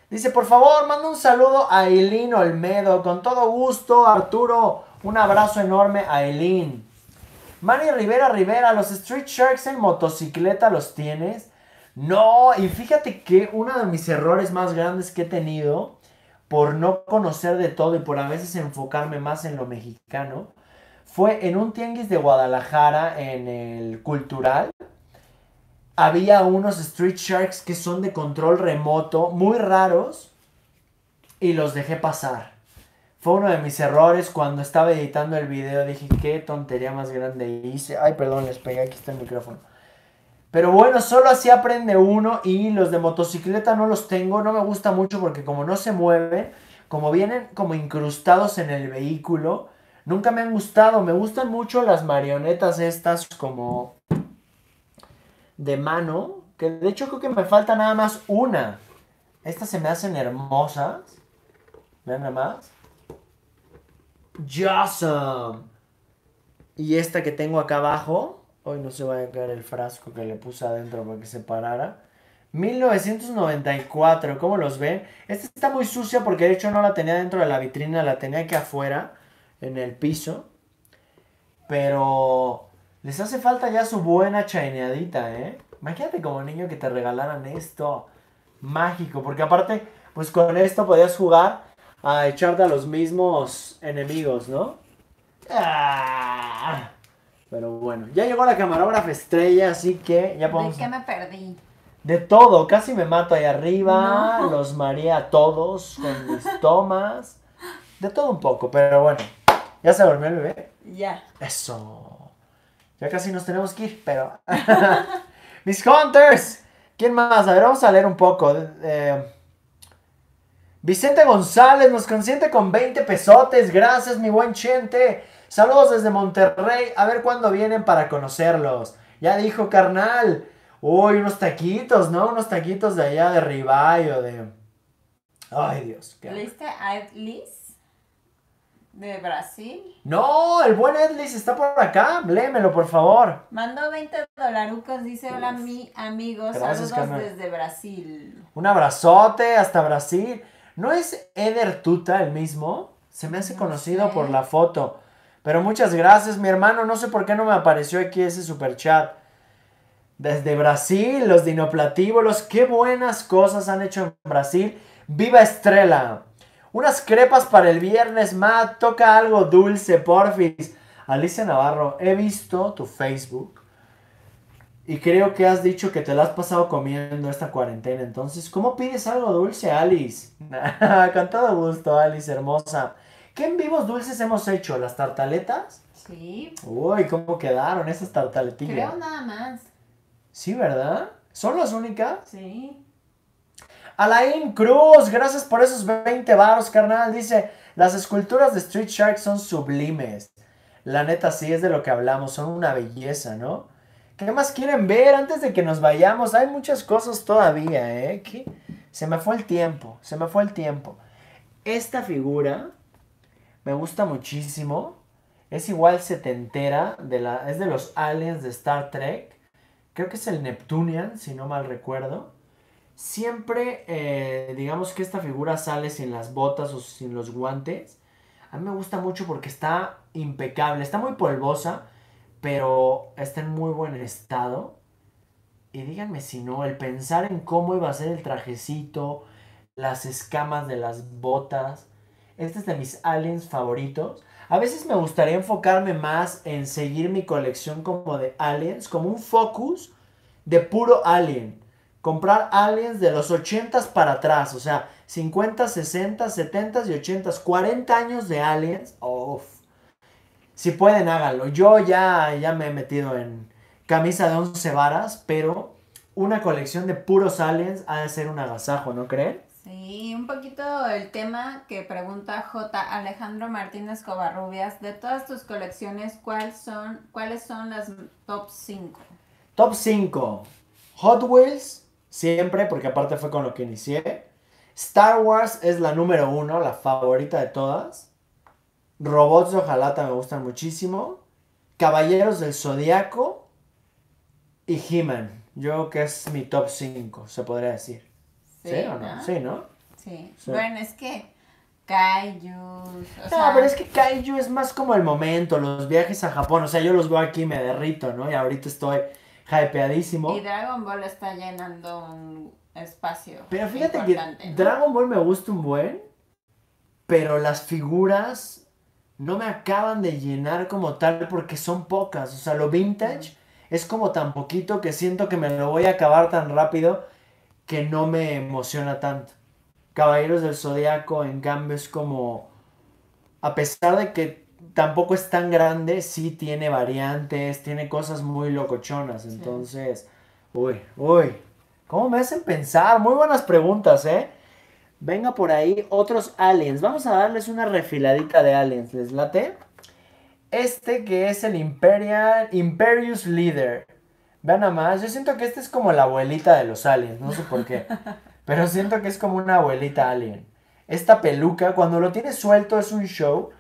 Dice, por favor, manda un saludo a Eileen Olmedo. Con todo gusto, Arturo. Un abrazo enorme a Eileen. Manny Rivera Rivera, los Street Sharks en motocicleta los tienes. No, y fíjate que uno de mis errores más grandes que he tenido por no conocer de todo y por a veces enfocarme más en lo mexicano, fue en un tianguis de Guadalajara, en el cultural. Había unos Street Sharks que son de control remoto, muy raros, y los dejé pasar. Fue uno de mis errores cuando estaba editando el video. Dije, qué tontería más grande hice. Ay, perdón, les pegué, aquí está el micrófono. Pero bueno, solo así aprende uno y los de motocicleta no los tengo. No me gusta mucho porque como no se mueven, como vienen como incrustados en el vehículo, nunca me han gustado. Me gustan mucho las marionetas estas como de mano. Que de hecho creo que me falta nada más una. Estas se me hacen hermosas. Vean nada más. Awesome. Y esta que tengo acá abajo. Hoy no se va a caer el frasco que le puse adentro para que se parara. 1994, ¿cómo los ven? Esta está muy sucia porque de hecho no la tenía dentro de la vitrina, la tenía aquí afuera, en el piso. Pero les hace falta ya su buena chaineadita, ¿eh? Imagínate como niño que te regalaran esto. Mágico, porque aparte, pues con esto podías jugar a echarte a los mismos enemigos, ¿no? Ah. Pero bueno, ya llegó la camarógrafa estrella, así que ya podemos... ¿De qué me perdí? De todo, casi me mato ahí arriba, los maría a todos con [laughs] mis tomas, de todo un poco, pero bueno, ya se durmió el bebé. Ya. Eso. Ya casi nos tenemos que ir, pero... [laughs] mis hunters. ¿Quién más? A ver, vamos a leer un poco. Eh, Vicente González nos consiente con 20 pesotes. Gracias, mi buen Chente. Saludos desde Monterrey. A ver cuándo vienen para conocerlos. Ya dijo, carnal. Uy, unos taquitos, ¿no? Unos taquitos de allá de ribeye o de... Ay, Dios. ¿Leíste a Edlis? De Brasil. No, el buen Edlis está por acá. Léemelo, por favor. Mandó 20 dolarucos, dice, hola mi amigos, Gracias, saludos carnal. desde Brasil. Un abrazote hasta Brasil. ¿No es Eder Tuta el mismo? Se me hace No conocido sé. por la foto. Pero muchas gracias, mi hermano. No sé por qué no me apareció aquí ese super chat. Desde Brasil, los dinoplatívolos. Qué buenas cosas han hecho en Brasil. ¡Viva Estrella! Unas crepas para el viernes, Matt. Toca algo dulce, porfis. Alicia Navarro, he visto tu Facebook. Y creo que has dicho que te la has pasado comiendo esta cuarentena. Entonces, ¿cómo pides algo dulce, Alice? [laughs] Con todo gusto, Alice, hermosa. ¿Qué en vivos dulces hemos hecho? ¿Las tartaletas? Sí, Uy, ¿cómo quedaron esas tartaletillas? creo nada más. Sí, ¿verdad? ¿Son las únicas? Sí. Alain Cruz, gracias por esos 20 varos, carnal. Dice, las esculturas de Street Shark son sublimes. La neta sí es de lo que hablamos, son una belleza, ¿no? ¿Qué más quieren ver antes de que nos vayamos? Hay muchas cosas todavía, ¿eh? Se me fue el tiempo, se me fue el tiempo. Esta figura me gusta muchísimo. Es igual setentera, de la, es de los aliens de Star Trek. Creo que es el Neptunian, si no mal recuerdo. Siempre, eh, digamos que esta figura sale sin las botas o sin los guantes. A mí me gusta mucho porque está impecable. Está muy polvosa, pero está en muy buen estado. Y díganme si no, el pensar en cómo iba a ser el trajecito, las escamas de las botas. Este es de mis aliens favoritos. A veces me gustaría enfocarme más en seguir mi colección como de aliens, como un focus de puro alien. Comprar aliens de los 80s para atrás, o sea, 50, 60, 70 y 80s, 40 años de aliens. Uf. Si pueden, háganlo. Yo ya, ya me he metido en camisa de 11 varas, pero una colección de puros aliens ha de ser un agasajo, ¿no creen? Sí, un poquito el tema que pregunta J. Alejandro Martínez Covarrubias. De todas tus colecciones, ¿cuál son, ¿cuáles son las top 5? Top 5. Hot Wheels, siempre, porque aparte fue con lo que inicié. Star Wars es la número uno, la favorita de todas. Robots de hojalata me gustan muchísimo. Caballeros del Zodiaco y He-Man. Yo creo que es mi top 5, se podría decir. ¿Sí, o no? Sí, ¿no? Sí. Sí. Bueno, es que Kaijus, o No, sea, pero es que Kaiju es más como el momento, los viajes a Japón. O sea, yo los veo aquí y me derrito, ¿no? Y ahorita estoy hypeadísimo. y Dragon Ball está llenando un espacio Pero fíjate importante, que ¿no? Dragon Ball me gusta un buen, pero las figuras no me acaban de llenar como tal porque son pocas. O sea, lo vintage es como tan poquito que siento que me lo voy a acabar tan rápido que no me emociona tanto. Caballeros del Zodiaco, en cambio, es como a pesar de que tampoco es tan grande, sí tiene variantes, tiene cosas muy locochonas. Entonces, uy, uy, ¿cómo me hacen pensar? Muy buenas preguntas, ¿eh? Venga por ahí otros aliens. Vamos a darles una refiladita de aliens. ¿Les late? Este que es el Imperial, Imperius Leader. Vean nada más, yo siento que este es como la abuelita de los aliens, no sé por qué. [laughs] pero siento que es como una abuelita alien. Esta peluca, cuando lo tiene suelto, es un show.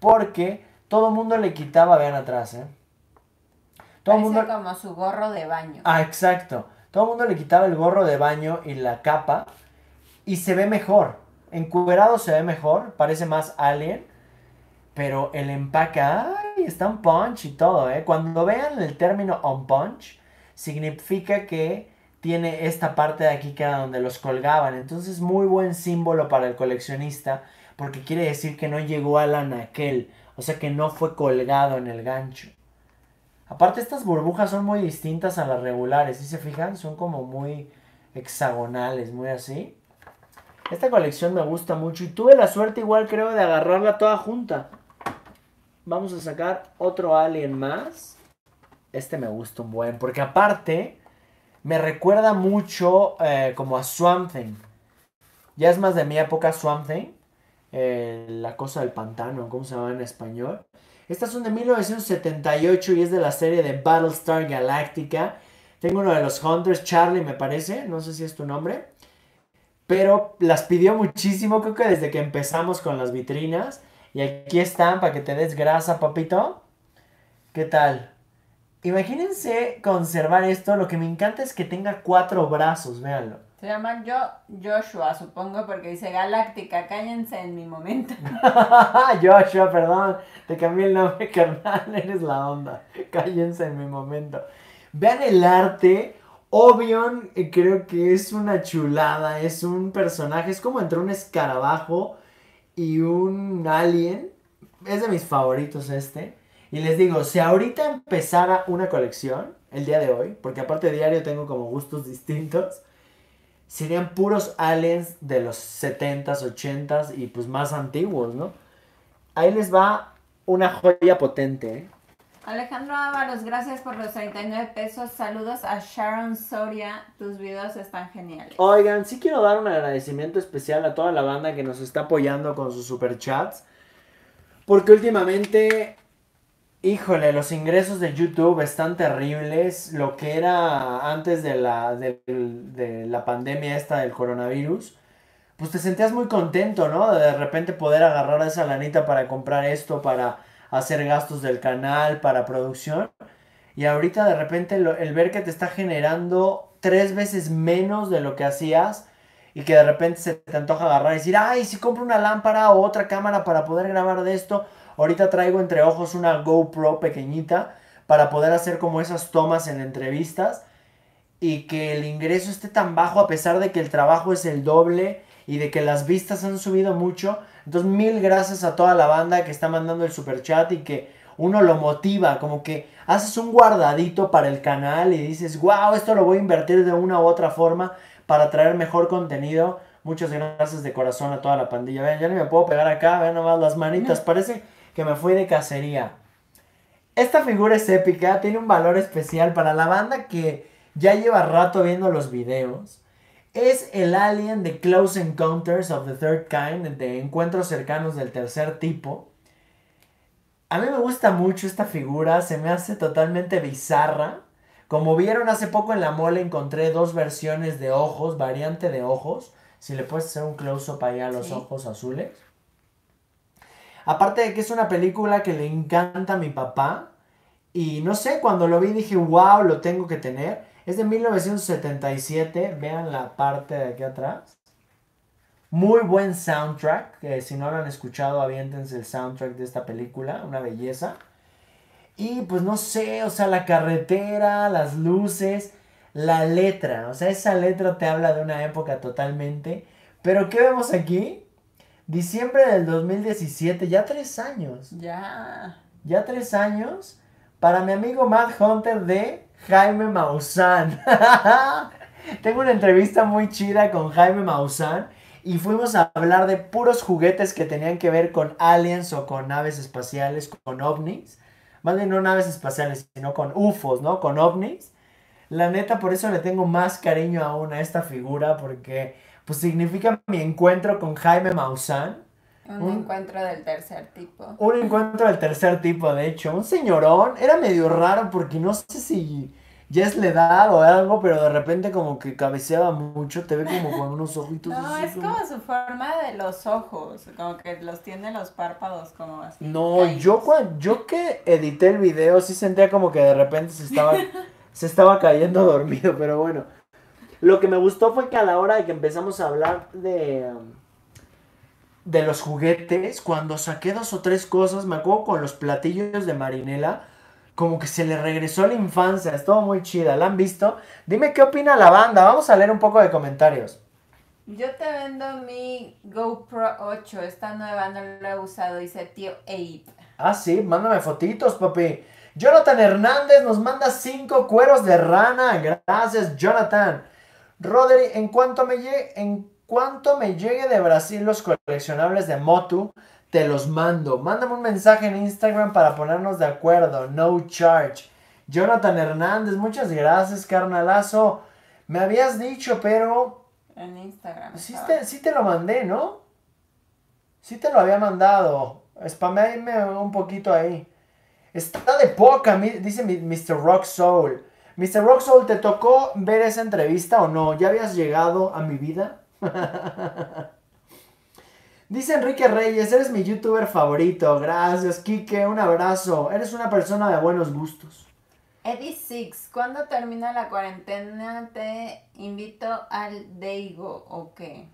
Porque todo el mundo le quitaba, vean atrás, ¿eh? Todo el mundo... como su gorro de baño. Ah, exacto. Todo el mundo le quitaba el gorro de baño y la capa. Y se ve mejor. Encuberado se ve mejor. Parece más alien. Pero el empaque, ay, está un punch y todo, ¿eh? Cuando vean el término on punch, significa que tiene esta parte de aquí que era donde los colgaban. Entonces, muy buen símbolo para el coleccionista, porque quiere decir que no llegó al anaquel, o sea que no fue colgado en el gancho. Aparte, estas burbujas son muy distintas a las regulares, si se fijan, son como muy hexagonales, muy así. Esta colección me gusta mucho y tuve la suerte igual creo de agarrarla toda junta. Vamos a sacar otro alien más. Este me gusta un buen, porque aparte me recuerda mucho eh, como a Swamp Thing. Ya es más de mi época Swamp Thing. Eh, la cosa del pantano, ¿cómo se llama en español? Estas son de 1978 y es de la serie de Battlestar Galactica. Tengo uno de los Hunters, Charlie me parece, no sé si es tu nombre. Pero las pidió muchísimo, creo que desde que empezamos con las vitrinas. Y aquí están para que te des grasa, papito. ¿Qué tal? Imagínense conservar esto. Lo que me encanta es que tenga cuatro brazos, véanlo. Se llama yo Joshua, supongo, porque dice Galáctica, cállense en mi momento. [laughs] Joshua, perdón, te cambié el nombre, [laughs] carnal, eres la onda. Cállense en mi momento. Vean el arte. Obion eh, creo que es una chulada, es un personaje, es como entre un escarabajo y un alien. Es de mis favoritos este. Y les digo, si ahorita empezara una colección, el día de hoy, porque aparte diario tengo como gustos distintos, serían puros aliens de los 70s, 80s y pues más antiguos, ¿no? Ahí les va una joya potente, ¿eh? Alejandro Ábalos, gracias por los 39 pesos. Saludos a Sharon Soria. Tus videos están geniales. Oigan, sí quiero dar un agradecimiento especial a toda la banda que nos está apoyando con sus superchats. Porque últimamente Híjole, los ingresos de YouTube están terribles. Lo que era antes de la, de, la pandemia esta del coronavirus, pues te sentías muy contento, ¿no? De repente poder agarrar esa lanita para comprar esto, para hacer gastos del canal, para producción. Y ahorita de repente el ver que te está generando tres veces menos de lo que hacías y que de repente se te antoja agarrar y decir, ay, si compro una lámpara o otra cámara para poder grabar de esto Ahorita traigo entre ojos una GoPro pequeñita para poder hacer como esas tomas en entrevistas y que el ingreso esté tan bajo a pesar de que el trabajo es el doble y de que las vistas han subido mucho. Entonces mil gracias a toda la banda que está mandando el super chat y que uno lo motiva, como que haces un guardadito para el canal y dices, wow, esto lo voy a invertir de una u otra forma para traer mejor contenido. Muchas gracias de corazón a toda la pandilla. Vean, ya ni me puedo pegar acá, vean nomás las manitas, parece que me fui de cacería. Esta figura es épica, tiene un valor especial para la banda que ya lleva rato viendo los videos. Es el alien de Close Encounters of the Third Kind, de encuentros cercanos del tercer tipo. A mí me gusta mucho esta figura, se me hace totalmente bizarra. Como vieron hace poco en la mole encontré dos versiones de ojos, variante de ojos. Si le puedes hacer un close-up ahí a los ojos azules. Aparte de que es una película que le encanta a mi papá. Y no sé, cuando lo vi dije, wow, lo tengo que tener. Es de 1977. Vean la parte de aquí atrás. Muy buen soundtrack. Que si no lo han escuchado, aviéntense el soundtrack de esta película. Una belleza. Y pues no sé, o sea, la carretera, las luces, la letra. O sea, esa letra te habla de una época totalmente. Pero ¿qué vemos aquí? Diciembre del 2017, ya tres años. Ya. Ya tres años. Para mi amigo Matt Hunter de Jaime Maussan. [laughs] Tengo una entrevista muy chida con Jaime Maussan. y fuimos a hablar de puros juguetes que tenían que ver con aliens o con naves espaciales, con ovnis. Más bien no naves espaciales, sino con UFOs, ¿no? Con ovnis. La neta, por eso le tengo más cariño aún a esta figura, porque pues significa mi encuentro con Jaime Maussan. Un, Un- encuentro del tercer tipo. Un encuentro del tercer tipo, de hecho. Un señorón. Era medio raro porque no sé si ya es la edad o algo, pero de repente como que cabeceaba mucho. Te ve como con unos ojitos [laughs] No, así es como- como su forma de los ojos, como que los tiene los párpados como así. No, caídos. yo, cua- yo que edité el video sí sentía como que de repente se estaba, [laughs] se estaba cayendo dormido, pero bueno. Lo que me gustó fue que a la hora de que empezamos a hablar de, um, de los juguetes, cuando saqué dos o tres cosas, me acuerdo con los platillos de Marinela, como que se le regresó la infancia, estuvo muy chida, ¿la han visto? Dime qué opina la banda, vamos a leer un poco de comentarios. Yo te vendo mi GoPro 8, esta nueva no la he usado, dice tío Abe. Ah, sí, mándame fotitos, papi. Jonathan Hernández nos manda cinco cueros de rana. Gracias, Jonathan. Rodri, en cuanto me llegue, en cuanto me llegue de Brasil los coleccionables de Motu, te los mando. Mándame un mensaje en Instagram para ponernos de acuerdo. No charge. Jonathan Hernández, muchas gracias, carnalazo. Me habías dicho, pero En Instagram. Sí te, sí te lo mandé, ¿no? Sí te lo había mandado. Spameame un poquito ahí. Está de poca, dice Mr. Rock Soul. Mr. Soul, ¿te tocó ver esa entrevista o no? ¿Ya habías llegado a mi vida? [laughs] dice Enrique Reyes, eres mi youtuber favorito. Gracias, Kike, un abrazo. Eres una persona de buenos gustos. Eddie Six, ¿cuándo termina la cuarentena? Te invito al Deigo, ¿o qué?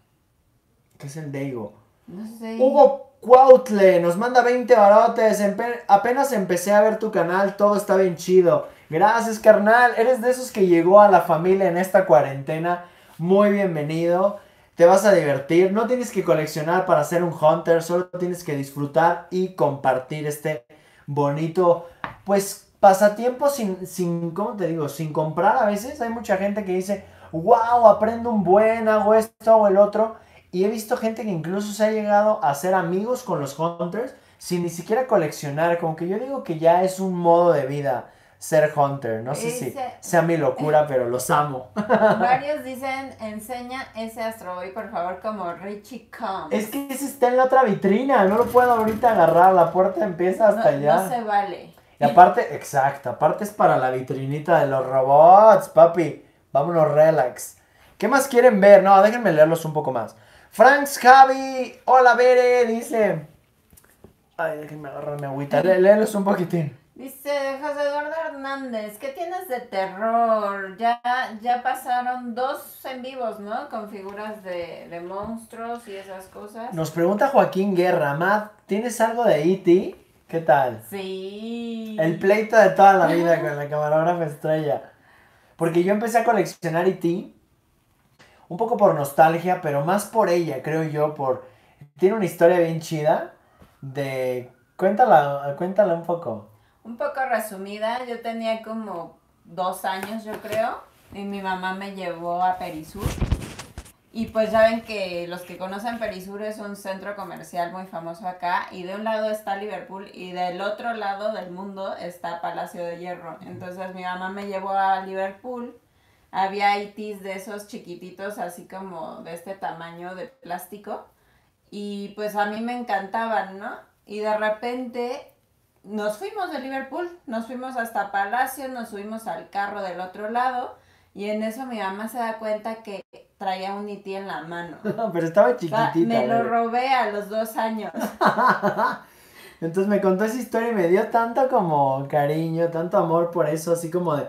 ¿Qué es el Deigo? No sé. Hugo Cuautle nos manda 20 barotes. Empe- apenas empecé a ver tu canal, todo está bien chido. Gracias, carnal. Eres de esos que llegó a la familia en esta cuarentena. Muy bienvenido. Te vas a divertir. No tienes que coleccionar para ser un hunter, solo tienes que disfrutar y compartir este bonito, pues, pasatiempo sin, sin, ¿cómo te digo? Sin comprar a veces. Hay mucha gente que dice, wow, aprendo un buen, hago esto o el otro. Y he visto gente que incluso se ha llegado a ser amigos con los hunters sin ni siquiera coleccionar. Como que yo digo que ya es un modo de vida ser hunter. No sé si sea mi locura, pero los amo. [laughs] Varios [laughs] dicen, enseña ese Astro Boy, por favor, como Richie Combs. Es que ese está en la otra vitrina. No lo puedo ahorita agarrar. La puerta empieza hasta no, allá. no se vale. Y aparte, exacto, aparte es para la vitrinita de los robots, papi. Vámonos, relax. ¿Qué más quieren ver? No, déjenme leerlos un poco más. Franks Javi, hola Bere, dice. Ay, déjenme agarrar mi agüita. Lé- Léelos un poquitín. Dice José Eduardo Hernández, ¿qué tienes de terror? Ya, ya pasaron dos en vivos, ¿no? Con figuras de, de monstruos y esas cosas. Nos pregunta Joaquín Guerra, Matt, ¿tienes algo de E.T.? ¿Qué tal? Sí. El pleito de toda la vida con la camarógrafa estrella. Porque yo empecé a coleccionar E.T. Un poco por nostalgia, pero más por ella, creo yo, por... Tiene una historia bien chida de... Cuéntala, cuéntala un poco. Un poco resumida, yo tenía como dos años, yo creo, y mi mamá me llevó a Perisur. Y pues ya ven que los que conocen Perisur es un centro comercial muy famoso acá, y de un lado está Liverpool y del otro lado del mundo está Palacio de Hierro. Entonces mi mamá me llevó a Liverpool, había ITs de esos chiquititos, así como de este tamaño de plástico, y pues a mí me encantaban, ¿no? Y de repente nos fuimos de Liverpool, nos fuimos hasta Palacio, nos subimos al carro del otro lado y en eso mi mamá se da cuenta que traía un IT en la mano. [laughs] pero estaba chiquitita. me lo robé a los dos años. [laughs] Entonces me contó esa historia y me dio tanto como cariño, tanto amor por eso, así como de...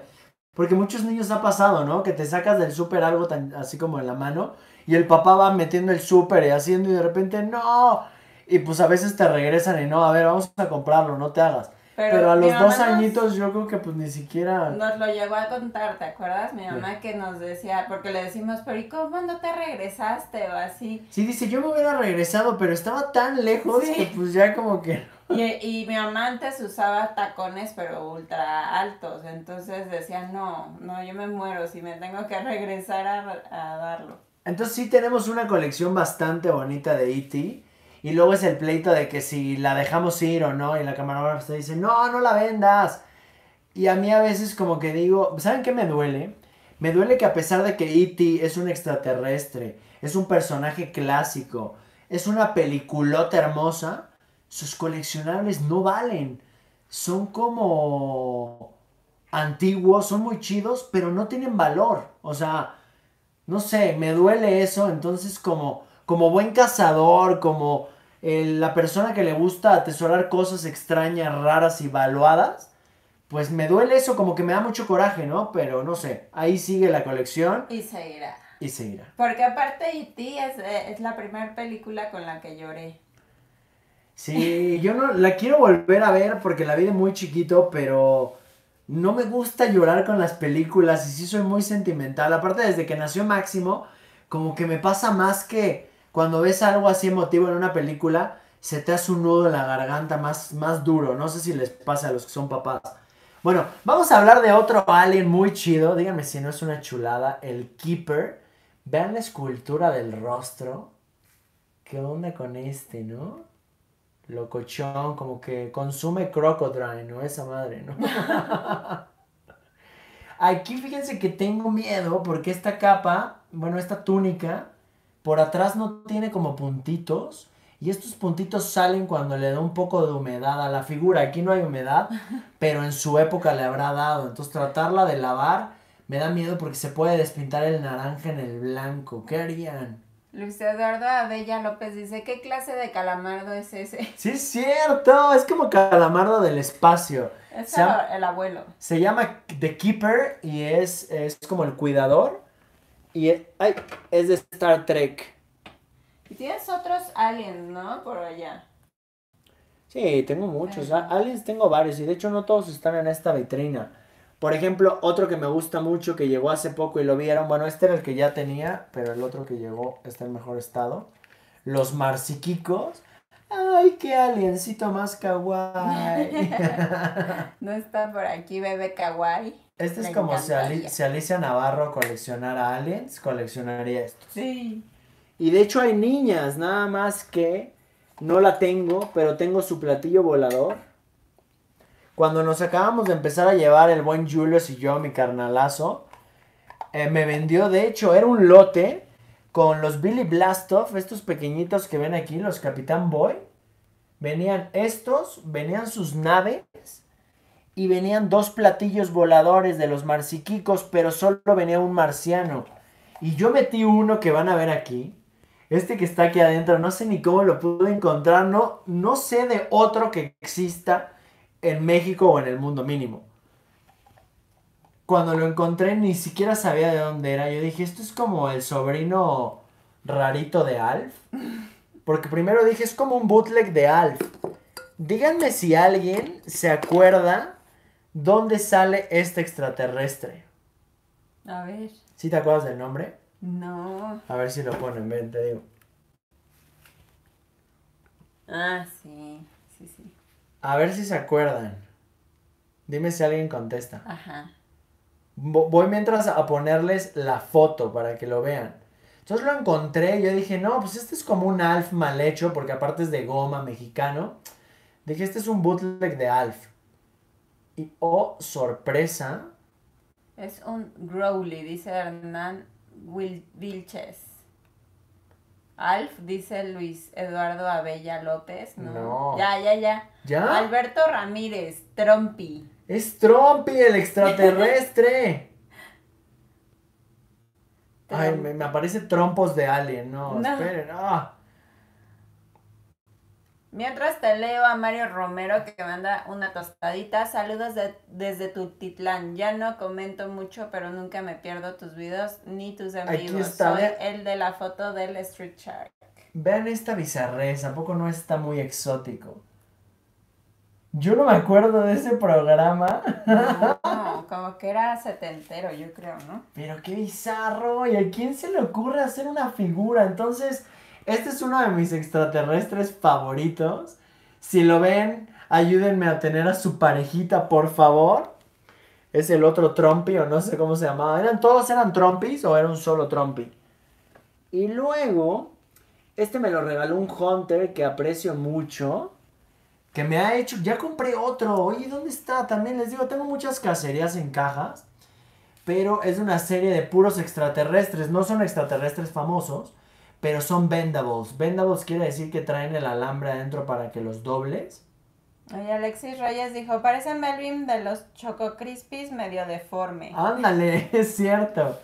Porque muchos niños ha pasado, ¿no? Que te sacas del súper algo tan, así como en la mano y el papá va metiendo el súper y haciendo y de repente no. Y pues a veces te regresan y no, a ver, vamos a comprarlo, no te hagas. Pero, a mi los dos añitos yo creo que pues ni siquiera... Nos lo llegó a contar, ¿te acuerdas? Mi mamá que nos decía, porque le decimos, pero ¿y cómo no te regresaste? O así. Sí, dice, yo me hubiera regresado, pero estaba tan lejos Sí. que pues ya como que... [laughs] Y, y mi mamá antes usaba tacones, pero ultra altos. Entonces decía, no, no, yo me muero si me tengo que regresar a, a darlo. Entonces sí tenemos una colección bastante bonita de E.T. Y luego es el pleito de que si la dejamos ir o no. Y la camarógrafa dice, no, no la vendas. Y a mí a veces como que digo, ¿saben qué me duele? Me duele que a pesar de que E.T. es un extraterrestre, es un personaje clásico, es una peliculota hermosa, sus coleccionables no valen. Son como antiguos, son muy chidos, pero no tienen valor. O sea, no sé, me duele eso. Entonces, como, como buen cazador, como eh, la persona que le gusta atesorar cosas extrañas, raras y valuadas, pues me duele eso, como que me da mucho coraje, ¿no? Pero no sé, ahí sigue la colección. Y se irá. Y se irá. Porque aparte E.T. Es, es la primera película con la que lloré. Sí, yo no la quiero volver a ver porque la vi de muy chiquito, pero no me gusta llorar con las películas y sí soy muy sentimental. Aparte, desde que nació Máximo, como que me pasa más que cuando ves algo así emotivo en una película, se te hace un nudo en la garganta más, más duro. No sé si les pasa a los que son papás. Bueno, vamos a hablar de otro alien muy chido. Díganme si no es una chulada. El Keeper. Vean la escultura del rostro. ¿Qué onda con este, no? Locochón, como que consume Crocodile, ¿no? Esa madre, ¿no? [laughs] Aquí fíjense que tengo miedo porque esta capa, bueno, esta túnica, por atrás no tiene como puntitos. Y estos puntitos salen cuando le da un poco de humedad a la figura. Aquí no hay humedad, [laughs] pero en su época le habrá dado. Entonces tratarla de lavar me da miedo porque se puede despintar el naranja en el blanco. ¿Qué harían? Luis Eduardo Abella López dice, ¿qué clase de calamardo es ese? [laughs] Sí, es cierto. Es como calamardo del espacio. Es llama- el abuelo. Se llama The Keeper y es, es como el cuidador. Y es, ay, es de Star Trek. Y tienes otros aliens, ¿no? Por allá. Sí, tengo muchos. Aliens tengo varios y de hecho no todos están en esta vitrina. Por ejemplo, otro que me gusta mucho que llegó hace poco y lo vieron. Bueno, este era el que ya tenía, pero el otro que llegó está en mejor estado. Los marciquicos. Ay, qué aliencito más kawaii. [laughs] No está por aquí bebé kawaii. Este es como si, Ali- si Alicia Navarro coleccionara aliens, coleccionaría esto. Sí. Y de hecho hay niñas, nada más que no la tengo, pero tengo su platillo volador. Cuando nos acabamos de empezar a llevar el buen Julius y yo, mi carnalazo, eh, me vendió, de hecho, era un lote con los Billy Blastoff, estos pequeñitos que ven aquí, los Capitán Boy. Venían estos, venían sus naves y venían dos platillos voladores de los marciquicos, pero solo venía un marciano. Y yo metí uno que van a ver aquí. Este que está aquí adentro, no sé ni cómo lo pude encontrar. No, no sé de otro que exista en México o en el mundo mínimo. Cuando lo encontré ni siquiera sabía de dónde era. Yo dije, esto es como el sobrino rarito de Alf. Porque primero dije, es como un bootleg de Alf. Díganme si alguien se acuerda dónde sale este extraterrestre. A ver. ¿Sí te acuerdas del nombre? No. A ver si lo ponen, ven, te digo. Ah, sí. Sí, sí. A ver si se acuerdan. Dime si alguien contesta. Ajá. Vo- Voy mientras a ponerles la foto para que lo vean. Entonces lo encontré y yo dije, no, pues este es como un Alf mal hecho, porque aparte es de goma mexicano. Dije, este es un bootleg de Alf. Y oh, sorpresa. Es un Growly, dice Hernán Vilches. Alf, dice Luis Eduardo Abella López. No. No. Ya, ya, ya. ¿Ya? Alberto Ramírez, Trompi. Es Trumpy, el extraterrestre. [laughs] Ay, me, me aparece trompos de alien. No, No. esperen. ah. Mientras te leo a Mario Romero que manda una tostadita. Saludos de- desde Tutitlán. Ya no comento mucho, pero nunca me pierdo tus videos ni tus está, Soy el de la foto del Street Shark. Vean esta bizarrez, ¿a poco no está muy exótico? Yo no me acuerdo de ese programa, No, como que era setentero, yo creo, ¿no? pero qué bizarro. ¿Y a quién se le ocurre hacer una figura? Entonces, este es uno de mis extraterrestres favoritos. Si lo ven, ayúdenme a tener a su parejita, por favor. Es el otro Trumpy o no sé cómo se llamaba. ¿Eran todos eran Trumpis o era un solo Trumpy? Y luego, este me lo regaló un Hunter que aprecio mucho. Que me ha hecho, ya compré otro. Oye, ¿dónde está? También les digo, tengo muchas cacerías en cajas. Pero es una serie de puros extraterrestres. No son extraterrestres famosos, pero son vendables. Vendables quiere decir que traen el alambre adentro para que los dobles. Oye, Alexis Reyes dijo, parece Melvin de los Choco Crispies medio deforme. Ándale, [laughs] es cierto.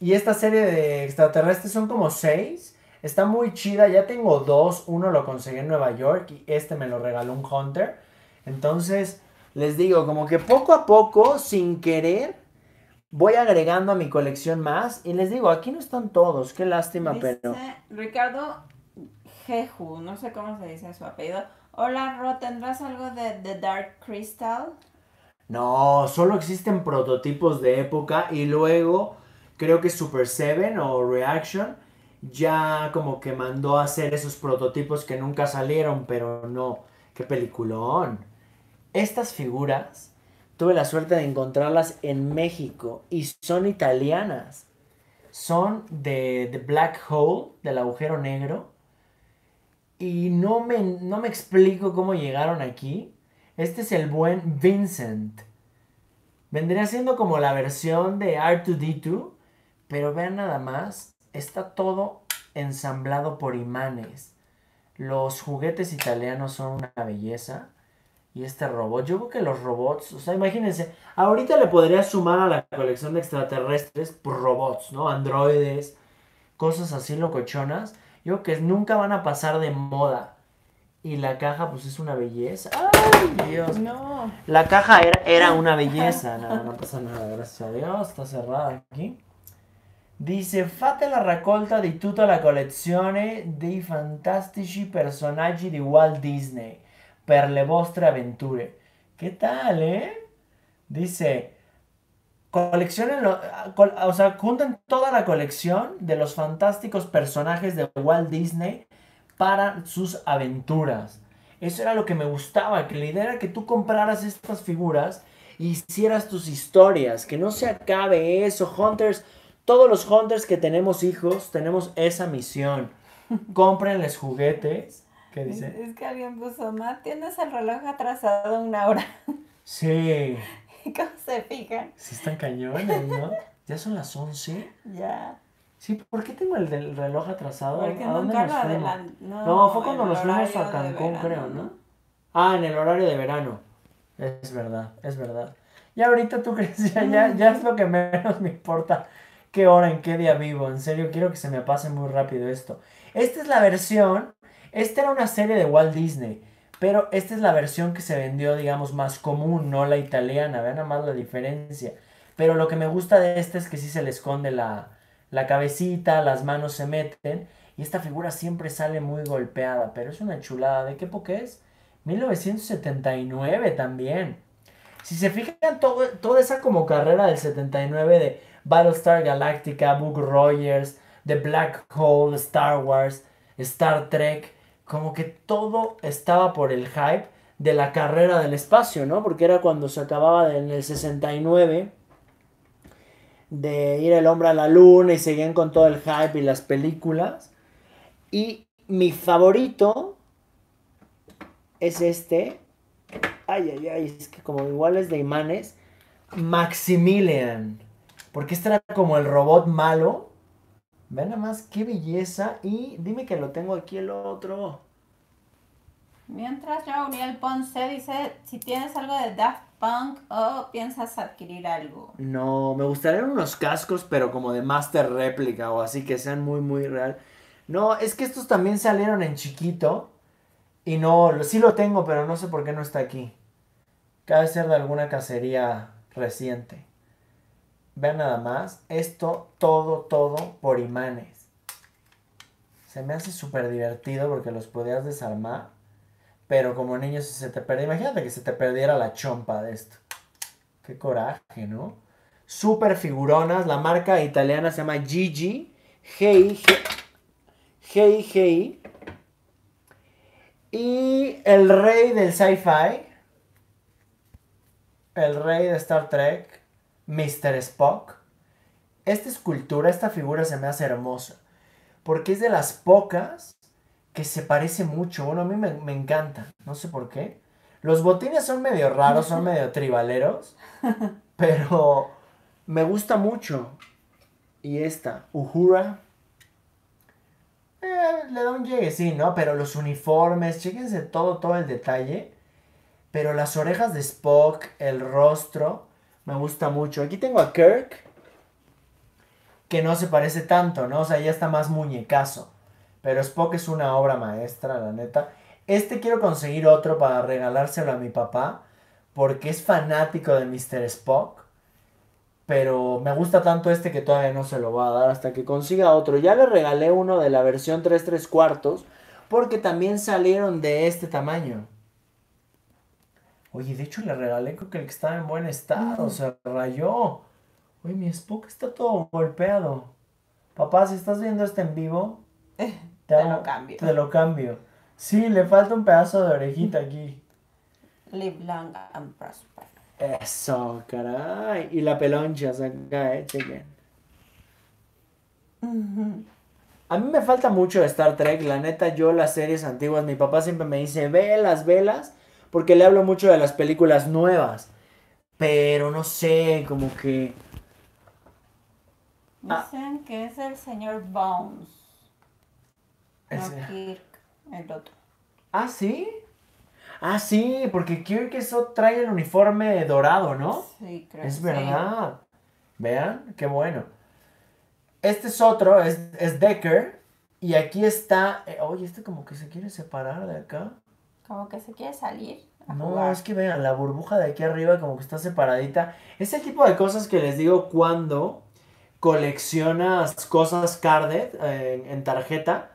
Y esta serie de extraterrestres son como seis. Está muy chida, ya tengo dos. Uno lo conseguí en Nueva York y este me lo regaló un Hunter. Entonces, les digo, como que poco a poco, sin querer, voy agregando a mi colección más. Y les digo, aquí no están todos, qué lástima, Dice pero... Ricardo Jeju, no sé cómo se dice su apellido. Hola, Ro, ¿tendrás algo de The Dark Crystal? No, solo existen prototipos de época y luego creo que Super 7 o Reaction ya como que mandó a hacer esos prototipos que nunca salieron, pero no, qué peliculón. Estas figuras tuve la suerte de encontrarlas en México y son italianas. Son de The Black Hole, del agujero negro. Y no me, no me explico cómo llegaron aquí. Este es el buen Vincent. Vendría siendo como la versión de R2D2, pero vean nada más, está todo ensamblado por imanes. Los juguetes italianos son una belleza. Y este robot, yo creo que los robots, o sea, imagínense, ahorita le podría sumar a la colección de extraterrestres por robots, ¿no? Androides, cosas así locochonas. Yo creo que nunca van a pasar de moda. Y la caja, pues es una belleza. ¡Ay, Dios! No. La caja era, era [laughs] una belleza. No, no pasa nada, gracias a Dios. Está cerrada aquí. Dice, fate la raccolta di tutta la collezione dei fantastici personaggi di Walt Disney per le vostre avventure. ¿Qué tal, eh? Dice, coleccionen, lo- col- o sea, junten toda la colección de los fantásticos personajes de Walt Disney para sus aventuras. Eso era lo que me gustaba, que la idea era que tú compraras estas figuras y hicieras tus historias, que no se acabe eso, Hunters. Todos los Hunters que tenemos hijos tenemos esa misión. [laughs] Cómprenles juguetes. ¿Qué dice? es que alguien puso, Matt, tienes el reloj atrasado una hora. [laughs] Sí, ¿Cómo se fijan? sí están cañones, ¿no? Ya son las 11. Ya. Sí, ¿por qué tengo el del reloj atrasado? Porque ¿A dónde nos fuimos? No, No, fue cuando nos fuimos a Cancún, verano, creo, ¿no? Ah, en el horario de verano. Es verdad, es verdad. Y ahorita tú crees, [laughs] ya, ya, ya es lo que menos me importa qué hora, en qué día vivo. En serio, quiero que se me pase muy rápido esto. Esta es la versión, esta era una serie de Walt Disney, pero esta es la versión que se vendió, digamos, más común, no la italiana. Vean nada más la diferencia. Pero lo que me gusta de esta es que sí se le esconde la, la cabecita, las manos se meten. Y esta figura siempre sale muy golpeada, pero es una chulada. ¿De qué época es? 1979 también. Si se fijan, todo, toda esa como carrera del 79 de Battlestar Galactica, Book Rogers, The Black Hole, Star Wars, Star Trek, como que todo estaba por el hype de la carrera del espacio, ¿no? Porque era cuando se acababa en el 69 de ir el hombre a la luna y seguían con todo el hype y las películas. Y mi favorito es este. Ay, ay, ay, es que como igual es de imanes. Maximilian. Porque este era como el robot malo. Ven nada más qué belleza. Y dime que lo tengo aquí el otro. Mientras Uriel Ponce dice, si tienes algo de Daft Punk o piensas adquirir algo. No, me gustarían unos cascos, pero como de Master Réplica o así que sean muy, muy real. No, es que estos también salieron en chiquito. Y no, sí lo tengo, pero no sé por qué no está aquí. Cabe ser de alguna cacería reciente. Vean nada más. Esto, todo, todo por imanes. Se me hace súper divertido porque los podías desarmar. Pero como niño si se te perdía. Imagínate que se te perdiera la chompa de esto. Qué coraje, ¿no? Super figuronas. La marca italiana se llama Gigi. Hey, hey. Y el rey del sci-fi. El rey de Star Trek. Mr. Spock. Esta escultura, esta figura se me hace hermosa. porque es de las pocas que se parece mucho. Bueno, a mí me, me encanta, no sé por qué. Los botines son medio raros, son medio [laughs] tribaleros, pero me gusta mucho. Y esta, Uhura, eh, le da un llegue, sí, ¿no? Pero los uniformes, chéquense todo, todo el detalle. Pero las orejas de Spock, el rostro, me gusta mucho. Aquí tengo a Kirk, que no se parece tanto, ¿no? O sea, ya está más muñecazo. Pero Spock es una obra maestra, la neta. Este quiero conseguir otro para regalárselo a mi papá, porque es fanático de Mr. Spock. Pero me gusta tanto este que todavía no se lo va a dar hasta que consiga otro. Ya le regalé uno de la versión 3 3 cuartos, porque también salieron de este tamaño. Oye, de hecho le regalé creo que el que estaba en buen estado, se rayó. Oye, mi Spock está todo golpeado. Papá, si estás viendo este en vivo, [laughs] Te hago- lo cambio. Te lo cambio. Sí, le falta un pedazo de orejita aquí. Live long and prosper. Eso, caray. Y la peloncha acá, eh, chequen. A mí me falta mucho de Star Trek, la neta, yo las series antiguas, mi papá siempre me dice, velas, velas, porque le hablo mucho de las películas nuevas. Pero no sé, como que... Ah. Dicen que es el señor Bones. No Kirk, el otro. Ah, ¿sí? Ah, sí, porque Kirk eso trae el uniforme dorado, ¿no? Sí, creo Es que sí. verdad. Vean, qué bueno. Este es otro, es, es Decker. Y aquí está. eh, oye, este como que se quiere separar de acá. Como que se quiere salir a No, jugar. es que vean, la burbuja de aquí arriba como que está separadita. Ese tipo de cosas que les digo cuando coleccionas cosas carded eh, en tarjeta.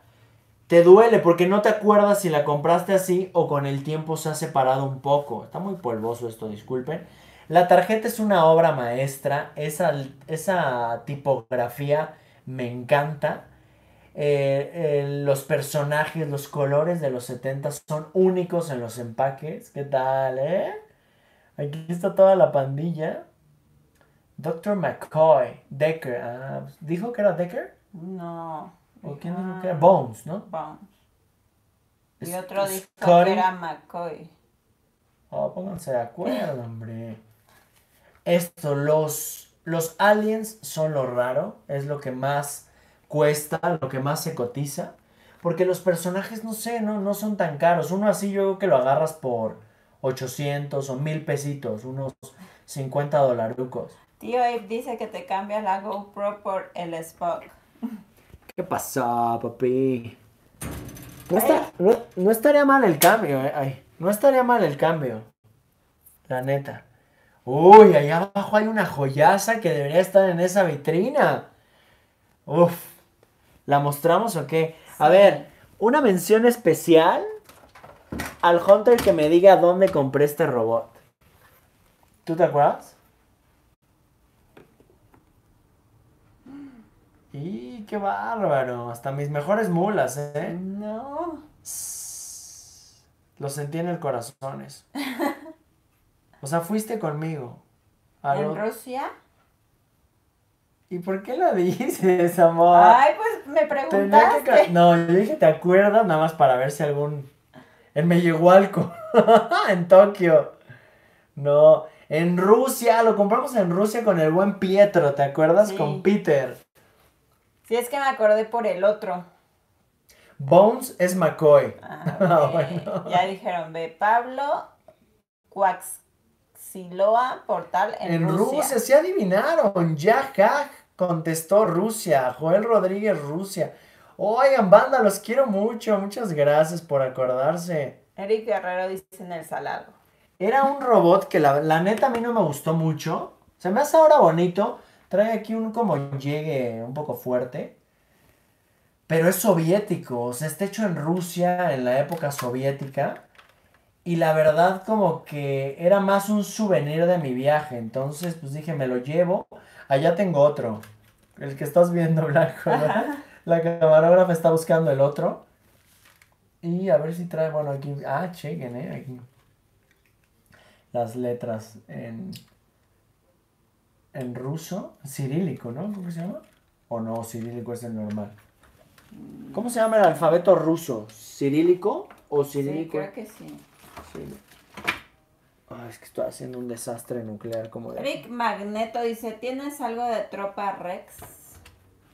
Te duele porque no te acuerdas si la compraste así o con el tiempo se ha separado un poco. Está muy polvoso esto, disculpen. La tarjeta es una obra maestra. Esa, esa tipografía me encanta. Eh, eh, los personajes, los colores de los 70 son únicos en los empaques. ¿Qué tal, eh? Aquí está toda la pandilla. Dr. McCoy, Decker. ah, ¿Dijo que era Decker? No. ¿O quién dijo Ah, que era? Bones, ¿no? Bones. Y otro dijo Scotty. que era McCoy. Oh, pónganse de acuerdo, hombre. Esto, los, los aliens son lo raro, es lo que más cuesta, lo que más se cotiza. Porque los personajes, no sé, no, no son tan caros. Uno así yo creo que lo agarras por 800 o 1000 pesitos, unos 50 dolarucos. Tío Abe dice que te cambias la GoPro por el Spock. ¿Qué pasó, papi? No, está- no- no estaría mal el cambio, eh. Ay, no estaría mal el cambio. La neta. Uy, allá abajo hay una joyaza que debería estar en esa vitrina. Uf. ¿La mostramos o qué? A ver, una mención especial al Hunter que me diga dónde compré este robot. ¿Tú te acuerdas? Y qué bárbaro. Hasta mis mejores mulas, ¿eh? No. Lo sentí en el corazón eso. [laughs] O sea, fuiste conmigo. ¿En Rusia? ¿Y por qué lo dices, amor? Ay, pues me que preguntaste. No, yo dije, ¿te acuerdas? Nada más para ver si algún... En Meyehualco. [laughs] en Tokio. No, en Rusia. Lo compramos en Rusia con el buen Pietro, ¿te acuerdas? Sí. Con Peter. Sí, es que me acordé por el otro. Bones es McCoy. Ah, [laughs] bueno. Ya dijeron, ve, Pablo Cuaxiloa Portal en, En Rusia. Rusia. se adivinaron. Yajaj contestó Rusia. Joel Rodríguez, Rusia. Oigan, banda, los quiero mucho. Muchas gracias por acordarse. Eric Guerrero dice en el salado. Era un robot que la, la neta a mí no me gustó mucho. Se me hace ahora bonito. Trae aquí un como llegue un poco fuerte. Pero es soviético. O sea, está hecho en Rusia en la época soviética. Y la verdad como que era más un souvenir de mi viaje. Entonces pues dije, me lo llevo. Allá tengo otro. El que estás viendo blanco. ¿verdad? La camarógrafa está buscando el otro. Y a ver si trae, bueno, aquí. Ah, chequen, eh. Aquí las letras en, en ruso, cirílico, ¿no? ¿Cómo se llama? O no, cirílico es el normal. ¿Cómo se llama el alfabeto ruso? ¿Cirílico o Sí, cirílico? creo que sí. Sí. Ay, es que estoy haciendo un desastre nuclear como de... Rick Magneto dice, ¿tienes algo de Tropa Rex?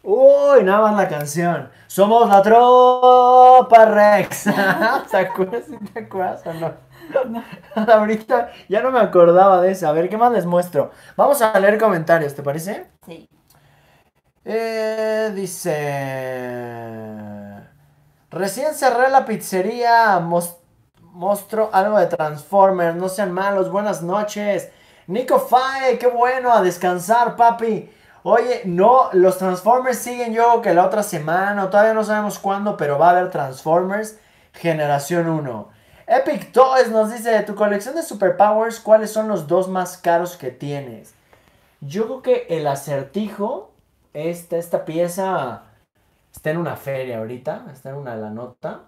Uy, nada más la canción. Somos la tropa Rex. [laughs] ¿Te acuerdas? ¿Sí ¿Te acuerdas o no? [laughs] Ahorita ya no me acordaba de esa. A ver, ¿qué más les muestro? Vamos a leer comentarios, ¿te parece? Sí. Eh, dice... Recién cerré la pizzería. Mos- Mostro algo de Transformers. No sean malos. Buenas noches. Nico Fae, qué bueno. A descansar, papi. Oye, no, los Transformers siguen yo creo que la otra semana. Todavía no sabemos cuándo, pero va a haber Transformers Generación 1. Epic Toys nos dice, de tu colección de Superpowers, ¿cuáles son los dos más caros que tienes? Yo creo que el acertijo, esta, esta pieza, está en una feria ahorita, está en una la nota.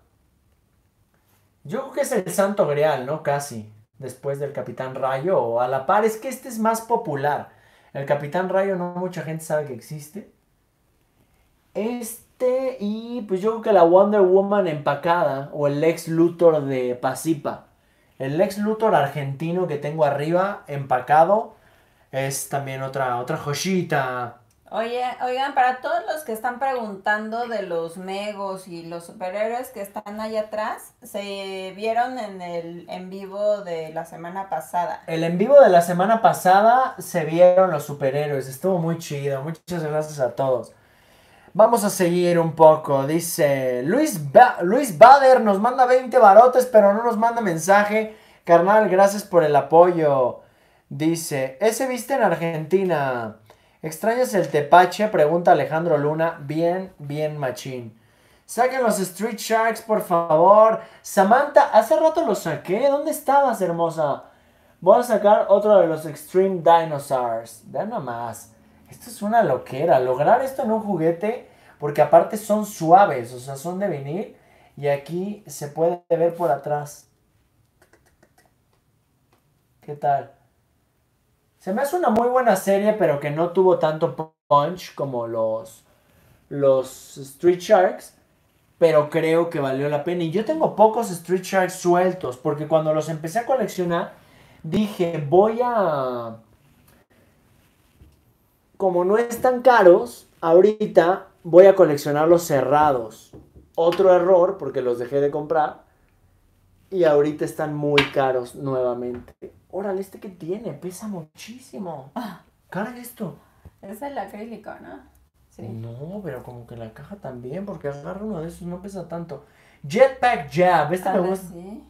Yo creo que es el Santo Grial, ¿no? Casi, después del Capitán Rayo, o a la par, es que este es más popular. El Capitán Rayo no mucha gente sabe que existe. Este y pues yo creo que la Wonder Woman empacada o el Lex Luthor de Pasipa. El Lex Luthor argentino que tengo arriba empacado es también otra otra joyita. Oye, oigan, para todos los que están preguntando de los megos y los superhéroes que están allá atrás, se vieron en el en vivo de la semana pasada. El en vivo de la semana pasada se vieron los superhéroes, estuvo muy chido, muchas gracias a todos. Vamos a seguir un poco, dice Luis, Luis Bader nos manda 20 barotes pero no nos manda mensaje. Carnal, gracias por el apoyo. Dice, ese viste en Argentina. ¿Extrañas el tepache? Pregunta Alejandro Luna. Bien, bien machín. Saquen los Street Sharks, por favor. Samantha, hace rato los saqué. ¿Dónde estabas, hermosa? Voy a sacar otro de los Extreme Dinosaurs. Vean nomás. Esto es una loquera. Lograr esto en un juguete, porque aparte son suaves, o sea, son de vinil. Y aquí se puede ver por atrás. ¿Qué tal? Se me hace una muy buena serie, pero que no tuvo tanto punch como los, los Street Sharks. Pero creo que valió la pena. Y yo tengo pocos Street Sharks sueltos, porque cuando los empecé a coleccionar, dije, voy a... Como no están caros, ahorita voy a coleccionarlos cerrados. Otro error, porque los dejé de comprar. Y ahorita están muy caros nuevamente. Órale, ¿este que tiene? Pesa muchísimo. Carga esto. Es el acrílico, ¿no? Sí. No, pero como que la caja también, porque agarra uno de esos, no pesa tanto. Jetpack Jab, este me gusta. sí.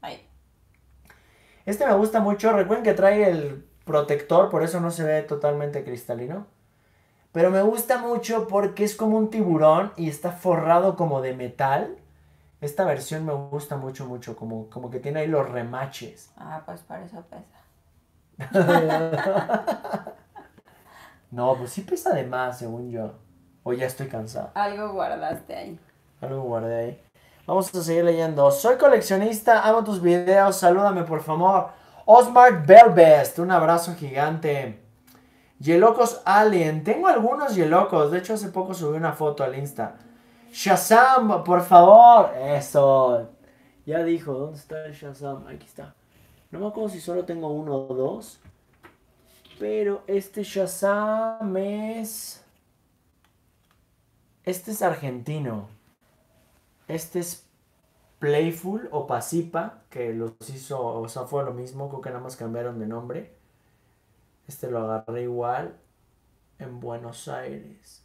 Ay, Este me gusta mucho. Recuerden que trae el protector, por eso no se ve totalmente cristalino. Pero me gusta mucho porque es como un tiburón y está forrado como de metal. Esta versión me gusta mucho, mucho. Como, como que tiene ahí los remaches. ah, pues por eso pesa. [laughs] No, pues sí pesa de más, según yo. O ya estoy cansado. Algo guardaste ahí. Algo guardé ahí. Vamos a seguir leyendo. Soy coleccionista, amo tus videos, salúdame por favor. Osmar Belbest, un abrazo gigante. Yelocos Alien, tengo algunos Yelocos, de hecho hace poco subí una foto al Insta. Shazam, por favor. Eso. Ya dijo, ¿dónde está el Shazam? Aquí está. No me acuerdo si solo tengo uno o dos. Pero este Shazam es... Este es argentino. Este es Playful o Pasipa, que los hizo, o sea, fue lo mismo, creo que nada más cambiaron de nombre. Este lo agarré igual en Buenos Aires.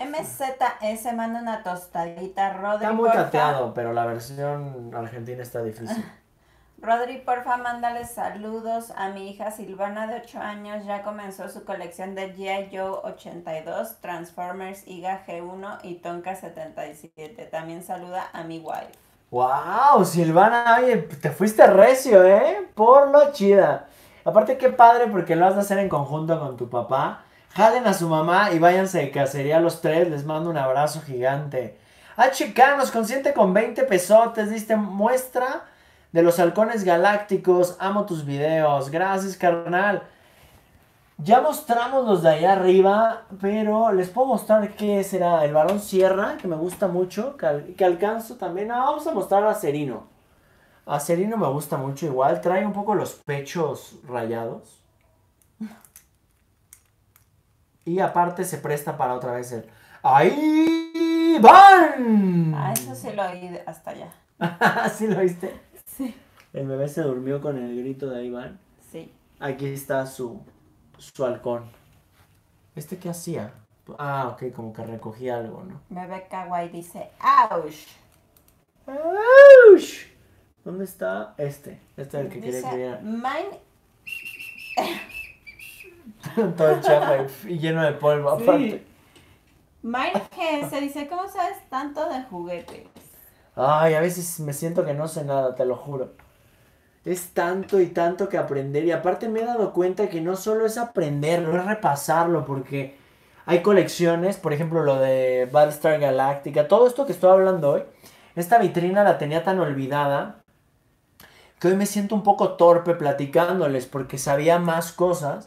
MZS manda una tostadita. Rodri, Está muy porfa. cateado, pero la versión argentina está difícil. [laughs] Rodri, porfa, mándale saludos a mi hija Silvana de 8 años. Ya comenzó su colección de G.I. Joe 82, Transformers, IGA G1 y Tonka 77. También saluda a mi wife. ¡Wow! Silvana, oye, te fuiste recio, ¿eh? Por lo chida. Aparte, qué padre porque lo vas a hacer en conjunto con tu papá. Jalen a su mamá y váyanse de cacería los tres. Les mando un abrazo gigante. HK nos consiente con 20 pesotes. Diste muestra de los halcones galácticos. Amo tus videos. Gracias, carnal. Ya mostramos los de allá arriba, pero les puedo mostrar qué será el varón sierra, que me gusta mucho, que, que alcanzo también. Ah, vamos a mostrar a Serino. A Serino me gusta mucho igual, trae un poco los pechos rayados. Y aparte se presta para otra vez el... ¡Ahí van! Ah, eso sí lo oí hasta allá. [laughs] ¿Sí lo viste? Sí. El bebé se durmió con el grito de ahí van. Sí. Aquí está su, su halcón. ¿Este qué hacía? Ah, ok, como que recogía algo, ¿no? Bebé Kawaii dice, ¡Auch! ¡Aush! ¿Dónde está este? Este es el que quería Dice, que viera. mine [laughs] [laughs] Todo chafa y, y lleno de polvo, Sí. aparte. Mine GS dice, ¿cómo sabes tanto de juguetes? Ay, a veces me siento que no sé nada, te lo juro. Es tanto y tanto que aprender. Y aparte me he dado cuenta que no solo es aprenderlo, es repasarlo. Porque hay colecciones, por ejemplo lo de Battlestar Galactica. Todo esto que estoy hablando hoy. Esta vitrina la tenía tan olvidada. Que hoy me siento un poco torpe platicándoles. Porque sabía más cosas.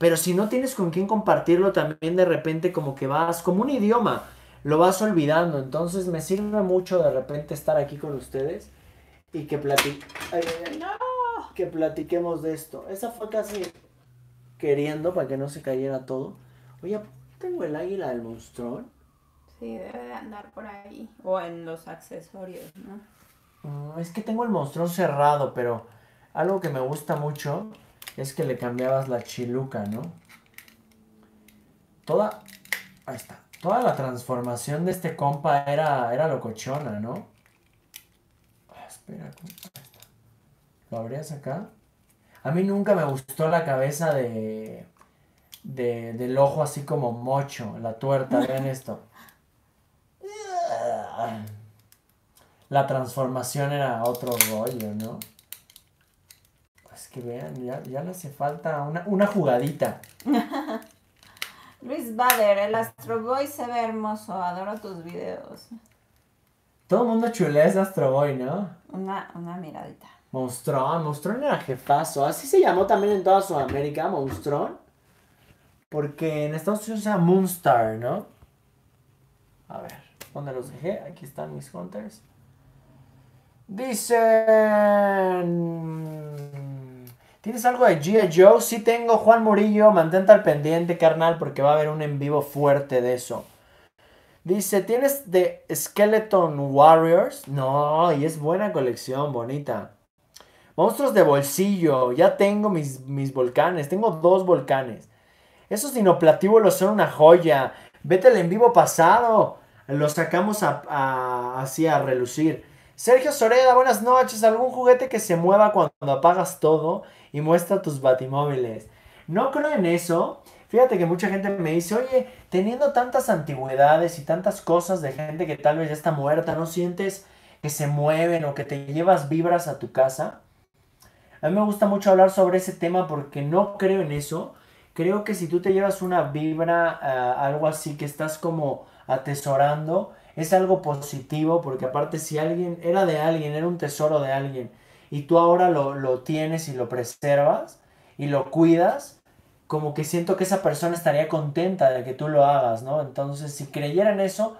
Pero si no tienes con quién compartirlo también de repente como que vas como un idioma lo vas olvidando. Entonces me sirve mucho de repente estar aquí con ustedes y que, plati- ay, ay, ay, que platiquemos de esto. Esa fue casi queriendo para que no se cayera todo. Oye, tengo el águila del monstruón. Sí, debe de andar por ahí. O en los accesorios, ¿no? Mm, es que tengo el monstruón cerrado, pero algo que me gusta mucho es que le cambiabas la chiluca, ¿no? Toda... Ahí está. Toda la transformación de este compa era, era locochona, ¿no? Ah, espera, ¿cómo- ahí está. ¿Lo abrías acá? A mí nunca me gustó la cabeza de, de del ojo así como mocho, la tuerta, [laughs] vean esto. La transformación era otro rollo, ¿no? Que vean, ya, ya le hace falta una, una jugadita. [laughs] Luis Bader, el Astro Boy se ve hermoso. Adoro tus videos. Todo el mundo chulea ese Astro Boy, ¿no? Una, una miradita. Monstrón, Monstrón era jefazo. Así se llamó también en toda Sudamérica, Monstrón. Porque en Estados Unidos se llama Moonstar, ¿no? A ver, ¿dónde los dejé? Aquí están mis hunters. Dicen... ¿Tienes algo de G.I. Joe? Sí tengo, Juan Murillo. Mantente al pendiente, carnal, porque va a haber un en vivo fuerte de eso. Dice, ¿tienes de Skeleton Warriors? No, y es buena colección, bonita. Monstruos de bolsillo. Ya tengo mis, mis volcanes. Tengo dos volcanes. Esos dinoplatíbulos son una joya. Vete al en vivo pasado. Los sacamos a, así a relucir. Sergio Soreda, buenas noches. ¿Algún juguete que se mueva cuando apagas todo y muestra tus batimóviles? No creo en eso. Fíjate que mucha gente me dice, oye, teniendo tantas antigüedades y tantas cosas de gente que tal vez ya está muerta, ¿no sientes que se mueven o que te llevas vibras a tu casa? A mí me gusta mucho hablar sobre ese tema porque no creo en eso. Creo que si tú te llevas una vibra, ah, algo así que estás como atesorando, es algo positivo porque aparte si alguien era de alguien, era un tesoro de alguien y tú ahora lo, lo tienes y lo preservas y lo cuidas, como que siento que esa persona estaría contenta de que tú lo hagas, ¿no? Entonces si creyera en eso,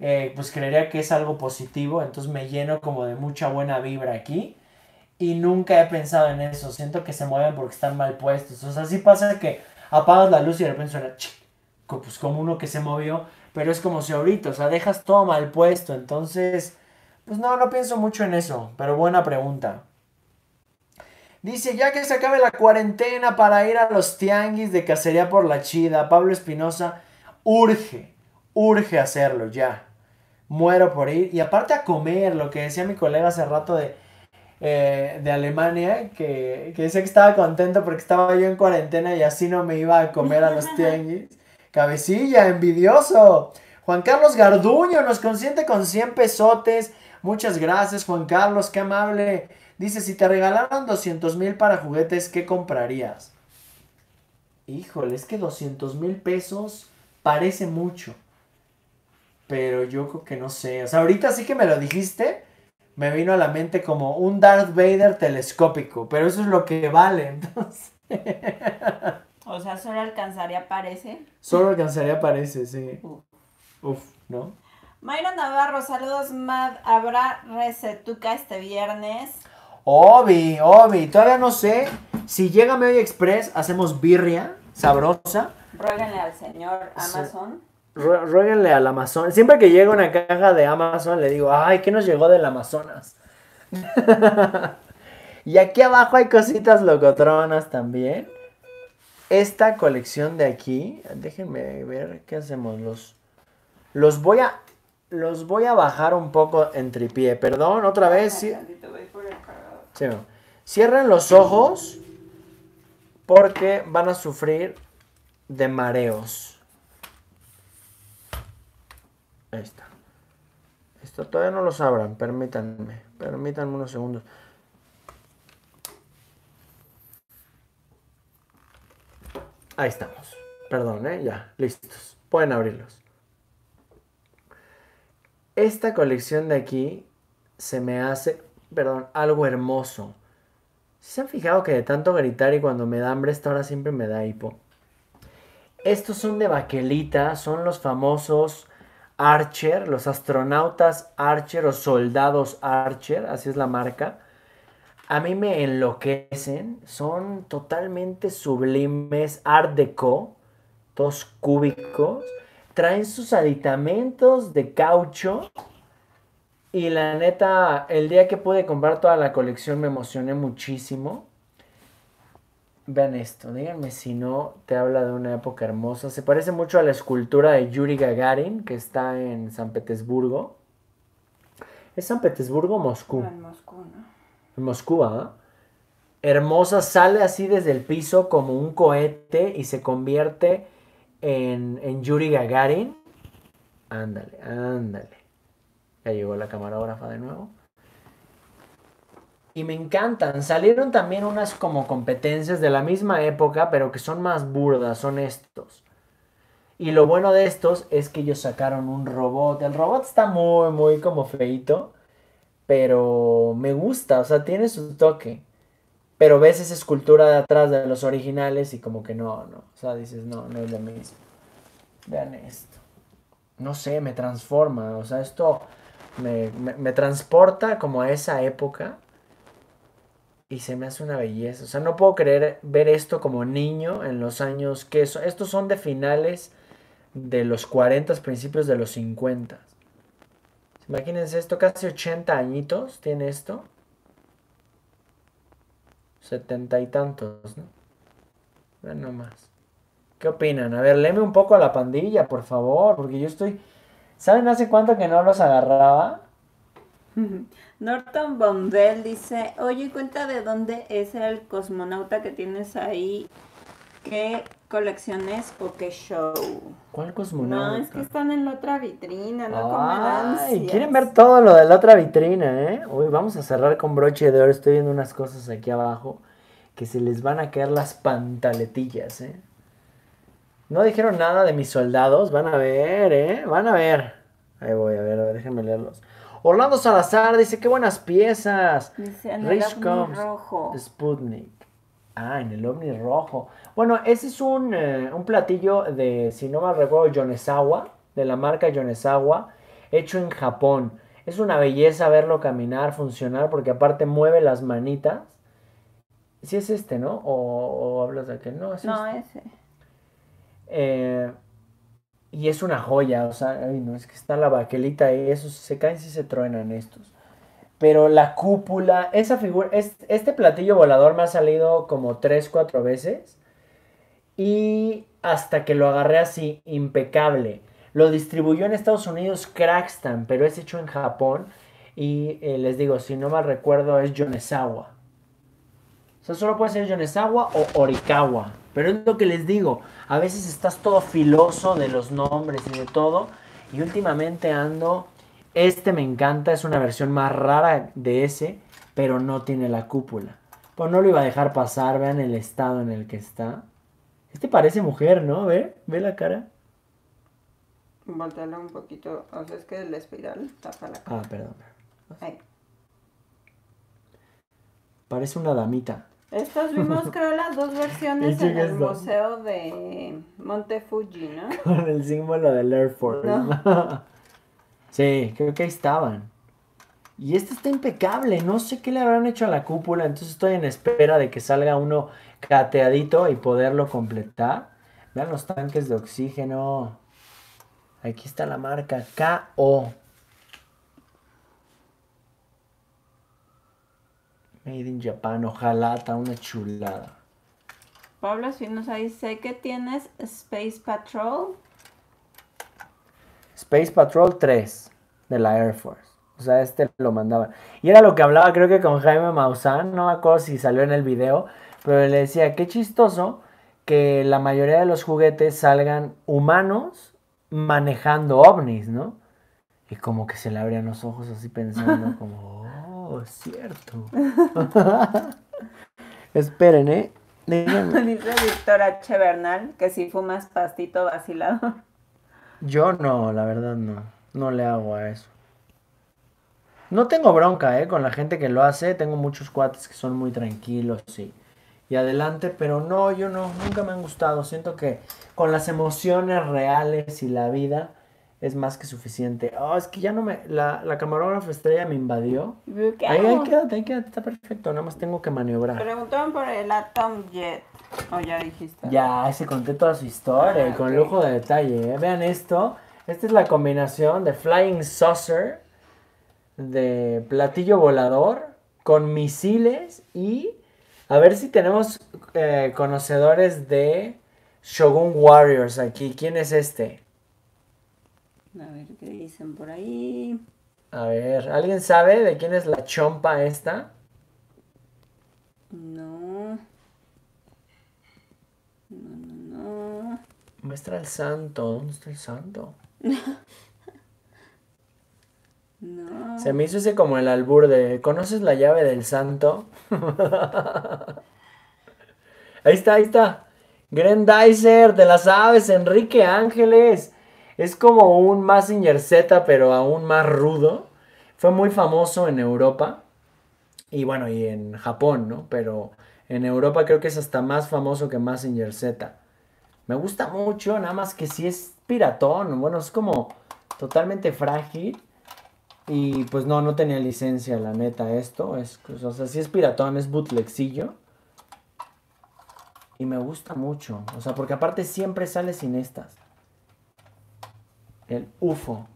eh, pues creería que es algo positivo, entonces me lleno como de mucha buena vibra aquí y nunca he pensado en eso. Siento que se mueven porque están mal puestos. O sea, sí pasa que apagas la luz y de repente suena pues como uno que se movió, pero es como si ahorita, o sea, dejas todo mal puesto. Entonces, pues no, no pienso mucho en eso, pero buena pregunta. Dice, ya que se acabe la cuarentena para ir a los tianguis de cacería por la chida, Pablo Espinosa, urge, urge hacerlo ya. Muero por ir. Y aparte a comer, lo que decía mi colega hace rato de, eh, de Alemania, que, que decía que estaba contento porque estaba yo en cuarentena y así no me iba a comer a los [laughs] tianguis. Cabecilla, envidioso. Juan Carlos Garduño nos consiente con 100 pesotes. Muchas gracias, Juan Carlos, qué amable. Dice, si te regalaran 200 mil para juguetes, ¿qué comprarías? Híjole, es que 200 mil pesos parece mucho. Pero yo creo que no sé. O sea, ahorita sí que me lo dijiste. Me vino a la mente como un Darth Vader telescópico. Pero eso es lo que vale. [laughs] Entonces. O sea, solo alcanzaría parece. Solo alcanzaría parece, sí. Uf. Uf, ¿no? Mayra Navarro, saludos, Mad. ¿Habrá recetuca este viernes? Obi, Obi, todavía no sé. Si llega Medio Express, hacemos birria sabrosa. Ruéguenle al señor. Amazon. Ruéguenle al Amazon. Siempre que llega una caja de Amazon, le digo, ay, ¿qué nos llegó del Amazonas? [laughs] y aquí abajo hay cositas locotronas también. Esta colección de aquí, déjenme ver qué hacemos. Los, los voy a, los voy a bajar un poco en tripié. Perdón, otra vez. sí. Cierren los ojos porque van a sufrir de mareos. Ahí está. Esto todavía no los abran, permítanme. Permítanme unos segundos. Ahí estamos. Perdón, ¿eh? Ya, listos. Pueden abrirlos. Esta colección de aquí se me hace, perdón, algo hermoso. ¿Se han fijado que de tanto gritar y cuando me da hambre, esta hora siempre me da hipo? Estos son de baquelita, son los famosos Archer, los astronautas Archer o soldados Archer, así es la marca. A mí me enloquecen, son totalmente sublimes, art deco, todos cúbicos. Traen sus aditamentos de caucho. Y la neta, el día que pude comprar toda la colección me emocioné muchísimo. Vean esto, díganme si no te habla de una época hermosa. Se parece mucho a la escultura de Yuri Gagarin que está en San Petersburgo. ¿Es San Petersburgo o Moscú? En Moscú, ¿no? En Moscú, ¿ah? Hermosa, sale así desde el piso como un cohete y se convierte en, Yuri Gagarin. Ándale, ándale. Ya llegó la camarógrafa de nuevo. Y me encantan. Salieron también unas como competencias de la misma época, pero que son más burdas, son estos. Y lo bueno de estos es que ellos sacaron un robot. El robot está muy, muy como feito. Pero me gusta, o sea, tiene su toque. Pero ves esa escultura de atrás de los originales y como que no, no. O sea, dices, no, no es lo mismo. Vean esto. No sé, me transforma. O sea, esto me, me- me transporta como a esa época. Y se me hace una belleza. O sea, no puedo creer ver esto como niño en los años que eso. Estos son de finales de los 40, principios de los 50. Imagínense esto, casi 80 añitos tiene esto. Setenta y tantos, ¿no? Vean nomás. ¿Qué opinan? A ver, léeme un poco a la pandilla, por favor, porque yo estoy... ¿Saben hace cuánto que no los agarraba? [laughs] Norton Bondel dice, oye, cuenta de dónde es el cosmonauta que tienes ahí, qué colecciones qué show. ¿Cuál cosmonauta? No, es que están en la otra vitrina, no Ay, quieren ver todo lo de la otra vitrina, ¿eh? Uy, vamos a cerrar con broche de oro. Estoy viendo unas cosas aquí abajo que se les van a caer las pantaletillas, ¿eh? No dijeron nada de mis soldados. Van a ver, ¿eh? Van a ver. Ahí voy, a ver, a ver, déjenme leerlos. Orlando Salazar dice, qué buenas piezas. Dice en el Rich ovni comes rojo. Sputnik. Ah, en el ovni rojo. Bueno, ese es un, eh, un platillo de, si no mal recuerdo, Yonezawa, de la marca Yonezawa, hecho en Japón. Es una belleza verlo caminar, funcionar, porque aparte mueve las manitas. Si es este, ¿no? O, o hablas de aquel. No, es No, este. ese. Eh, y es una joya, o sea, ay, no, es que está la baquelita y esos se caen si se truenan estos. Pero la cúpula, esa figura, es- este platillo volador me ha salido como 3, 4 veces. Y hasta que lo agarré así, impecable. Lo distribuyó en Estados Unidos Crackstan, pero es hecho en Japón. Y eh, les digo, si no mal recuerdo, es Yonezawa. O sea, solo puede ser Yonezawa o Orikawa. Pero es lo que les digo. A veces estás todo filoso de los nombres y de todo. Y últimamente ando. Este me encanta. Es una versión más rara de ese. Pero no tiene la cúpula. Pues no lo iba a dejar pasar. Vean el estado en el que está. Este parece mujer, ¿no? ¿Ve? ¿Ve la cara? Voltealo un poquito, o sea, es que la espiral tapa la cara. Ah, perdón. Ahí. Parece una damita. Estos vimos, creo, las dos [laughs] versiones ¿Y qué en el museo de Monte Fuji, ¿no? [laughs] Con el símbolo del Air Force. [laughs] sí, creo que ahí estaban. Y este está impecable. No sé qué le habrán hecho a la cúpula. Entonces estoy en espera de que salga uno cateadito y poderlo completar. Vean los tanques de oxígeno. Aquí está la marca KO. Made in Japan. Ojalá, está una chulada. Pablo Espinosa dice que tienes Space Patrol. Space Patrol 3 de la Air Force. O sea, este lo mandaban. Y era lo que hablaba, creo que con Jaime Maussan, no me acuerdo si salió en el video, pero le decía, qué chistoso que la mayoría de los juguetes salgan humanos manejando ovnis, ¿no? Y como que se le abrían los ojos así pensando, [laughs] como, oh, es cierto. [laughs] Esperen, ¿eh? Díganme. [laughs] Dice Víctor H. Bernal que si fumas pastito vacilado. Yo no, la verdad no. No le hago a eso. No tengo bronca, ¿eh? Con la gente que lo hace. Tengo muchos cuates que son muy tranquilos, sí. Y adelante, pero no, yo no. Nunca me han gustado. Siento que con las emociones reales y la vida es más que suficiente. Oh, es que ya no me... La, la camarógrafa estrella me invadió. ¿Qué Ahí, ahí quédate, ahí quédate. Está perfecto. Nada más tengo que maniobrar. Preguntaron por el Atom Jet. O ya dijiste. Ya, se conté toda su historia y Ah, con ok. lujo de detalle. ¿eh? Vean esto. Esta es la combinación de Flying Saucer, de platillo volador, con misiles y a ver si tenemos eh, conocedores de Shogun Warriors aquí. ¿Quién es este? A ver qué dicen por ahí. A ver, ¿alguien sabe de quién es la chompa esta? No. No, no, no. Muestra el santo. ¿Dónde está el santo? [laughs] No. Se me hizo ese como el albur de ¿Conoces la llave del santo? [laughs] ahí está, ahí está. Grendizer, de las aves, Enrique Ángeles. Es como un Mazinger Z, pero aún más rudo. Fue muy famoso en Europa. Y bueno, y en Japón, ¿no? Pero en Europa creo que es hasta más famoso que Mazinger Z. Me gusta mucho, nada más que si es piratón. Bueno, es como totalmente frágil. Y pues no, no tenía licencia, la neta, esto. Es, pues, o sea, sí es piratón, es bootlegcillo. Y me gusta mucho. O sea, porque aparte siempre sale sin estas. El UFO.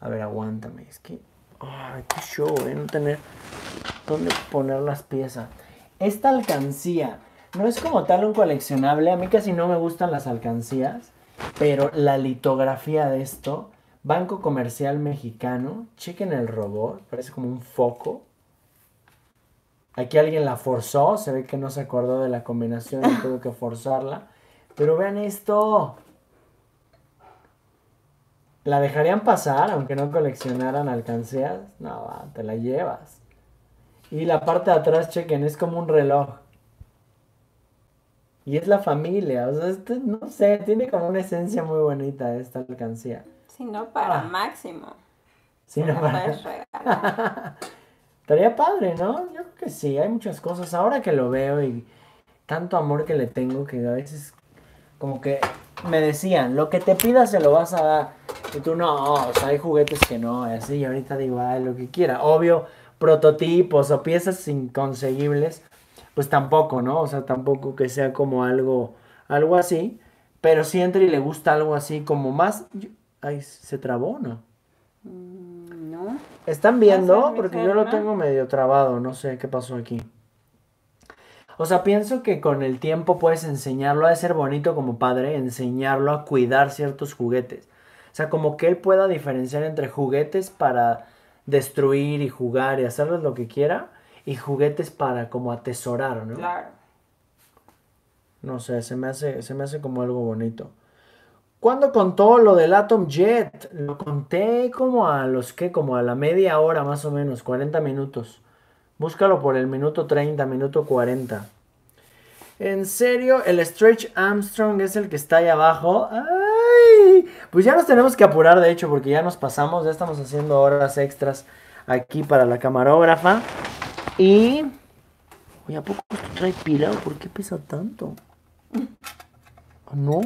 A ver, aguántame. Es que. Ay, qué show, ¿eh? No tener dónde poner las piezas. Esta alcancía no es como tal un coleccionable. A mí casi no me gustan las alcancías. Pero la litografía de esto, Banco Comercial Mexicano, chequen el robot, parece como un foco. Aquí alguien la forzó, se ve que no se acordó de la combinación y tuvo que forzarla. Pero vean esto. ¿La dejarían pasar aunque no coleccionaran alcancías? No, te la llevas. Y la parte de atrás, chequen, es como un reloj. Y es la familia, o sea, este, no sé, tiene como una esencia muy bonita esta alcancía. Si no, para Ah. máximo. Sí, no, para-. [laughs] Estaría padre, ¿no? Yo creo que sí, hay muchas cosas. Ahora que lo veo y tanto amor que le tengo que a veces como que me decían, lo que te pidas se lo vas a dar. Y tú no, o sea, hay juguetes que no, y así, y ahorita digo, ay, lo que quiera. Obvio, prototipos o piezas inconseguibles, pues tampoco, ¿no? O sea, tampoco que sea como algo, algo así. Pero si entra y le gusta algo así como más... yo- Ay, ¿se trabó o no? Mm, No. ¿Están viendo? Porque yo lo tengo medio trabado, no sé qué pasó aquí. O sea, pienso que con el tiempo puedes enseñarlo a ser bonito como padre, enseñarlo a cuidar ciertos juguetes. O sea, como que él pueda diferenciar entre juguetes para destruir y jugar y hacerles lo que quiera y juguetes para como atesorar, ¿no? Claro. No sé, se me hace, se me hace como algo bonito. ¿Cuándo contó lo del Atom Jet? Lo conté como a los que, como a la media hora más o menos, 40 minutos. Búscalo por el minuto 30, minuto 40. En serio, el Stretch Armstrong es el que está ahí abajo. ¡Ay! Pues ya nos tenemos que apurar, de hecho, porque ya nos pasamos, ya estamos haciendo horas extras aquí para la camarógrafa. Y Oye, ¿a poco esto trae pila por qué pesa tanto? ¿Ah, ¿No?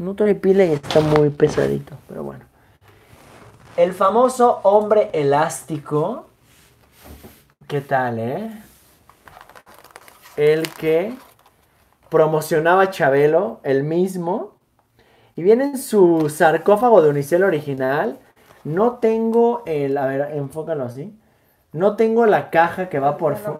No trae pila y está muy pesadito, pero bueno. El famoso hombre elástico. ¿Qué tal, eh? El que promocionaba Chabelo, el mismo. Y viene en su sarcófago de unicel original. No tengo el. A ver, enfócalo así. No tengo la caja que va por fuera.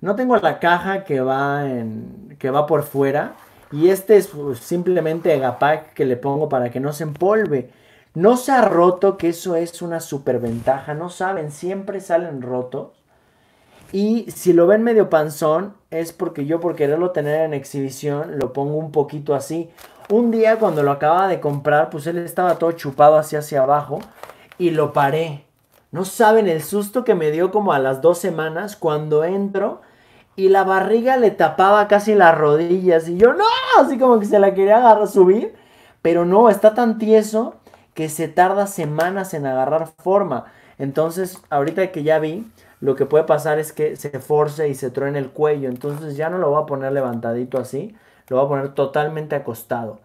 No tengo la caja que va en. que va por fuera. Y este es pues, simplemente Agapac que le pongo para que no se empolve. No se ha roto, que eso es una superventaja. No saben, siempre salen rotos. Y si lo ven medio panzón, es porque yo por quererlo tener en exhibición, lo pongo un poquito así. Un día cuando lo acababa de comprar, pues él estaba todo chupado así hacia abajo y lo paré. No saben el susto que me dio como a las dos semanas cuando entro y la barriga le tapaba casi las rodillas y yo no, así como que se la quería agarrar, subir, pero no, está tan tieso que se tarda semanas en agarrar forma. Entonces, ahorita que ya vi, lo que puede pasar es que se force y se truene el cuello. Entonces ya no lo voy a poner levantadito así, lo voy a poner totalmente acostado.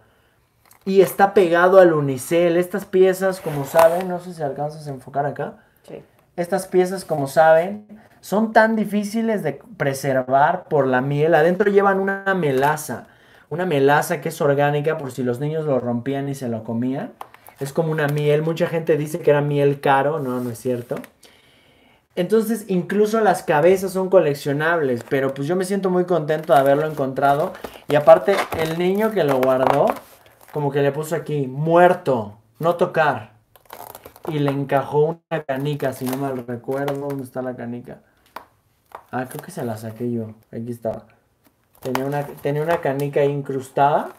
Y está pegado al unicel. Estas piezas, como saben, no sé si alcanzas a enfocar acá. Sí. Estas piezas, como saben, son tan difíciles de preservar por la miel. Adentro llevan una melaza. Una melaza que es orgánica por si los niños lo rompían y se lo comían. Es como una miel. Mucha gente dice que era miel caro. No, no es cierto. Entonces, incluso las cabezas son coleccionables, pero pues yo me siento muy contento de haberlo encontrado. Y aparte, el niño que lo guardó, como que le puso aquí, muerto, no tocar. Y le encajó una canica, si no mal recuerdo, ¿dónde está la canica? Ah, creo que se la saqué yo, aquí estaba. Tenía una, tenía una canica ahí incrustada.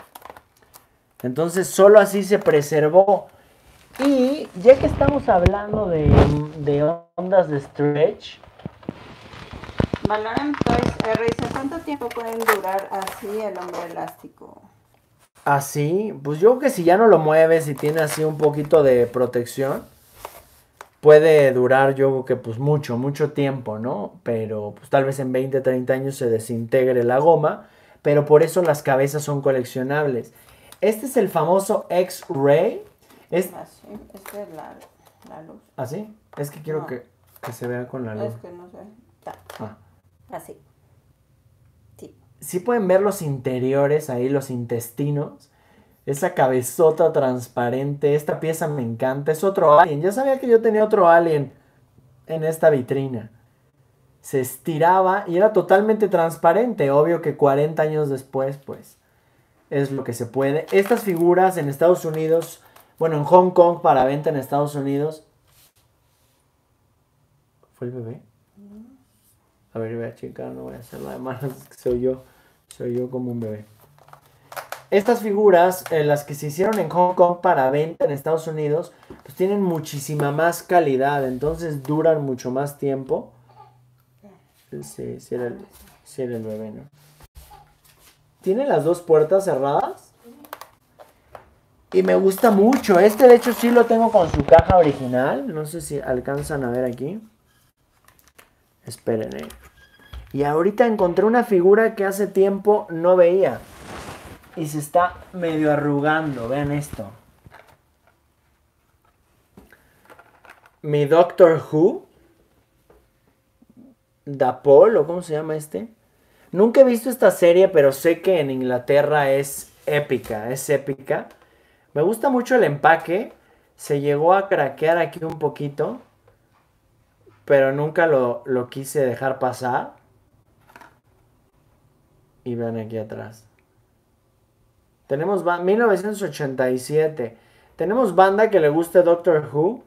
Entonces, solo así se preservó. Y ya que estamos hablando de, de ondas de stretch, Valoran Toys R dice, ¿cuánto tiempo pueden durar así el hombre elástico? así, pues yo creo que si ya no lo mueves y tiene así un poquito de protección, puede durar yo creo que pues mucho, mucho tiempo, ¿no? Pero pues tal vez en 20, 30 años se desintegre la goma, pero por eso las cabezas son coleccionables. Este es el famoso X-Ray. Es, Así, esta es la, la luz. ¿Así? Es que quiero No. que, que se vea con la luz. Es que no. Ta, Ah. Así. Sí. Sí pueden ver los interiores ahí, los intestinos. Esa cabezota transparente. Esta pieza me encanta. Es otro alien. Ya sabía que yo tenía otro alien en esta vitrina. Se estiraba y era totalmente transparente. Obvio que 40 años después, pues, es lo que se puede. Estas figuras en Estados Unidos, bueno, en Hong Kong para venta en Estados Unidos. ¿Fue el bebé? A ver, voy a checar, no voy a hacer de manos, [laughs] soy yo, soy yo como un bebé. Estas figuras, eh, las que se hicieron en Hong Kong para venta en Estados Unidos, pues tienen muchísima más calidad, entonces duran mucho más tiempo. Sí, sí era el, sí el ¿no? ¿Tiene las dos puertas cerradas? Y me gusta mucho. Este de hecho sí lo tengo con su caja original. No sé si alcanzan a ver aquí. Esperen, eh. Y ahorita encontré una figura que hace tiempo no veía. Y se está medio arrugando. Vean esto. Mi Doctor Who. Dapol, o cómo se llama este. Nunca he visto esta serie, pero sé que en Inglaterra es épica. Es épica. Me gusta mucho el empaque. Se llegó a craquear aquí un poquito pero nunca lo, lo quise dejar pasar. Y vean aquí atrás. Tenemos ba- 1987. Tenemos banda que le guste Doctor Who.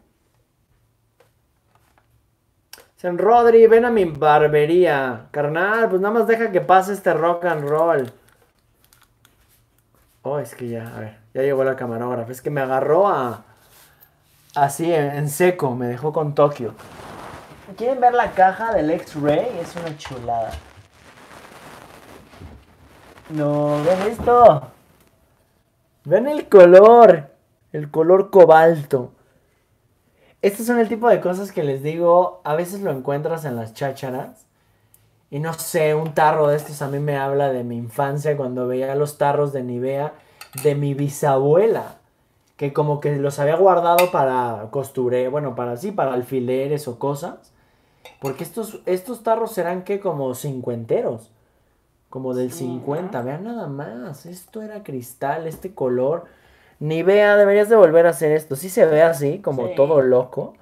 Dicen, Rodri, ven a mi barbería. Carnal, pues nada más deja que pase este rock and roll. Oh, es que ya, a ver, ya llegó la camarógrafa. Es que me agarró a... Así, en, en seco, me dejó con Tokio. ¿Quieren ver la caja del X-Ray? Es una chulada. No, ven esto. Ven el color. El color cobalto. Estos son el tipo de cosas que les digo, a veces lo encuentras en las chácharas. Y no sé, un tarro de estos a mí me habla de mi infancia cuando veía los tarros de Nivea de mi bisabuela. Que como que los había guardado para costure, bueno, para sí, para alfileres o cosas. Porque estos, estos tarros serán que como cincuenteros. Como del 50, vean nada más. Esto era cristal, este color. Nivea, deberías de volver a hacer esto. Sí se ve así, como Sí. todo loco.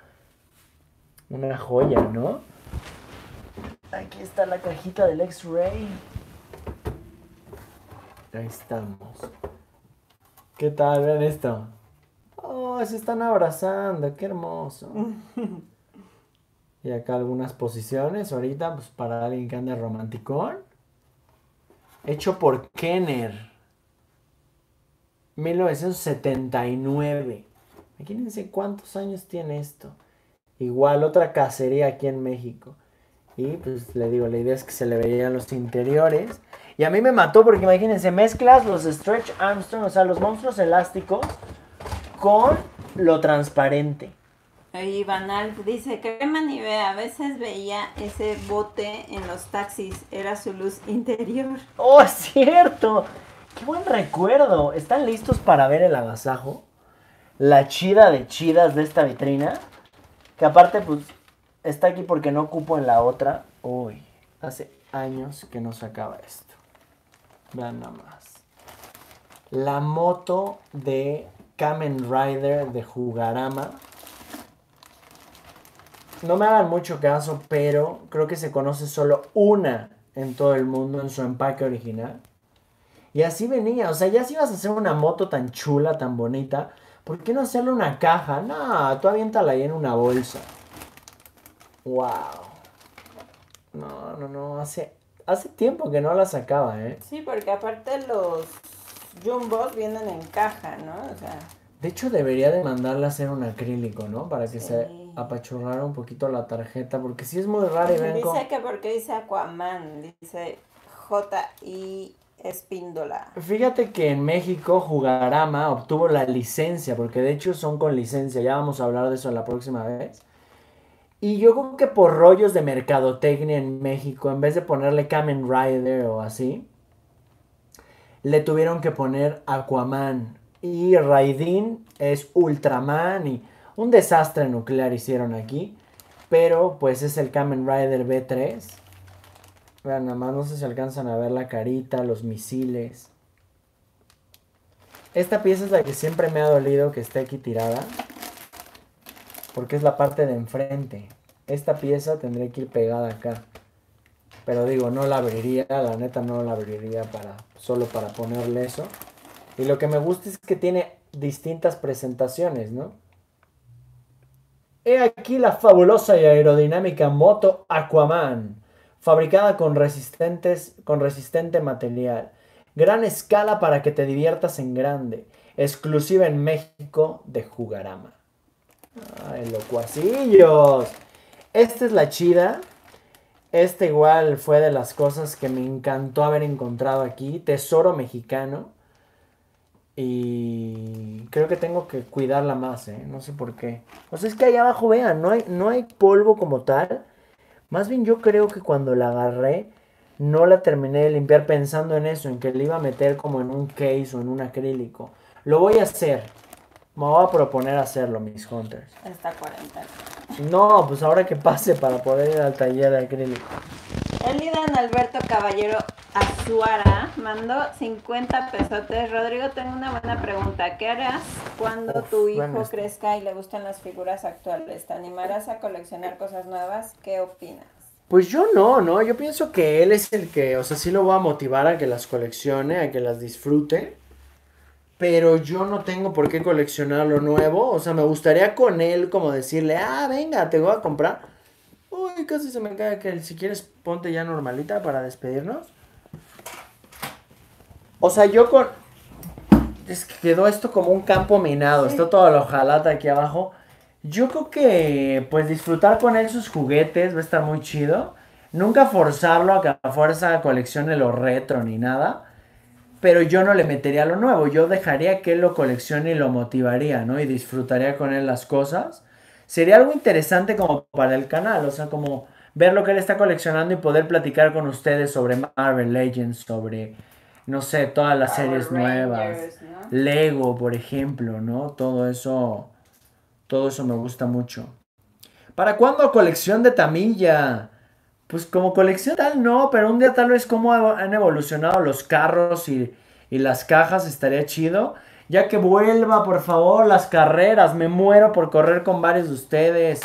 Una joya, ¿no? Aquí está la cajita del X-Ray. Ahí estamos. ¿Qué tal? Vean esto. Oh, se están abrazando, qué hermoso. [laughs] Y acá algunas posiciones ahorita, pues para alguien que ande romanticón. Hecho por Kenner. 1979. Imagínense cuántos años tiene esto. Igual otra cacería aquí en México. Y pues le digo, la idea es que se le veían los interiores. Y a mí me mató porque imagínense, mezclas los Stretch Armstrong, o sea, los monstruos elásticos, con lo transparente. Ahí Van Alf dice, crema Nivea, a veces veía ese bote en los taxis, era su luz interior. [laughs] ¡Oh, es cierto! ¡Qué buen recuerdo! ¿Están listos para ver el agasajo? La chida de chidas de esta vitrina. Que aparte, pues, está aquí porque no ocupo en la otra. Uy, hace años que no sacaba esto. Vean nada más. La moto de Kamen Rider de Jugarama. No me hagan mucho caso, pero creo que se conoce solo una en todo el mundo en su empaque original. Y así venía, o sea, ya si ibas a hacer una moto tan chula, tan bonita, ¿por qué no hacerle una caja? No, tú aviéntala ahí en una bolsa. Wow. No, no, no, hace, hace tiempo que no la sacaba, ¿eh? Sí, porque aparte los jumbos vienen en caja, ¿no? O sea, De hecho, debería de mandarla a hacer un acrílico, ¿no? Para que se Sí. apachurrara un poquito la tarjeta, porque sí es muy raro y dice que porque dice Aquaman, dice J.I. Espíndola. Fíjate que en México Jugarama obtuvo la licencia, porque de hecho son con licencia, ya vamos a hablar de eso la próxima vez. Y yo creo que por rollos de mercadotecnia en México, en vez de ponerle Kamen Rider o así, le tuvieron que poner Aquaman. Y Raidin es Ultraman y un desastre nuclear hicieron aquí. Pero pues es el Kamen Rider B3. Vean, nada más no sé si alcanzan a ver la carita, los misiles. Esta pieza es la que siempre me ha dolido que esté aquí tirada. Porque es la parte de enfrente. Esta pieza tendría que ir pegada acá. Pero digo, no la abriría, la neta no la abriría para, solo para ponerle eso. Y lo que me gusta es que tiene distintas presentaciones, ¿no? He aquí la fabulosa y aerodinámica moto Aquaman, fabricada con, resistentes, con resistente material. Gran escala para que te diviertas en grande. Exclusiva en México de Jugarama. ¡Ay, locuacillos! Esta es la chida. Esta igual fue de las cosas que me encantó haber encontrado aquí. Tesoro mexicano. Y creo que tengo que cuidarla más, ¿eh? No sé por qué. O sea, es que ahí abajo, vean, no hay, no hay polvo como tal. Más bien yo creo que cuando la agarré, no la terminé de limpiar pensando en eso, en que le iba a meter como en un case o en un acrílico. Lo voy a hacer. Me voy a proponer hacerlo, mis hunters. Está 40. No, pues ahora que pase para poder ir al taller de acrílico. Elidan Alberto Caballero Azuara mandó 50 pesotes. Rodrigo, tengo una buena pregunta. ¿Qué harás cuando Uf, tu hijo bueno, este- crezca y le gusten las figuras actuales? ¿Te animarás a coleccionar cosas nuevas? ¿Qué opinas? Pues yo no, ¿no? Yo pienso que él es el que, o sea, sí lo voy a motivar a que las coleccione, a que las disfrute. Pero yo no tengo por qué coleccionar lo nuevo. O sea, me gustaría con él como decirle, ah, venga, te voy a comprar. Casi se me cae que si quieres ponte ya normalita para despedirnos. O sea, yo con... Es que quedó esto como un campo minado. Está toda la hojalata aquí abajo. Yo creo que pues disfrutar con él sus juguetes va a estar muy chido. Nunca forzarlo a que a fuerza coleccione lo retro ni nada. Pero yo no le metería lo nuevo. Yo dejaría que él lo coleccione y lo motivaría, ¿no? Y disfrutaría con él las cosas. Sería algo interesante como para el canal, o sea, como ver lo que él está coleccionando y poder platicar con ustedes sobre Marvel Legends, sobre, no sé, todas las series nuevas, Lego, por ejemplo, ¿no? Todo eso, todo eso me gusta mucho. ¿Para cuándo colección de Tamilla? Pues como colección tal no, pero un día tal vez como han evolucionado los carros y, y las cajas estaría chido. Ya que vuelva, por favor, las carreras. Me muero por correr con varios de ustedes.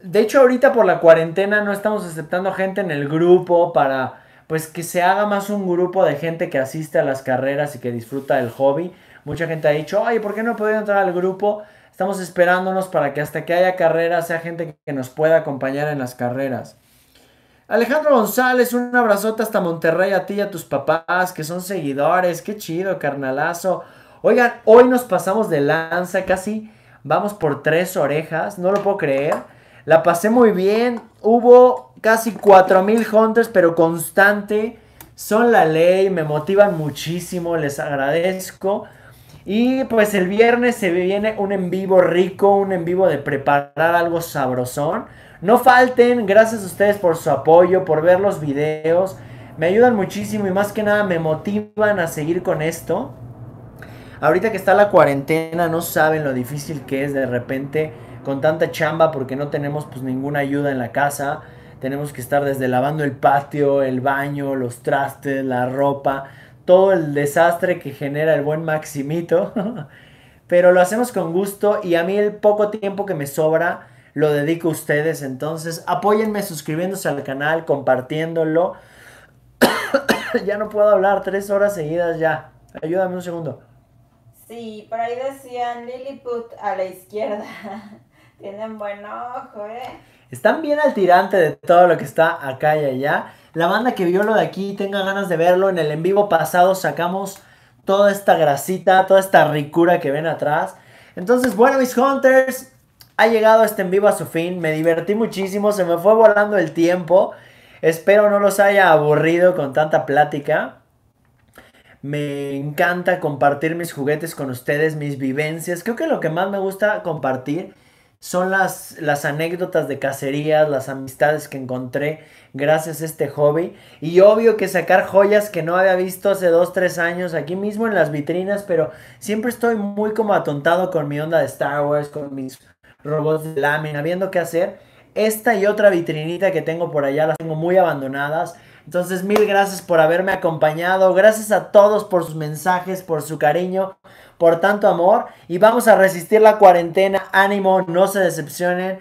De hecho, ahorita por la cuarentena no estamos aceptando gente en el grupo para pues que se haga más un grupo de gente que asiste a las carreras y que disfruta del hobby. Mucha gente ha dicho, ay, ¿por qué no he podido entrar al grupo? Estamos esperándonos para que hasta que haya carreras sea gente que nos pueda acompañar en las carreras. Alejandro González, un abrazote hasta Monterrey a ti y a tus papás que son seguidores. Qué chido, carnalazo. Oigan, hoy nos pasamos de lanza, casi vamos por tres orejas, no lo puedo creer. La pasé muy bien. Hubo casi 4000 hunters, pero constante. Son la ley, me motivan muchísimo, les agradezco. Y pues el viernes se viene un en vivo rico, un en vivo de preparar algo sabrosón. No falten, gracias a ustedes por su apoyo, por ver los videos. Me ayudan muchísimo y más que nada me motivan a seguir con esto. Ahorita que está la cuarentena no saben lo difícil que es de repente con tanta chamba porque no tenemos pues ninguna ayuda en la casa. Tenemos que estar desde lavando el patio, el baño, los trastes, la ropa, todo el desastre que genera el buen Maximito. [laughs] Pero lo hacemos con gusto y a mí el poco tiempo que me sobra lo dedico a ustedes. Entonces, apóyenme suscribiéndose al canal, compartiéndolo. [coughs] ya no puedo hablar tres horas seguidas ya. Ayúdame un segundo. Sí, por ahí decían Lilliput a la izquierda. [laughs] Tienen buen ojo, ¿eh? Están bien al tirante de todo lo que está acá y allá. La banda que vio lo de aquí tenga ganas de verlo. En el en vivo pasado sacamos toda esta grasita, toda esta ricura que ven atrás. Entonces, bueno, mis hunters, ha llegado este en vivo a su fin. Me divertí muchísimo, se me fue volando el tiempo. Espero no los haya aburrido con tanta plática. Me encanta compartir mis juguetes con ustedes, mis vivencias. Creo que lo que más me gusta compartir son las, las anécdotas de cacerías, las amistades que encontré gracias a este hobby. Y obvio que sacar joyas que no había visto hace 2, 3 años aquí mismo en las vitrinas, pero siempre estoy muy como atontado con mi onda de Star Wars, con mis robots de lámina, viendo qué hacer. Esta y otra vitrinita que tengo por allá las tengo muy abandonadas. Entonces, mil gracias por haberme acompañado. Gracias a todos por sus mensajes, por su cariño, por tanto amor. Y vamos a resistir la cuarentena. Ánimo, no se decepcionen.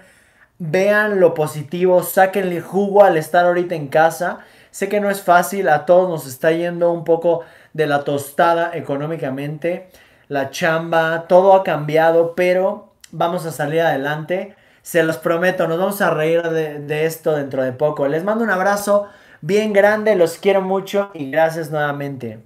Vean lo positivo, sáquenle jugo al estar ahorita en casa. Sé que no es fácil, a todos nos está yendo un poco de la tostada económicamente. La chamba, todo ha cambiado, pero vamos a salir adelante. Se los prometo, nos vamos a reír de, esto dentro de poco. Les mando un abrazo bien grande, los quiero mucho y gracias nuevamente.